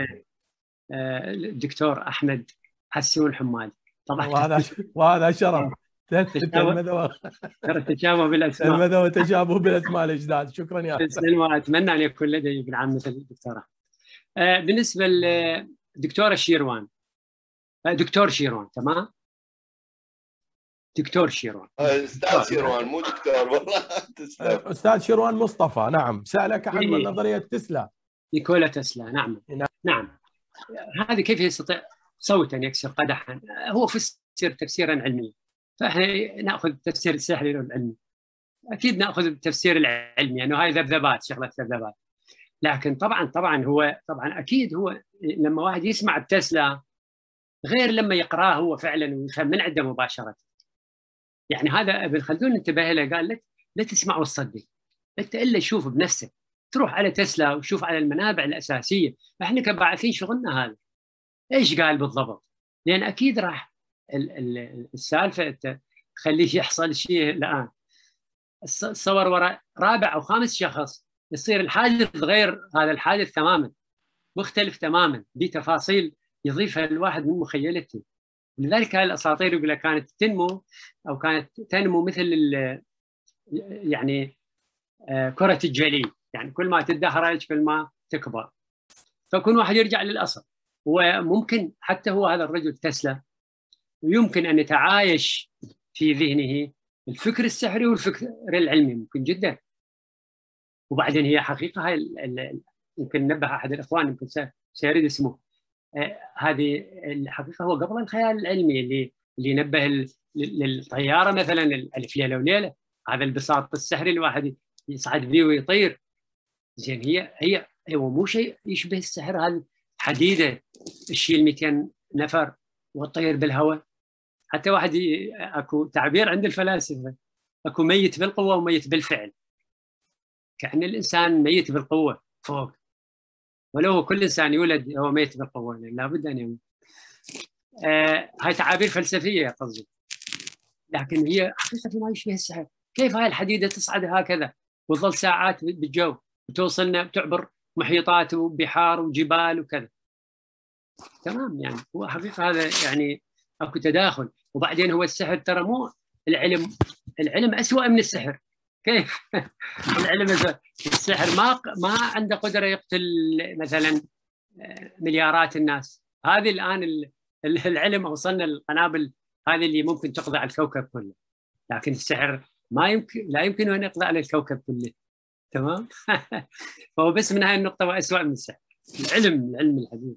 آه، الدكتور أحمد حسون حماد. طبعا. وهذا وهذا شرف. تشابه بالأسماء. المدى وتشابه بالأسماء الاجداد شكرا يا أتمنى أن يكون لدي ابن عم مثل الدكتور آه، بالنسبة لدكتوره شيروان. آه، دكتور شيروان تمام؟ دكتور شيروان. آه، أستاذ شيروان مو دكتور والله تسلم. أستاذ شيروان مصطفى نعم. سألك عن إيه. نظرية تسلا. نيكولا تسلا نعم نعم, نعم. هذه كيف يستطيع؟ صوتا يكسر قدحا. هو فسر تفسيرا علميا. فاحنا نأخذ تفسير السحر العلمي أكيد نأخذ التفسير العلمي انه هاي ذبذبات شغلة ذبذبات. لكن طبعا طبعا هو طبعا أكيد هو لما واحد يسمع التسلا غير لما يقرأه هو فعلا ويفهم من عنده مباشرة. يعني هذا ابن خلدون انتبه له قال لك لا تسمع وتصدق انت الا شوف بنفسك. تروح على تسلا وشوف على المنابع الأساسية. إحنا كباعثين شغلنا هذا. إيش قال بالضبط؟ لأن أكيد راح السالفة تخليه يحصل شيء الآن. تصور وراء رابع أو خامس شخص يصير الحادث غير هذا الحادث تماما مختلف تماما بتفاصيل يضيفها الواحد من مخيلته. لذلك هاي الأساطير يقول كانت تنمو أو كانت تنمو مثل يعني آه، كرة الجليد يعني كل ما تدهرج كل ما تكبر. فكل واحد يرجع للأصل وممكن حتى هو هذا الرجل تسلا ويمكن أن يتعايش في ذهنه الفكر السحري والفكر العلمي ممكن جدا. وبعدين هي حقيقة هاي يمكن نبه أحد الإخوان يمكن سيريد اسمه. آه، هذه الحقيقة هو قبل الخيال العلمي اللي اللي نبه للطيارة مثلا ألف ليلة وليلة. هذا البساط السحري الواحد يصعد به ويطير. زين هي هي هو مو شيء يشبه السحر هذا حديدة تشيل 200 نفر وتطير بالهواء. حتى واحد ي... اكو تعبير عند الفلاسفة. اكو ميت بالقوة وميت بالفعل. كأن الإنسان ميت بالقوة فوق. ولو كل إنسان يولد هو ميت بالقوة لابد أن يموت. آه هاي تعابير فلسفية قصدي. لكن هي حقيقة ما يشبه السحر كيف هاي الحديدة تصعد هكذا؟ وتظل ساعات بالجو وتوصلنا تعبر محيطات وبحار وجبال وكذا. تمام يعني. هو حقيقة هذا يعني أكو تداخل. وبعدين هو السحر ترى مو العلم العلم اسوء من السحر. كيف؟ العلم السحر ما ما عنده قدرة يقتل مثلا آه، مليارات الناس. هذه الآن العلم اوصلنا القنابل هذه اللي ممكن تقضي على الكوكب كله. لكن السحر ما يمكن لا يمكن أن يقضي على الكوكب كله. تمام؟ فهو بس من هاي النقطة واسوء من السحر. العلم العلم الحديث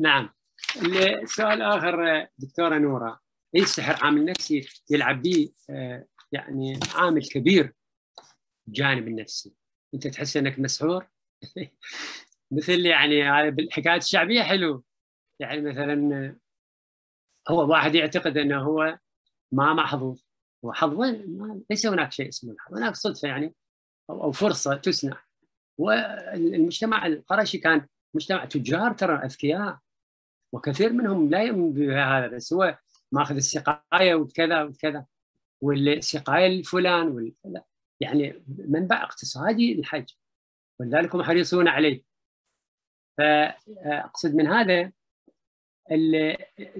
نعم. السؤال آخر دكتورة نورة. اي السحر عامل نفسي يلعب به آه، يعني عامل كبير الجانب النفسي؟ أنت تحس إنك مسحور؟ مثل يعني بالحكايات الشعبية حلو. يعني مثلا هو واحد يعتقد إنه هو ما محظوظ. وحظ وين؟ ليس هناك شيء اسمه الحظ. هناك صدفة يعني أو, فرصة تسنع والمجتمع القرشي كان مجتمع تجار ترى أذكياء. وكثير منهم لا يؤمن بهذا بس هو ماخذ السقاية وكذا وكذا والسقاية الفلان وال... يعني منبع اقتصادي للحج ولذلك هم حريصون عليه. فاقصد من هذا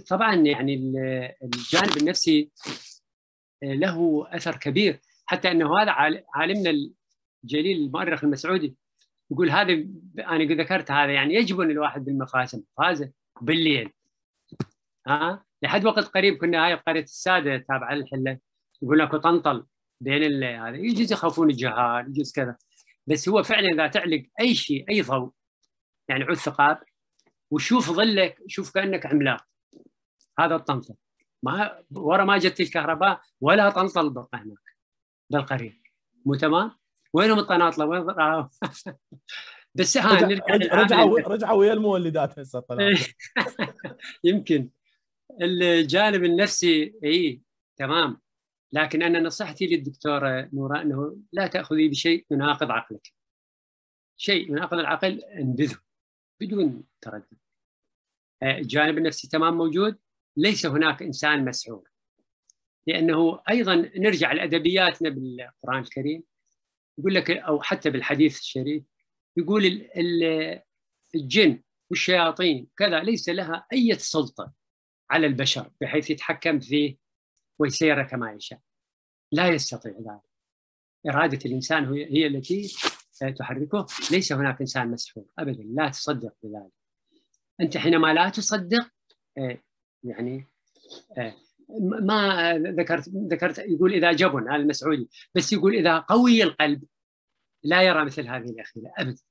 طبعا يعني الجانب النفسي له أثر كبير حتى إنه هذا عالمنا الجليل المؤرخ المسعودي يقول هذا أنا ذكرت هذا يعني يجب ان الواحد بالمخازن هذا بالليل. ها؟ لحد وقت قريب كنا هاي بقريه السادة تابعة للحلة. يقول لك طنطل بين هذا يجوز يخافون الجهال يجوز كذا. بس هو فعلا إذا تعلق أي شيء أي ضوء يعني عود ثقاب وشوف ظلك شوف كأنك عملاق. هذا الطنطل. ما ورا ما جت الكهرباء ولا طنطل بقى هناك بالقرية. مو تمام؟ وينهم الطناطله؟ وين بس ها رجعوا رجعوا ويا المولدات هسه يمكن. الجانب النفسي إي تمام. لكن أنا نصيحتي للدكتورة نورا إنه لا تأخذي بشيء يناقض عقلك. شيء يناقض العقل انبذه بدون تردد. آه، الجانب النفسي تمام موجود. ليس هناك إنسان مسحور. لأنه أيضا نرجع لأدبياتنا بالقرآن الكريم. يقول لك أو حتى بالحديث الشريف يقول الجن والشياطين كذا ليس لها أي سلطة على البشر بحيث يتحكم فيه ويسيره كما يشاء. لا يستطيع ذلك. إرادة الإنسان هي التي تحركه. ليس هناك إنسان مسحور أبدا. لا تصدق بذلك. أنت حينما لا تصدق آه، يعني آه، ما ذكرت ذكرت يقول إذا جبن هذا المسعودي بس يقول إذا قوي القلب لا يرى مثل هذه الأخيرة أبدا.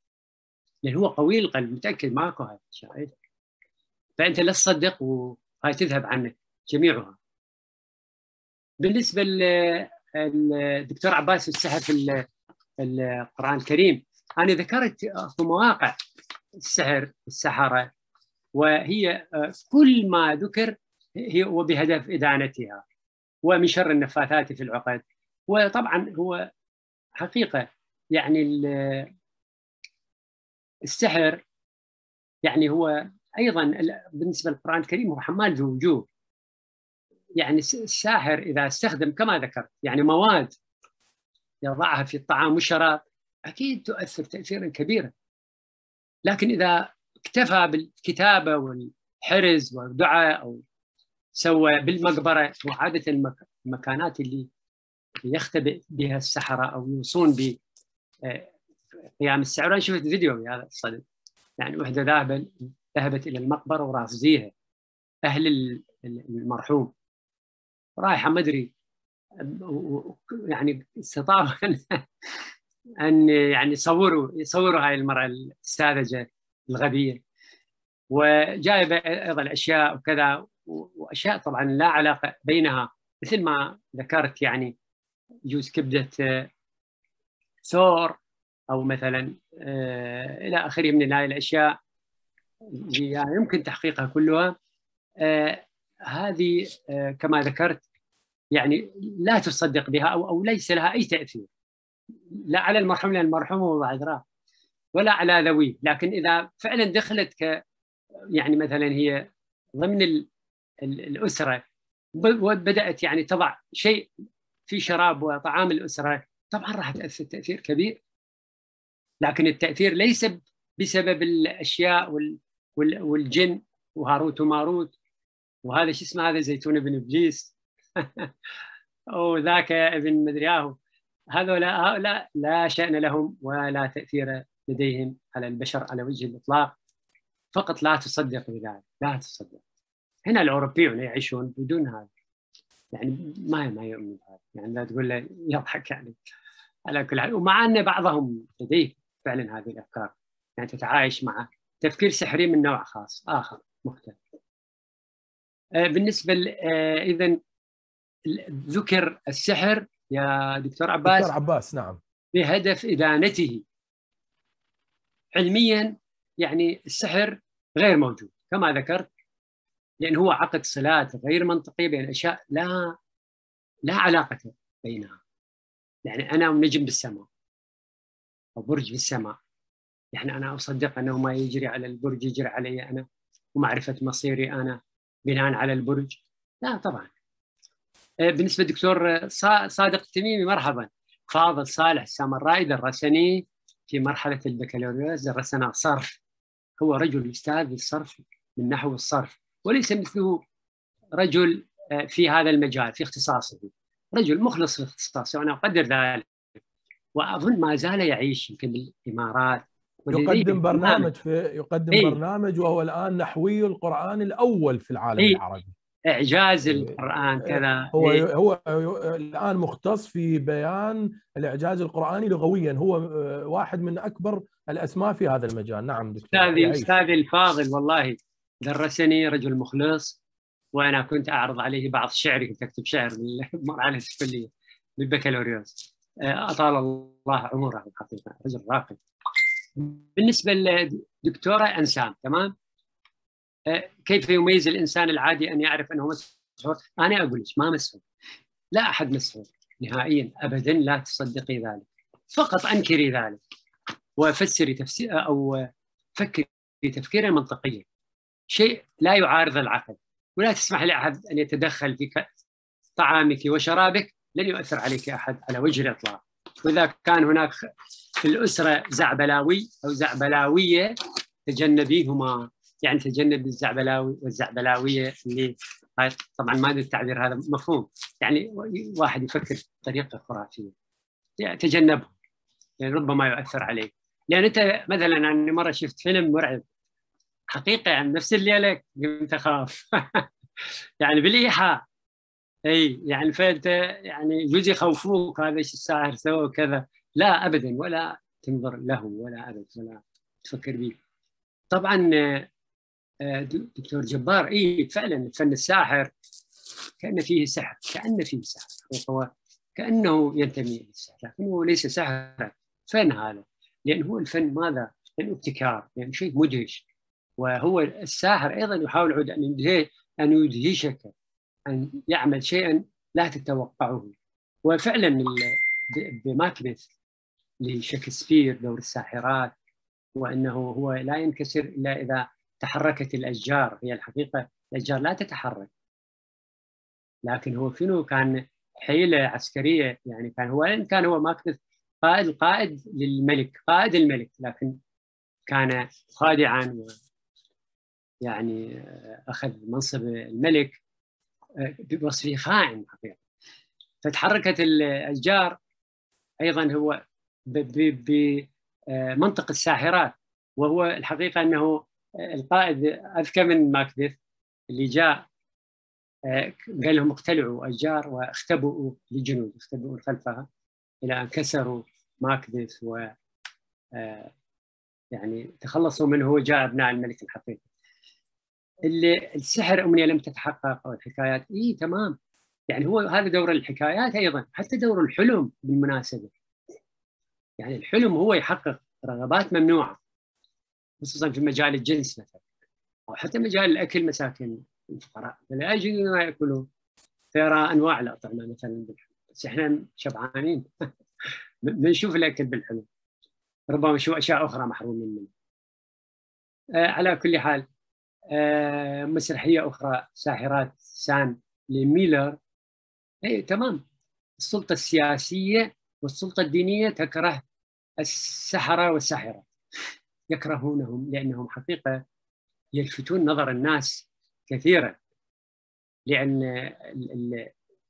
لأن هو قوي القلب متأكد ماكو هذا الشيء فأنت لا تصدق وهاي تذهب عنك جميعها. بالنسبة للدكتور عباس السحر في القرآن الكريم أنا ذكرت في مواقع السحر السحره وهي كل ما ذكر هي وبهدف إدانتها ومن شر النفاثات في العقد. وطبعا هو حقيقة يعني السحر يعني هو أيضا بالنسبة للقرآن الكريم هو حمال ذو وجوه. يعني الساحر إذا استخدم كما ذكرت يعني مواد يضعها في الطعام والشراب أكيد تؤثر تاثيرا كبيرا. لكن إذا اكتفى بالكتابة والحرز والدعاء أو سوى بالمقبرة وعاده المكانات اللي يختبئ بها السحرة أو يوصون قيام السحر أنا شفت فيديو بهذا الصدد يعني وحدة ذهبت ذهبت إلى المقبرة ورافزيها. أهل المرحوم. رايحة ما أدري. يعني استطاعوا ان يعني يصوروا يصوروا هاي المرأة الساذجة الغبية. وجايبه أيضا أشياء وكذا وأشياء طبعا لا علاقة بينها مثل ما ذكرت يعني يجوز كبدة ثور أو مثلا آه، إلى آخره من هذه الأشياء. يعني يمكن تحقيقها كلها. آه، هذه آه، كما ذكرت يعني لا تصدق بها أو أو ليس لها أي تأثير. لا على المرحوم لأن المرحوم هو بعد ولا على ذويه. لكن إذا فعلا دخلت ك يعني مثلا هي ضمن ال الأسرة وبدأت يعني تضع شيء في شراب وطعام الأسرة طبعا راح تأثر تأثير كبير. لكن التأثير ليس بسبب الأشياء والجن وهاروت وماروت وهذا شو اسمه هذا زيتون ابن إبليس. وذاك ابن مدرياه هذول هؤلاء لا شأن لهم ولا تأثير لديهم على البشر على وجه الإطلاق. فقط لا تصدق بذلك. لا تصدق. هنا الأوروبيون يعيشون بدون هذا. يعني ما ما يؤمن بهذا. يعني لا تقول له يضحك يعني. على كل حال. ومع أن بعضهم لديه فعلا هذه الأفكار. يعني تتعايش مع تفكير سحري من نوع خاص آخر مختلف. آه، بالنسبة آه، إذا ذكر السحر يا دكتور عباس. دكتور عباس نعم. بهدف إدانته. علميا يعني السحر غير موجود. كما ذكرت لأن هو عقد صلات غير منطقية بين أشياء لا لا علاقة بينها. يعني أنا نجم بالسماء. أو برج بالسماء. يعني أنا أصدق أنه ما يجري على البرج يجري علي أنا. ومعرفة مصيري أنا بناء على البرج. لا طبعا. آه، بالنسبة للدكتور صادق التميمي مرحبا. فاضل صالح السامرائي درسني في مرحلة البكالوريوس درسنا صرف. هو رجل أستاذ بالصرف من نحو الصرف. وليس مثله رجل آه، في هذا المجال في اختصاصه. رجل مخلص في اختصاصه وأنا أقدر ذلك. وأظن ما زال يعيش يمكن بالامارات يقدم برنامج في يقدم إيه؟ برنامج وهو الآن نحوي القرآن الأول في العالم إيه؟ العربي. إعجاز إيه، القرآن إيه، كذا. هو إيه؟ هو الآن مختص في بيان الإعجاز القرآني لغويا. هو آه، واحد من أكبر الأسماء في هذا المجال. نعم دكتور. أستاذي أستاذي الفاضل والله. درسني رجل مخلص وأنا كنت أعرض عليه بعض شعري كنت أكتب شعر بالمرحله الكليه بالبكالوريوس. آه، أطال الله عمره الحقيقة رجل راقي. بالنسبة للدكتوره انسام تمام؟ كيف يميز الإنسان العادي أن يعرف أنه مسحور؟ أنا أقول لك ما مسحور. لا أحد مسحور نهائيا ابدا لا تصدقي ذلك. فقط أنكري ذلك وفسري تفسير أو فكري تفكيرا منطقيا. شيء لا يعارض العقل ولا تسمح لأحد أن يتدخل في طعامك وشرابك لن يؤثر عليك أحد على وجه الإطلاق. وإذا كان هناك في الأسرة زعبلاوي أو زعبلاوية تجنبيهما. يعني تجنب الزعبلاوي والزعبلاوية اللي طبعا ما أدري التعبير هذا مفهوم. يعني واحد يفكر بطريقة خرافية. يعني تجنبه يعني ربما يؤثر عليك. لأن أنت مثلا أنا مرة شفت فيلم مرعب. حقيقة يعني نفس الليلة قمت أخاف. يعني بالإيحاء. إي يعني فأنت يعني يجوز يخوفوك هذا إيش الساحر سوى وكذا. لا ابدا ولا تنظر له ولا ابدا ولا تفكر به طبعا آه، دكتور جبار إي فعلا الفن الساحر كان فيه سحر كان فيه سحر. هو كأنه ينتمي للسحر لكنه ليس سحرا. فن هذا لأن هو الفن ماذا؟ لأنه ابتكار يعني شيء مدهش. وهو الساحر أيضا يحاول عود أن أن يدهشك أن يعمل شيئا لا تتوقعه. وفعلا بماكبث لشكسبير دور الساحرات وأنه هو لا ينكسر إلا إذا تحركت الأشجار. هي الحقيقة الأشجار لا تتحرك. لكن هو شنو؟ كان حيلة عسكرية. يعني كان هو إن كان هو ماكبث قائد القائد للملك قائد الملك لكن كان خادعا يعني أخذ منصب الملك بوصفه خائن حقيقة. فتحركت الاشجار أيضا هو بمنطق الساحرات. وهو الحقيقة أنه القائد أذكى من ماكبث اللي جاء قال لهم اقتلعوا اشجار واختبؤوا للجنود اختبؤوا خلفها إلى أن كسروا ماكبث و يعني تخلصوا منه وجاء أبناء الملك الحقيقي. اللي السحر أمنية لم تتحقق أو الحكايات اي تمام. يعني هو هذا دور الحكايات أيضا. حتى دور الحلم بالمناسبة. يعني الحلم هو يحقق رغبات ممنوعة خصوصا في مجال الجنس مثلا. أو حتى مجال الأكل مساكن الفقراء. لا يجدون ما ياكلون فيرى أنواع الأطعمة مثلا بالحلم. بس إحنا شبعانين. بنشوف الأكل بالحلم. ربما نشوف أشياء أخرى محرومين منها آه على كل حال مسرحية أخرى ساحرات سان لميلر. اي تمام. السلطة السياسية والسلطة الدينية تكره السحرة والساحرات يكرهونهم لأنهم حقيقة يلفتون نظر الناس كثيرا. لأن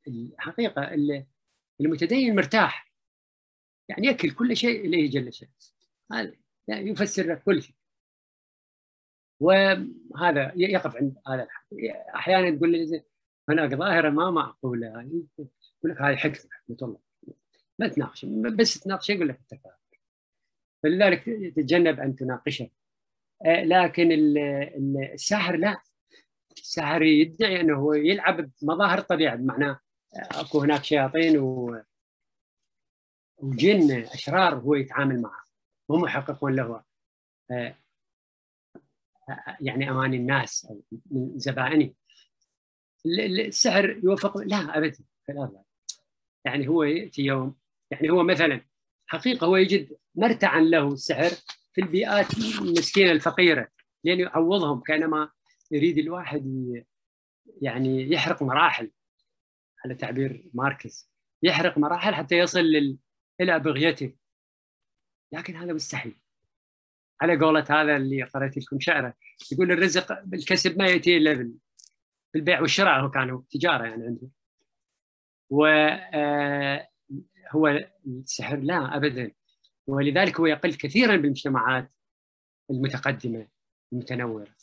الحقيقة المتدين مرتاح. يعني يأكل كل شيء إليه جل شيء هذا يفسر كل شيء. وهذا يقف عند هذا الحد أحيانا تقول لي هناك ظاهرة ما معقولة. يقول لك هذه حكمة حكمة الله. ما تناقش بس تناقش يقول لك التفاهم. فلذلك تتجنب أن تناقشه. لكن الساحر لا. الساحر يدعي أنه هو يلعب بمظاهر الطبيعة. بمعنى أكو هناك شياطين وجن أشرار هو يتعامل معه. هم يحققون له يعني اماني الناس أو من زبائنه السحر يوفق لا ابدا يعني هو ياتي يوم يعني هو مثلا حقيقة هو يجد مرتعا له السحر في البيئات المسكينة الفقيرة لأنه يعوضهم كأنما يريد الواحد يعني يحرق مراحل. على تعبير ماركس يحرق مراحل حتى يصل. إلى بغيته. لكن هذا مستحيل. على قولة هذا اللي قرأت لكم شعره. يقول الرزق بالكسب ما يأتي إلا بالبيع والشراء هو كان تجارة يعني عنده وهو السحر لا أبدا. ولذلك هو يقل كثيرا بالمجتمعات المتقدمة المتنورة.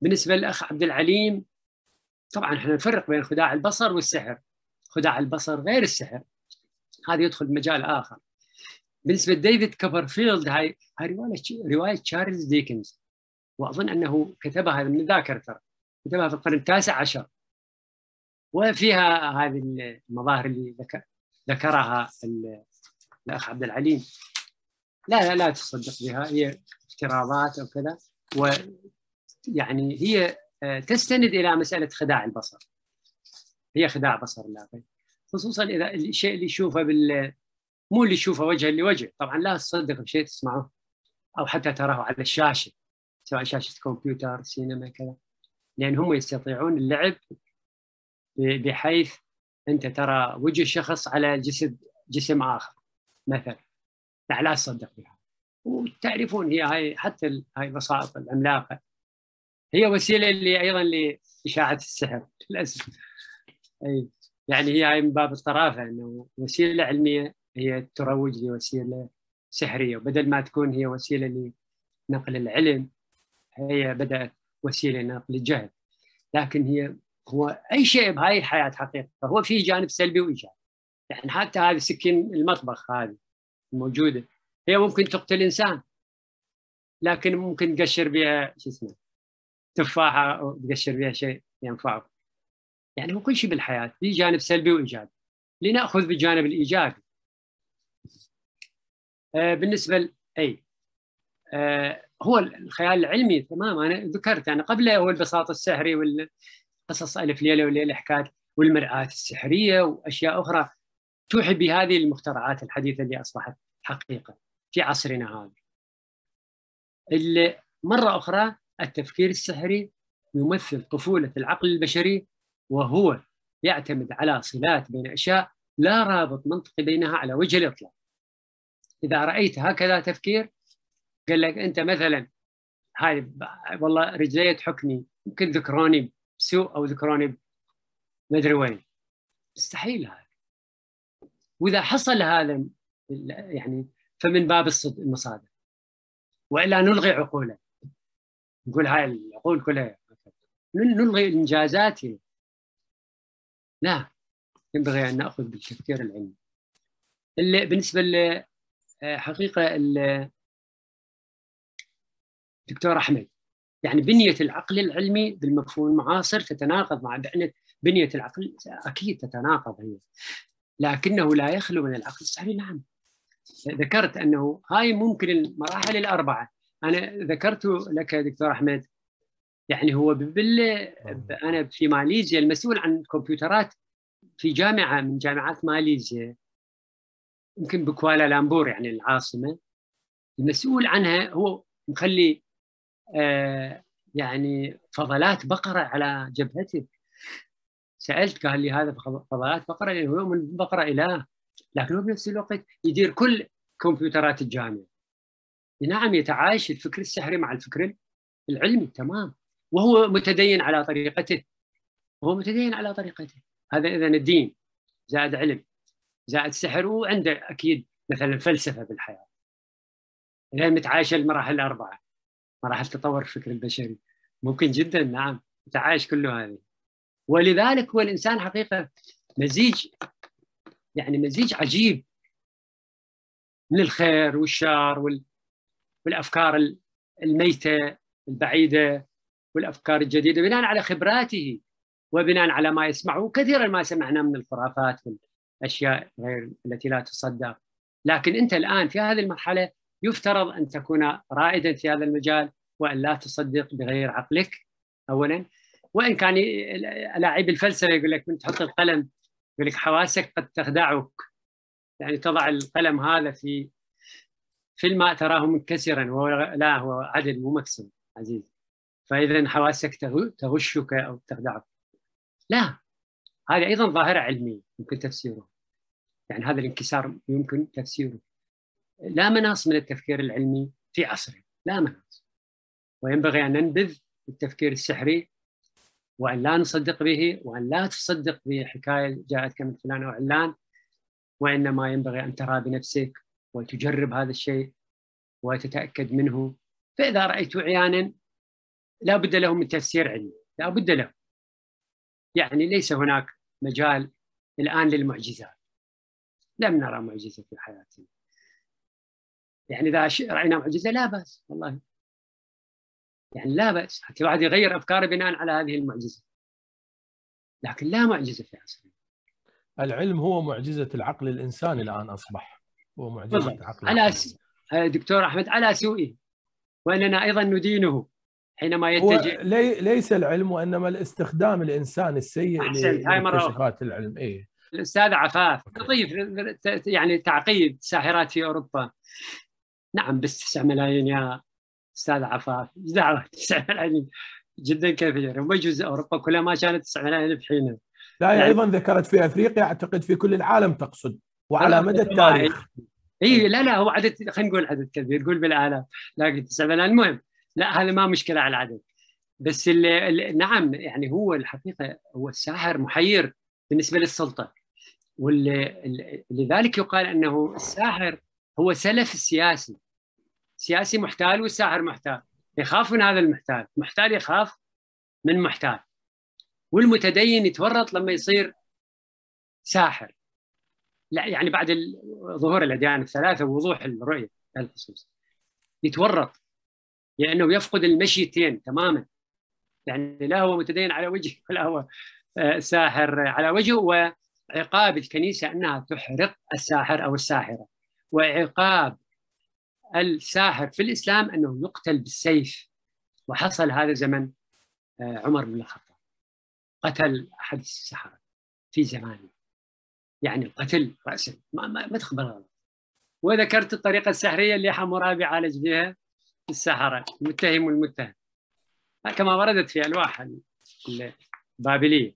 بالنسبة للأخ عبد العليم طبعا إحنا نفرق بين خداع البصر والسحر. خداع البصر غير السحر. هذا يدخل بمجال آخر. بالنسبة لديفيد كوبرفيلد هاي هاي رواية رواية تشارلز ديكنز. وأظن أنه كتبها من الذاكرة ترى كتبها في القرن التاسع عشر. وفيها هذه المظاهر اللي ذكرها الأخ عبد العليم. لا لا لا تصدق بها هي افتراضات أو كذا. ويعني هي تستند إلى مسألة خداع البصر. هي خداع بصر لا غير. خصوصا إذا الشيء اللي يشوفه بال مو اللي يشوفه وجها لوجه طبعا لا تصدق بشيء تسمعه. أو حتى تراه على الشاشة. سواء شاشة كمبيوتر سينما كذا. لأن هم يستطيعون اللعب بحيث أنت ترى وجه شخص على جسد جسم آخر مثلا. لا لا تصدق بها. وتعرفون هي هاي حتى هاي البساطه العملاقة. هي وسيلة اللي أيضا لإشاعة السحر للأسف. أي يعني هي من باب الطرافة إنه وسيلة علمية هي تروج لوسيله سحرية. وبدل ما تكون هي وسيلة لنقل العلم هي بدأت وسيلة لنقل الجهل. لكن هي هو أي شيء بهاي الحياة حقيقة هو فيه جانب سلبي وإيجابي. يعني حتى هذه سكين المطبخ هذه الموجوده هي ممكن تقتل إنسان لكن ممكن تقشر بها شو اسمه تفاحة أو تقشر بها شيء ينفعك. يعني هو كل شيء بالحياة في جانب سلبي وإيجابي. لنأخذ بالجانب الإيجابي. بالنسبة ل... أي آه هو الخيال العلمي تمام أنا ذكرت أنا قبله هو البساط السحري والقصص ألف ليلة وليلة حكايه والمرآة السحرية وأشياء أخرى توحي بهذه المخترعات الحديثة اللي أصبحت حقيقة في عصرنا هذا. مرة أخرى التفكير السحري يمثل طفولة العقل البشري وهو يعتمد على صلات بين أشياء لا رابط منطقي بينها على وجه الإطلاق إذا رأيت هكذا تفكير قال لك أنت مثلا هاي والله رجلي تحكني يمكن ذكروني بسوء أو ذكروني ما أدري وين. مستحيل هذا. وإذا حصل هذا يعني فمن باب المصادر. وإلا نلغي عقوله. نقول هاي العقول كلها. نلغي الانجازات لا. ينبغي أن نأخذ بالتفكير العلمي. اللي بالنسبة لحقيقه دكتور أحمد يعني بنية العقل العلمي بالمفهوم المعاصر تتناقض مع بنيه العقل أكيد تتناقض هي لكنه لا يخلو من العقل الصحيح. نعم. ذكرت أنه هاي ممكن المراحل الأربعة. أنا ذكرت لك دكتور أحمد يعني هو بال أنا في ماليزيا المسؤول عن الكمبيوترات في جامعة من جامعات ماليزيا. يمكن بكوالالمبور يعني العاصمة. المسؤول عنها هو مخلي آه يعني فضلات بقرة على جبهته سألت قال لي هذا فضلات بقرة لأنه هو من بقرة إله. لكن هو بنفس الوقت يدير كل كمبيوترات الجامعة. نعم يتعايش الفكر السحري مع الفكر العلمي تمام. وهو متدين على طريقته. وهو متدين على طريقته. هذا اذا الدين زائد علم. زائد سحر وعنده أكيد مثلا فلسفة بالحياة. لأن متعايشة المراحل الأربعة. مراحل تطور الفكر البشري. ممكن جدا نعم. يتعايش كل هذه. ولذلك هو الإنسان حقيقة مزيج يعني مزيج عجيب من الخير والشر وال... والأفكار الميتة البعيدة والأفكار الجديدة بناء على خبراته وبناء على ما يسمعه كثيرا ما سمعنا من الخرافات والاشياء غير التي لا تصدق. لكن أنت الآن في هذه المرحلة يفترض أن تكون رائدا في هذا المجال وأن لا تصدق بغير عقلك اولا. وإن كان لاعب الفلسفه يقول لك من تحط القلم يقول لك حواسك قد تخدعك. يعني تضع القلم هذا في في الماء تراه منكسرا لا هو عدل مو مكسور عزيز. فاذا حواسك تغشك أو تخدعك. لا هذه أيضا ظاهرة علمية يمكن تفسيره. يعني هذا الانكسار يمكن تفسيره. لا مناص من التفكير العلمي في عصره لا مناص. وينبغي أن ننبذ التفكير السحري وأن لا نصدق به وأن لا تصدق بحكاية جاءتك من فلان أو علان وإنما ينبغي أن ترى بنفسك وتجرب هذا الشيء وتتأكد منه. فإذا رأيت عيانا لا بد له من تفسير علمي لا بد له يعني ليس هناك مجال الآن للمعجزات. لم نرى معجزة في حياتنا يعني إذا رأينا معجزة لا بأس والله. يعني لا بأس. حتى الواحد يغير أفكاره بناء على هذه المعجزة. لكن لا معجزة في عصرنا. العلم هو معجزة العقل الإنساني الآن أصبح. هو معجزة عقل على س... دكتور أحمد على سوءه. وأننا أيضا ندينه حينما يتجه. لي ليس العلم وإنما الاستخدام الإنسان السيء لاكتشافات العلم. اي الأستاذ عفاف نضيف يعني تعقيد ساحرات في أوروبا. نعم بس 9 ملايين يا أستاذ عفاف. دعوه 9 ملايين جدا كثير وما يجوز أوروبا كلها ما كانت 9 ملايين بحينها لا يعني أيضا ذكرت في أفريقيا أعتقد في كل العالم تقصد وعلى مدى التاريخ. اي لا لا هو عدد خلينا نقول عدد كبير. قول بالالاف لكن 9 ملايين المهم لا هذا ما مشكلة على العدد. بس اللي نعم يعني هو الحقيقة هو الساحر محير بالنسبة للسلطة. ولذلك يقال أنه الساحر هو سلف السياسي سياسي محتال والساحر محتال. يخاف من هذا المحتال. محتال يخاف من محتال. والمتدين يتورط لما يصير ساحر. لا يعني بعد ظهور الأديان الثلاثة ووضوح الرؤية الخصوص. يتورط لأنه يفقد المشيتين تماما. يعني لا هو متدين على وجهه ولا هو آه، ساحر على وجهه وعقاب الكنيسة أنها تحرق الساحر أو الساحرة وعقاب الساحر في الإسلام أنه يقتل بالسيف. وحصل هذا زمن آه، عمر بن الخطاب. قتل أحد السحره في زمانه. يعني القتل راسا. ما, ما, ما تخبر غلط وذكرت الطريقة السحرية اللي حمورابي عالج بها السحرة المتهم والمتهم. كما وردت في ألواح البابلية.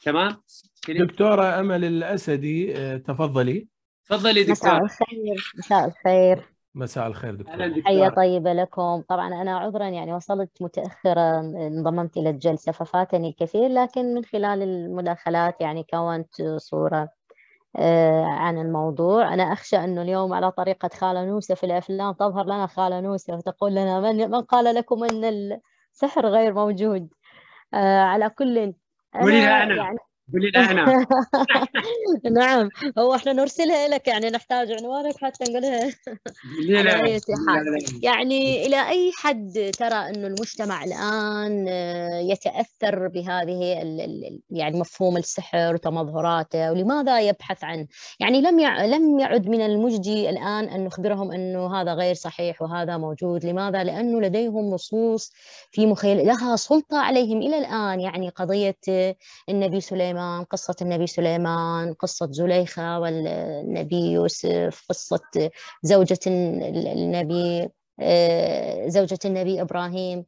تمام؟ دكتورة أمل الأسدي تفضلي. تفضلي دكتور مساء الخير مساء الخير. مساء الخير دكتور تحية طيبة لكم. طبعا أنا عذرا يعني وصلت متأخرة انضممت إلى الجلسة ففاتني الكثير لكن من خلال المداخلات يعني كونت صورة عن الموضوع. أنا أخشى أنه اليوم على طريقة خالة نوسة في الأفلام تظهر لنا خالة نوسة وتقول لنا من, من قال لكم أن السحر غير موجود. على كل أنا. يعني قولي أنا نعم. هو إحنا نرسلها لك يعني نحتاج عنوانك حتى نقولها. على أي حال. يعني إلى أي حد ترى إنه المجتمع الآن يتأثر بهذه يعني مفهوم السحر وتمظهراته؟ ولماذا يبحث عنه يعني لم لم يعد من المجدي الآن أن نخبرهم أنه هذا غير صحيح وهذا موجود. لماذا؟ لأنه لديهم نصوص في مخيل لها سلطة عليهم إلى الآن. يعني قضية النبي سليمان سليمان قصة النبي سليمان قصة زليخة والنبي يوسف قصة زوجة النبي زوجة النبي إبراهيم.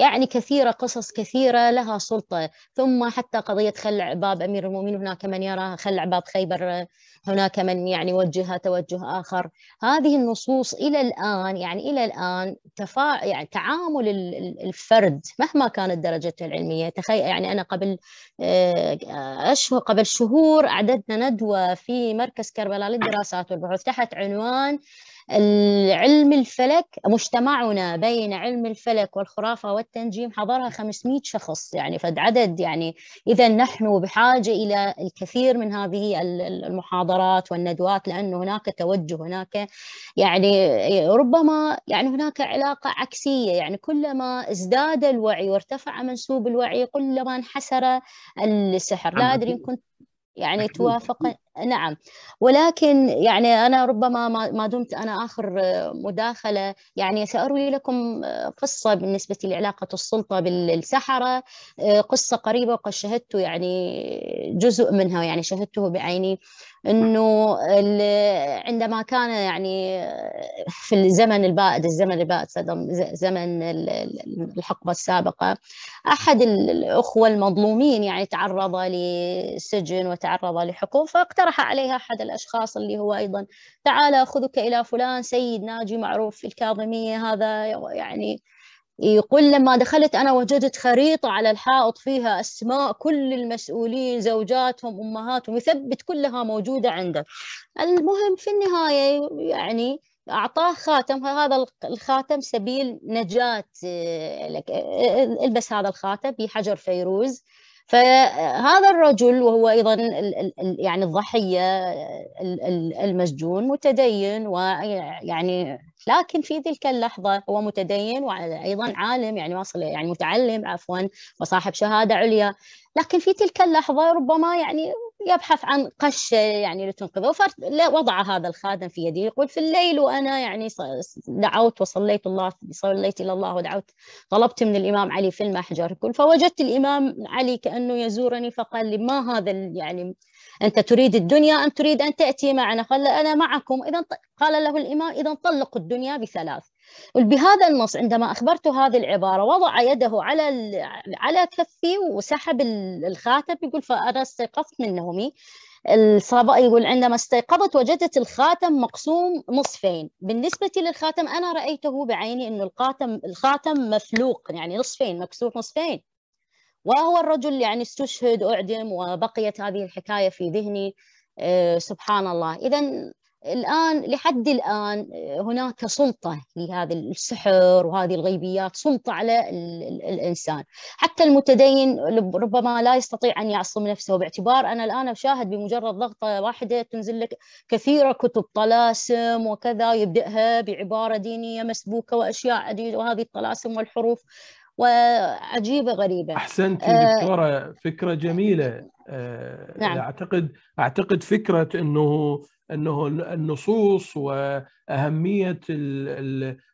يعني كثيرة قصص كثيرة لها سلطة. ثم حتى قضية خلع باب أمير المؤمنين هناك من يرى خلع باب خيبر هناك من يعني يوجهها توجه آخر. هذه النصوص إلى الآن يعني إلى الآن تفا يعني تعامل الفرد مهما كانت درجته العلمية. تخيل يعني أنا قبل أشهر قبل شهور أعددنا ندوة في مركز كربلاء للدراسات والبحوث. تحت عنوان علم الفلك مجتمعنا بين علم الفلك والخرافة والتنجيم حضرها 500 شخص يعني فد عدد يعني إذا نحن بحاجة إلى الكثير من هذه المحاضرات والندوات لأنه هناك توجه هناك يعني ربما يعني هناك علاقة عكسية يعني كلما ازداد الوعي وارتفع منسوب الوعي كلما انحسر السحر. لا أدري إن كنت يعني توافق. نعم. ولكن يعني أنا ربما ما دمت أنا آخر مداخلة يعني سأروي لكم قصة بالنسبة لعلاقة السلطة بالسحرة. قصة قريبة وقد شهدت يعني جزء منها يعني شهدته بعيني. إنه عندما كان يعني في الزمن البائد الزمن البائد زمن الحقبة السابقة أحد الأخوة المظلومين يعني تعرض لسجن وتعرض لحكم فاقترح عليها أحد الأشخاص اللي هو أيضا تعال أخذك إلى فلان سيد ناجي معروف في الكاظمية هذا يعني يقول لما دخلت أنا وجدت خريطة على الحائط فيها أسماء كل المسؤولين زوجاتهم أمهاتهم يثبت كلها موجودة عنده المهم في النهاية يعني أعطاه خاتم هذا الخاتم سبيل نجاة لك البس هذا الخاتم بحجر فيروز. فهذا الرجل وهو أيضا يعني الضحية المسجون متدين ويعني لكن في تلك اللحظة هو متدين وأيضا عالم يعني واصل يعني متعلم عفوا وصاحب شهادة عليا. لكن في تلك اللحظة ربما يعني يبحث عن قشة يعني لتنقذه وضع هذا الخادم في يدي يقول في الليل وأنا يعني دعوت وصليت الله صليت إلى الله ودعوت طلبت من الإمام علي في المحجر. يقول فوجدت الإمام علي كأنه يزورني فقال لي ما هذا يعني أنت تريد الدنيا أم تريد أن تأتي معنا؟ قال أنا معكم. إذا قال له الإمام إذا طلق الدنيا بثلاث. بهذا النص عندما أخبرته هذه العبارة وضع يده على على كفي وسحب الخاتم يقول فأنا استيقظت من نومي. الصبا يقول عندما استيقظت وجدت الخاتم مقسوم نصفين. بالنسبة للخاتم أنا رأيته بعيني أنه الخاتم الخاتم مفلوق يعني نصفين مكسور نصفين. وهو الرجل يعني استشهد أعدم وبقيت هذه الحكاية في ذهني. سبحان الله. إذا الآن لحد الآن هناك سلطة لهذا السحر وهذه الغيبيات سلطة على الإنسان. حتى المتدين ربما لا يستطيع أن يعصم نفسه. باعتبار أنا الآن أشاهد بمجرد ضغطة واحدة تنزل لك كثيرة كتب طلاسم وكذا يبدأها بعبارة دينية مسبوكة وأشياء عديدة وهذه الطلاسم والحروف وعجيبة غريبة. أحسنتي دكتورة فكرة جميلة. نعم. أعتقد أعتقد فكرة أنه أنه النصوص وأهمية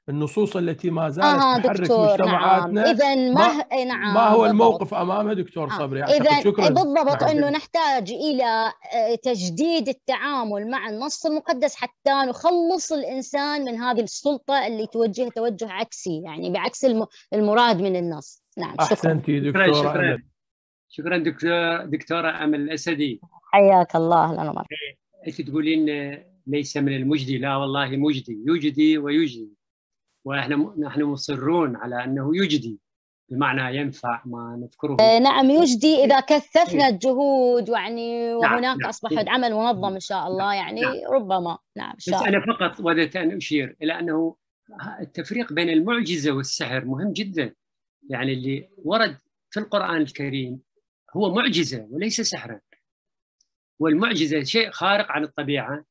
النصوص التي ما زالت آه تحرك دكتور مجتمعاتنا. نعم. اذا ما, ما, نعم ما هو الموقف أمامه دكتور صبري؟ اذا شكرا. بالضبط إنه نحتاج إلى تجديد التعامل مع النص المقدس حتى نخلص الإنسان من هذه السلطة اللي توجه توجه عكسي يعني بعكس المراد من النص. نعم شكرا. أحسنتي دكتورة شكرا. دكتور دكتورة أمل الأسدي. حياك الله أهلا ومرحبا. انت تقولين ليس من المجدي. لا والله مجدي. يجدي ويجدي. وإحنا نحن مصرون على أنه يجدي. بمعنى ينفع ما نذكره. آه نعم يجدي إذا كثفنا الجهود يعني وهناك نعم. نعم. اصبح عمل منظم إن شاء الله يعني نعم. ربما. نعم إن شاء. بس أنا فقط وددت أن أشير إلى أنه التفريق بين المعجزة والسحر مهم جدا. يعني اللي ورد في القرآن الكريم هو معجزة وليس سحرا. والمعجزة شيء خارق عن الطبيعة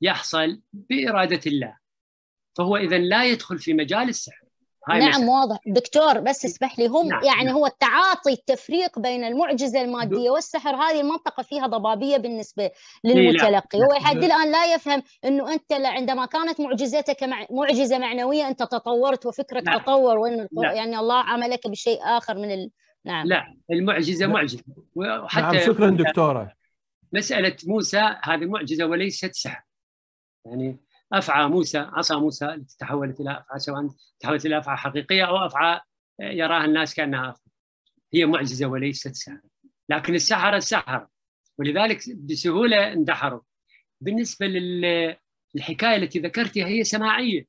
يحصل بإرادة الله فهو اذا لا يدخل في مجال السحر هاي نعم مسألة. واضح دكتور بس اسمح لي هم نعم. يعني نعم. هو التعاطي التفريق بين المعجزة المادية والسحر هذه المنطقة فيها ضبابية بالنسبة للمتلقي هو لحد الآن لا يفهم إنه أنت عندما كانت معجزتك معجزة معنوية أنت تطورت وفكرك نعم. تطور وإن نعم. يعني الله عملك بشيء آخر من ال... نعم لا المعجزة معجزة وحتى نعم شكرا دكتورة مسألة موسى هذه معجزة وليست سحر يعني أفعى موسى عصا موسى التي تحولت إلى أفعى سواء تحولت إلى أفعى حقيقية أو أفعى يراها الناس كأنها أفعى. هي معجزة وليست سحر لكن السحرة السحر ولذلك بسهولة اندحروا. بالنسبة للحكاية التي ذكرتها هي سماعية.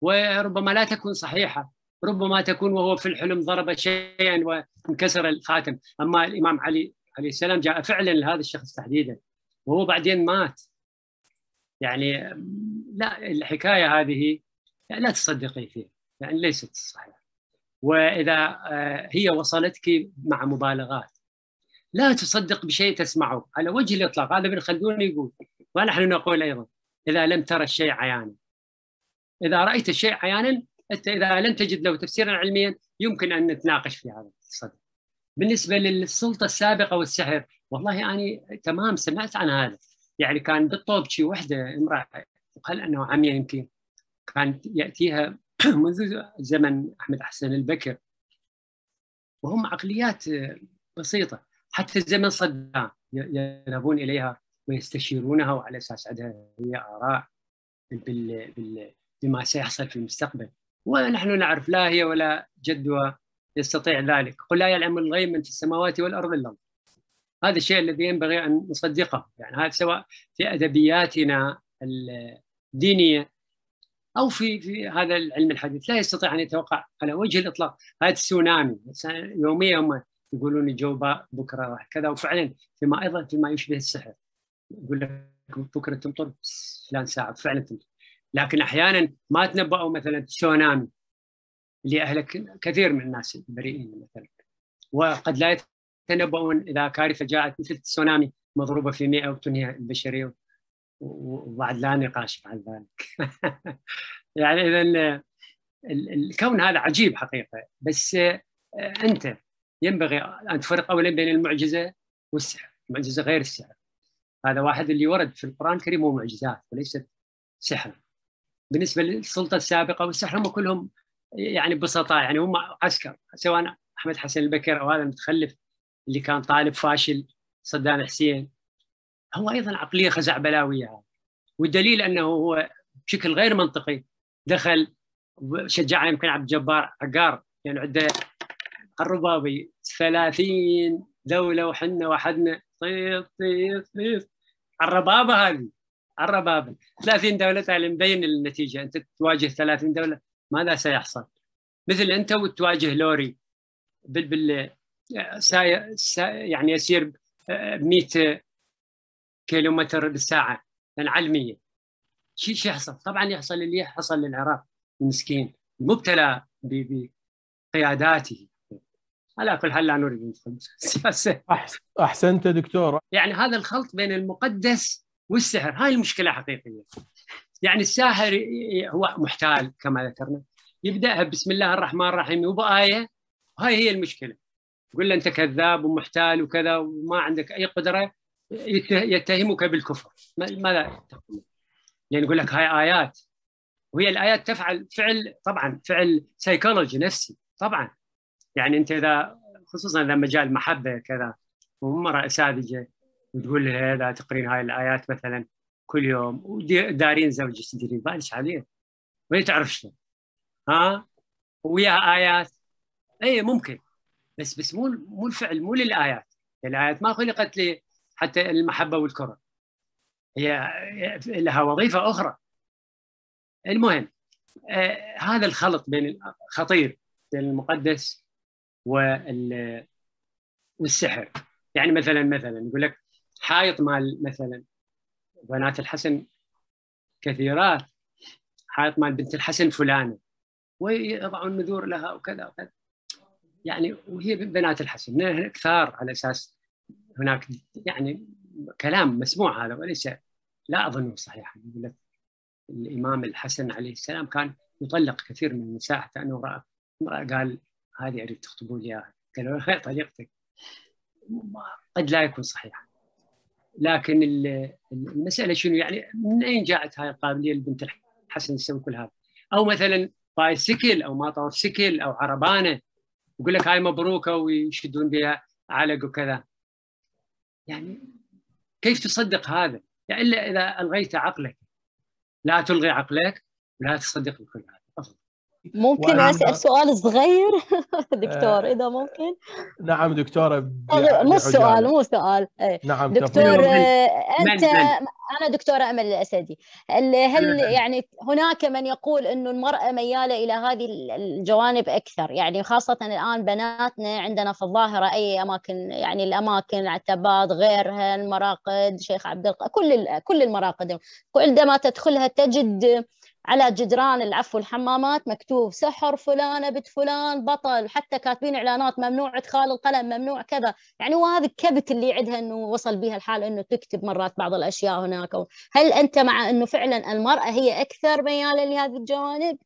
وربما لا تكون صحيحة. ربما تكون وهو في الحلم ضرب شيئا وانكسر الخاتم. أما الإمام علي عليه السلام جاء فعلا لهذا الشخص تحديدا وهو بعدين مات. يعني لا الحكاية هذه لا تصدقي فيها يعني ليست صحيحة. وإذا آه، هي وصلتك مع مبالغات لا تصدق بشيء تسمعه على وجه الإطلاق. هذا ابن خلدون يقول ونحن نقول أيضا إذا لم ترى الشيء عيانا. إذا رأيت الشيء عيانا أنت إذا لم تجد له تفسيرا علميا يمكن أن نتناقش في هذا الصدق. بالنسبة للسلطة السابقة والسحر والله يعني تمام سمعت عن هذا. يعني كان بالطوبشي وحدة امرأة يقال أنه عمية يمكن كانت يأتيها منذ زمن أحمد حسن البكر. وهم عقليات بسيطة. حتى زمن صدام يذهبون إليها ويستشيرونها وعلى أساس عندها هي آراء. بال... بما سيحصل في المستقبل. ونحن نعرف لا هي ولا جدها. يستطيع ذلك. قل لا يعلم الغيب من في السماوات والأرض إلا الله. هذا الشيء الذي ينبغي أن نصدقه. يعني هذا سواء في أدبياتنا الدينية أو في في هذا العلم الحديث. لا يستطيع أن يتوقع على وجه الإطلاق هذا السونامي. يوميا هم يقولون الجو بكرة راح كذا وفعلا فيما أيضا فيما يشبه السحر. يقول لك بكرة تمطر فلان ساعة فعلا تمطر. لكن أحيانا ما تنبأوا مثلا سونامي اللي اهلك كثير من الناس البريئين مثلا وقد لا يتنبؤون إذا كارثة جاءت مثل التسونامي مضروبة في 100 وتنهي البشرية وبعد لا نقاش بعد ذلك يعني اذا الكون هذا عجيب حقيقة بس أنت ينبغي أن تفرق اولا بين المعجزة والسحر، المعجزه غير السحر. هذا واحد اللي ورد في القرآن الكريم هو معجزات وليست سحر. بالنسبة للسلطة السابقة والسحر هم كلهم يعني بسطاء يعني هم عسكر سواء أحمد حسن البكر أو هذا المتخلف اللي كان طالب فاشل صدام حسين. هو أيضا عقلية خزعبلاوية. والدليل أنه هو بشكل غير منطقي دخل شجع يمكن عبد الجبار عقار يعني عنده الربابي 30 دولة وحنا وحدنا. طيب طيب طيب الربابة هذه الربابة. 30 دولة تعالى مبين النتيجة. أنت تواجه 30 دولة. ماذا سيحصل؟ مثل أنت وتواجه لوري بال بال سا سا يعني يسير 100 كيلومتر بالساعة يعني علميا شيء شو يحصل؟ طبعا يحصل اللي حصل للعراق المسكين مبتلى بقياداته. على كل حال لا نريد ندخل أحسنت دكتور. يعني هذا الخلط بين المقدس والسحر. هاي المشكلة حقيقية. يعني الساحر هو محتال كما ذكرنا. يبدأها بسم الله الرحمن الرحيم وبآية هاي هي المشكلة. يقول له أنت كذاب ومحتال وكذا وما عندك أي قدرة يتهمك بالكفر. ماذا تقول؟ يعني يقول لك هاي آيات. وهي الآيات تفعل فعل طبعا فعل سيكولوجي نفسي طبعا. يعني أنت إذا خصوصا إذا مجال محبة كذا ومرة ساذجه وتقول لها هذا تقرين هاي الآيات مثلا. كل يوم ودارين زوجك تدري بالش عليه وهي تعرف ها؟ وياها آيات. اي ممكن. بس بس مو مو الفعل مو للآيات. الآيات ما خلقت لي حتى المحبة والكرة. هي لها وظيفة أخرى. المهم آه هذا الخلط بين خطير بين المقدس والسحر. يعني مثلا مثلا يقول لك حائط مال مثلا بنات الحسن كثيرات. حائط مال بنت الحسن فلانة. ويضعون نذور لها وكذا وكذا. يعني وهي بنات الحسن. كثار على أساس هناك يعني كلام مسموع هذا وليس لا اظنه صحيح. يقول لك الإمام الحسن عليه السلام كان يطلق كثير من النساء حتى أنه راى امراه قال هذه أريد تخطبوا لي إياها. قالوا له طليقتك قد لا يكون صحيحا لكن المسألة شنو يعني من أين جاءت هاي القابلية لبنت الحسن تسوي كل هذا؟ أو مثلا بايسكل أو ماطور سكل أو عربانة يقول لك هاي مبروكة ويشدون بها علق وكذا يعني كيف تصدق هذا؟ يعني إلا إذا ألغيت عقلك لا تلغي عقلك ولا تصدق بكل هذا ممكن أسأل سؤال صغير؟ دكتور إذا ممكن؟ نعم دكتورة مو سؤال مو سؤال. إيه. نعم دكتور آه، أنت أنا دكتورة أمل الأسدي. هل يعني هناك من يقول إنه المرأة ميالة إلى هذه الجوانب أكثر؟ يعني خاصة الآن بناتنا عندنا في الظاهرة أي أماكن يعني الأماكن العتبات غيرها المراقد شيخ عبد كل كل المراقد عندما تدخلها تجد على جدران العفو الحمامات مكتوب سحر فلانه بنت فلان بطل حتى كاتبين إعلانات ممنوع إدخال القلم ممنوع كذا. يعني وهذا الكبت اللي يعدها إنه وصل بها الحال إنه تكتب مرات بعض الأشياء هناك. هل أنت مع إنه فعلا المرأة هي أكثر ميالا لهذه الجوانب؟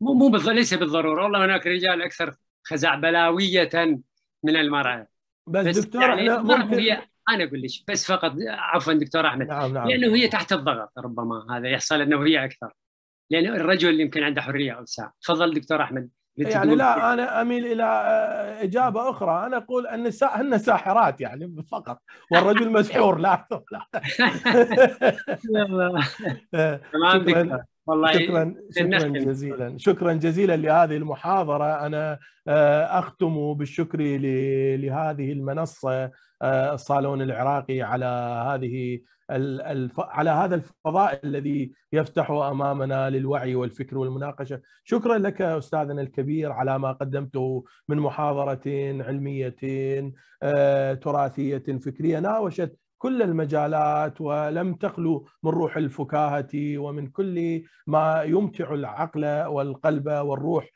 مو مو ليس بالضرورة. والله هناك رجال أكثر خزعبلاوية من المرأة. بس, بس دكتور يعني ممكن... هي أنا أقول لك بس فقط عفوا دكتور أحمد. نعم نعم. لأنه هي تحت الضغط ربما هذا يحصل إنه هي أكثر. لأن الرجل يمكن عنده حرية اوسع تفضل دكتور أحمد يعني لا أنا أميل إلى آه، إجابة أخرى. أنا أقول النساء هن ساحرات يعني فقط والرجل مسحور لا تمام دكتور. والله شكرا شكرا جزيلا. شكرا جزيلا لهذه المحاضرة. أنا آه، أختم بالشكر لهذه المنصة آه، الصالون العراقي على هذه. على هذا الفضاء الذي يفتح أمامنا للوعي والفكر والمناقشة. شكرا لك أستاذنا الكبير على ما قدمته من محاضرة علمية آه، تراثية فكرية ناوشت كل المجالات ولم تخلو من روح الفكاهة ومن كل ما يمتع العقل والقلب والروح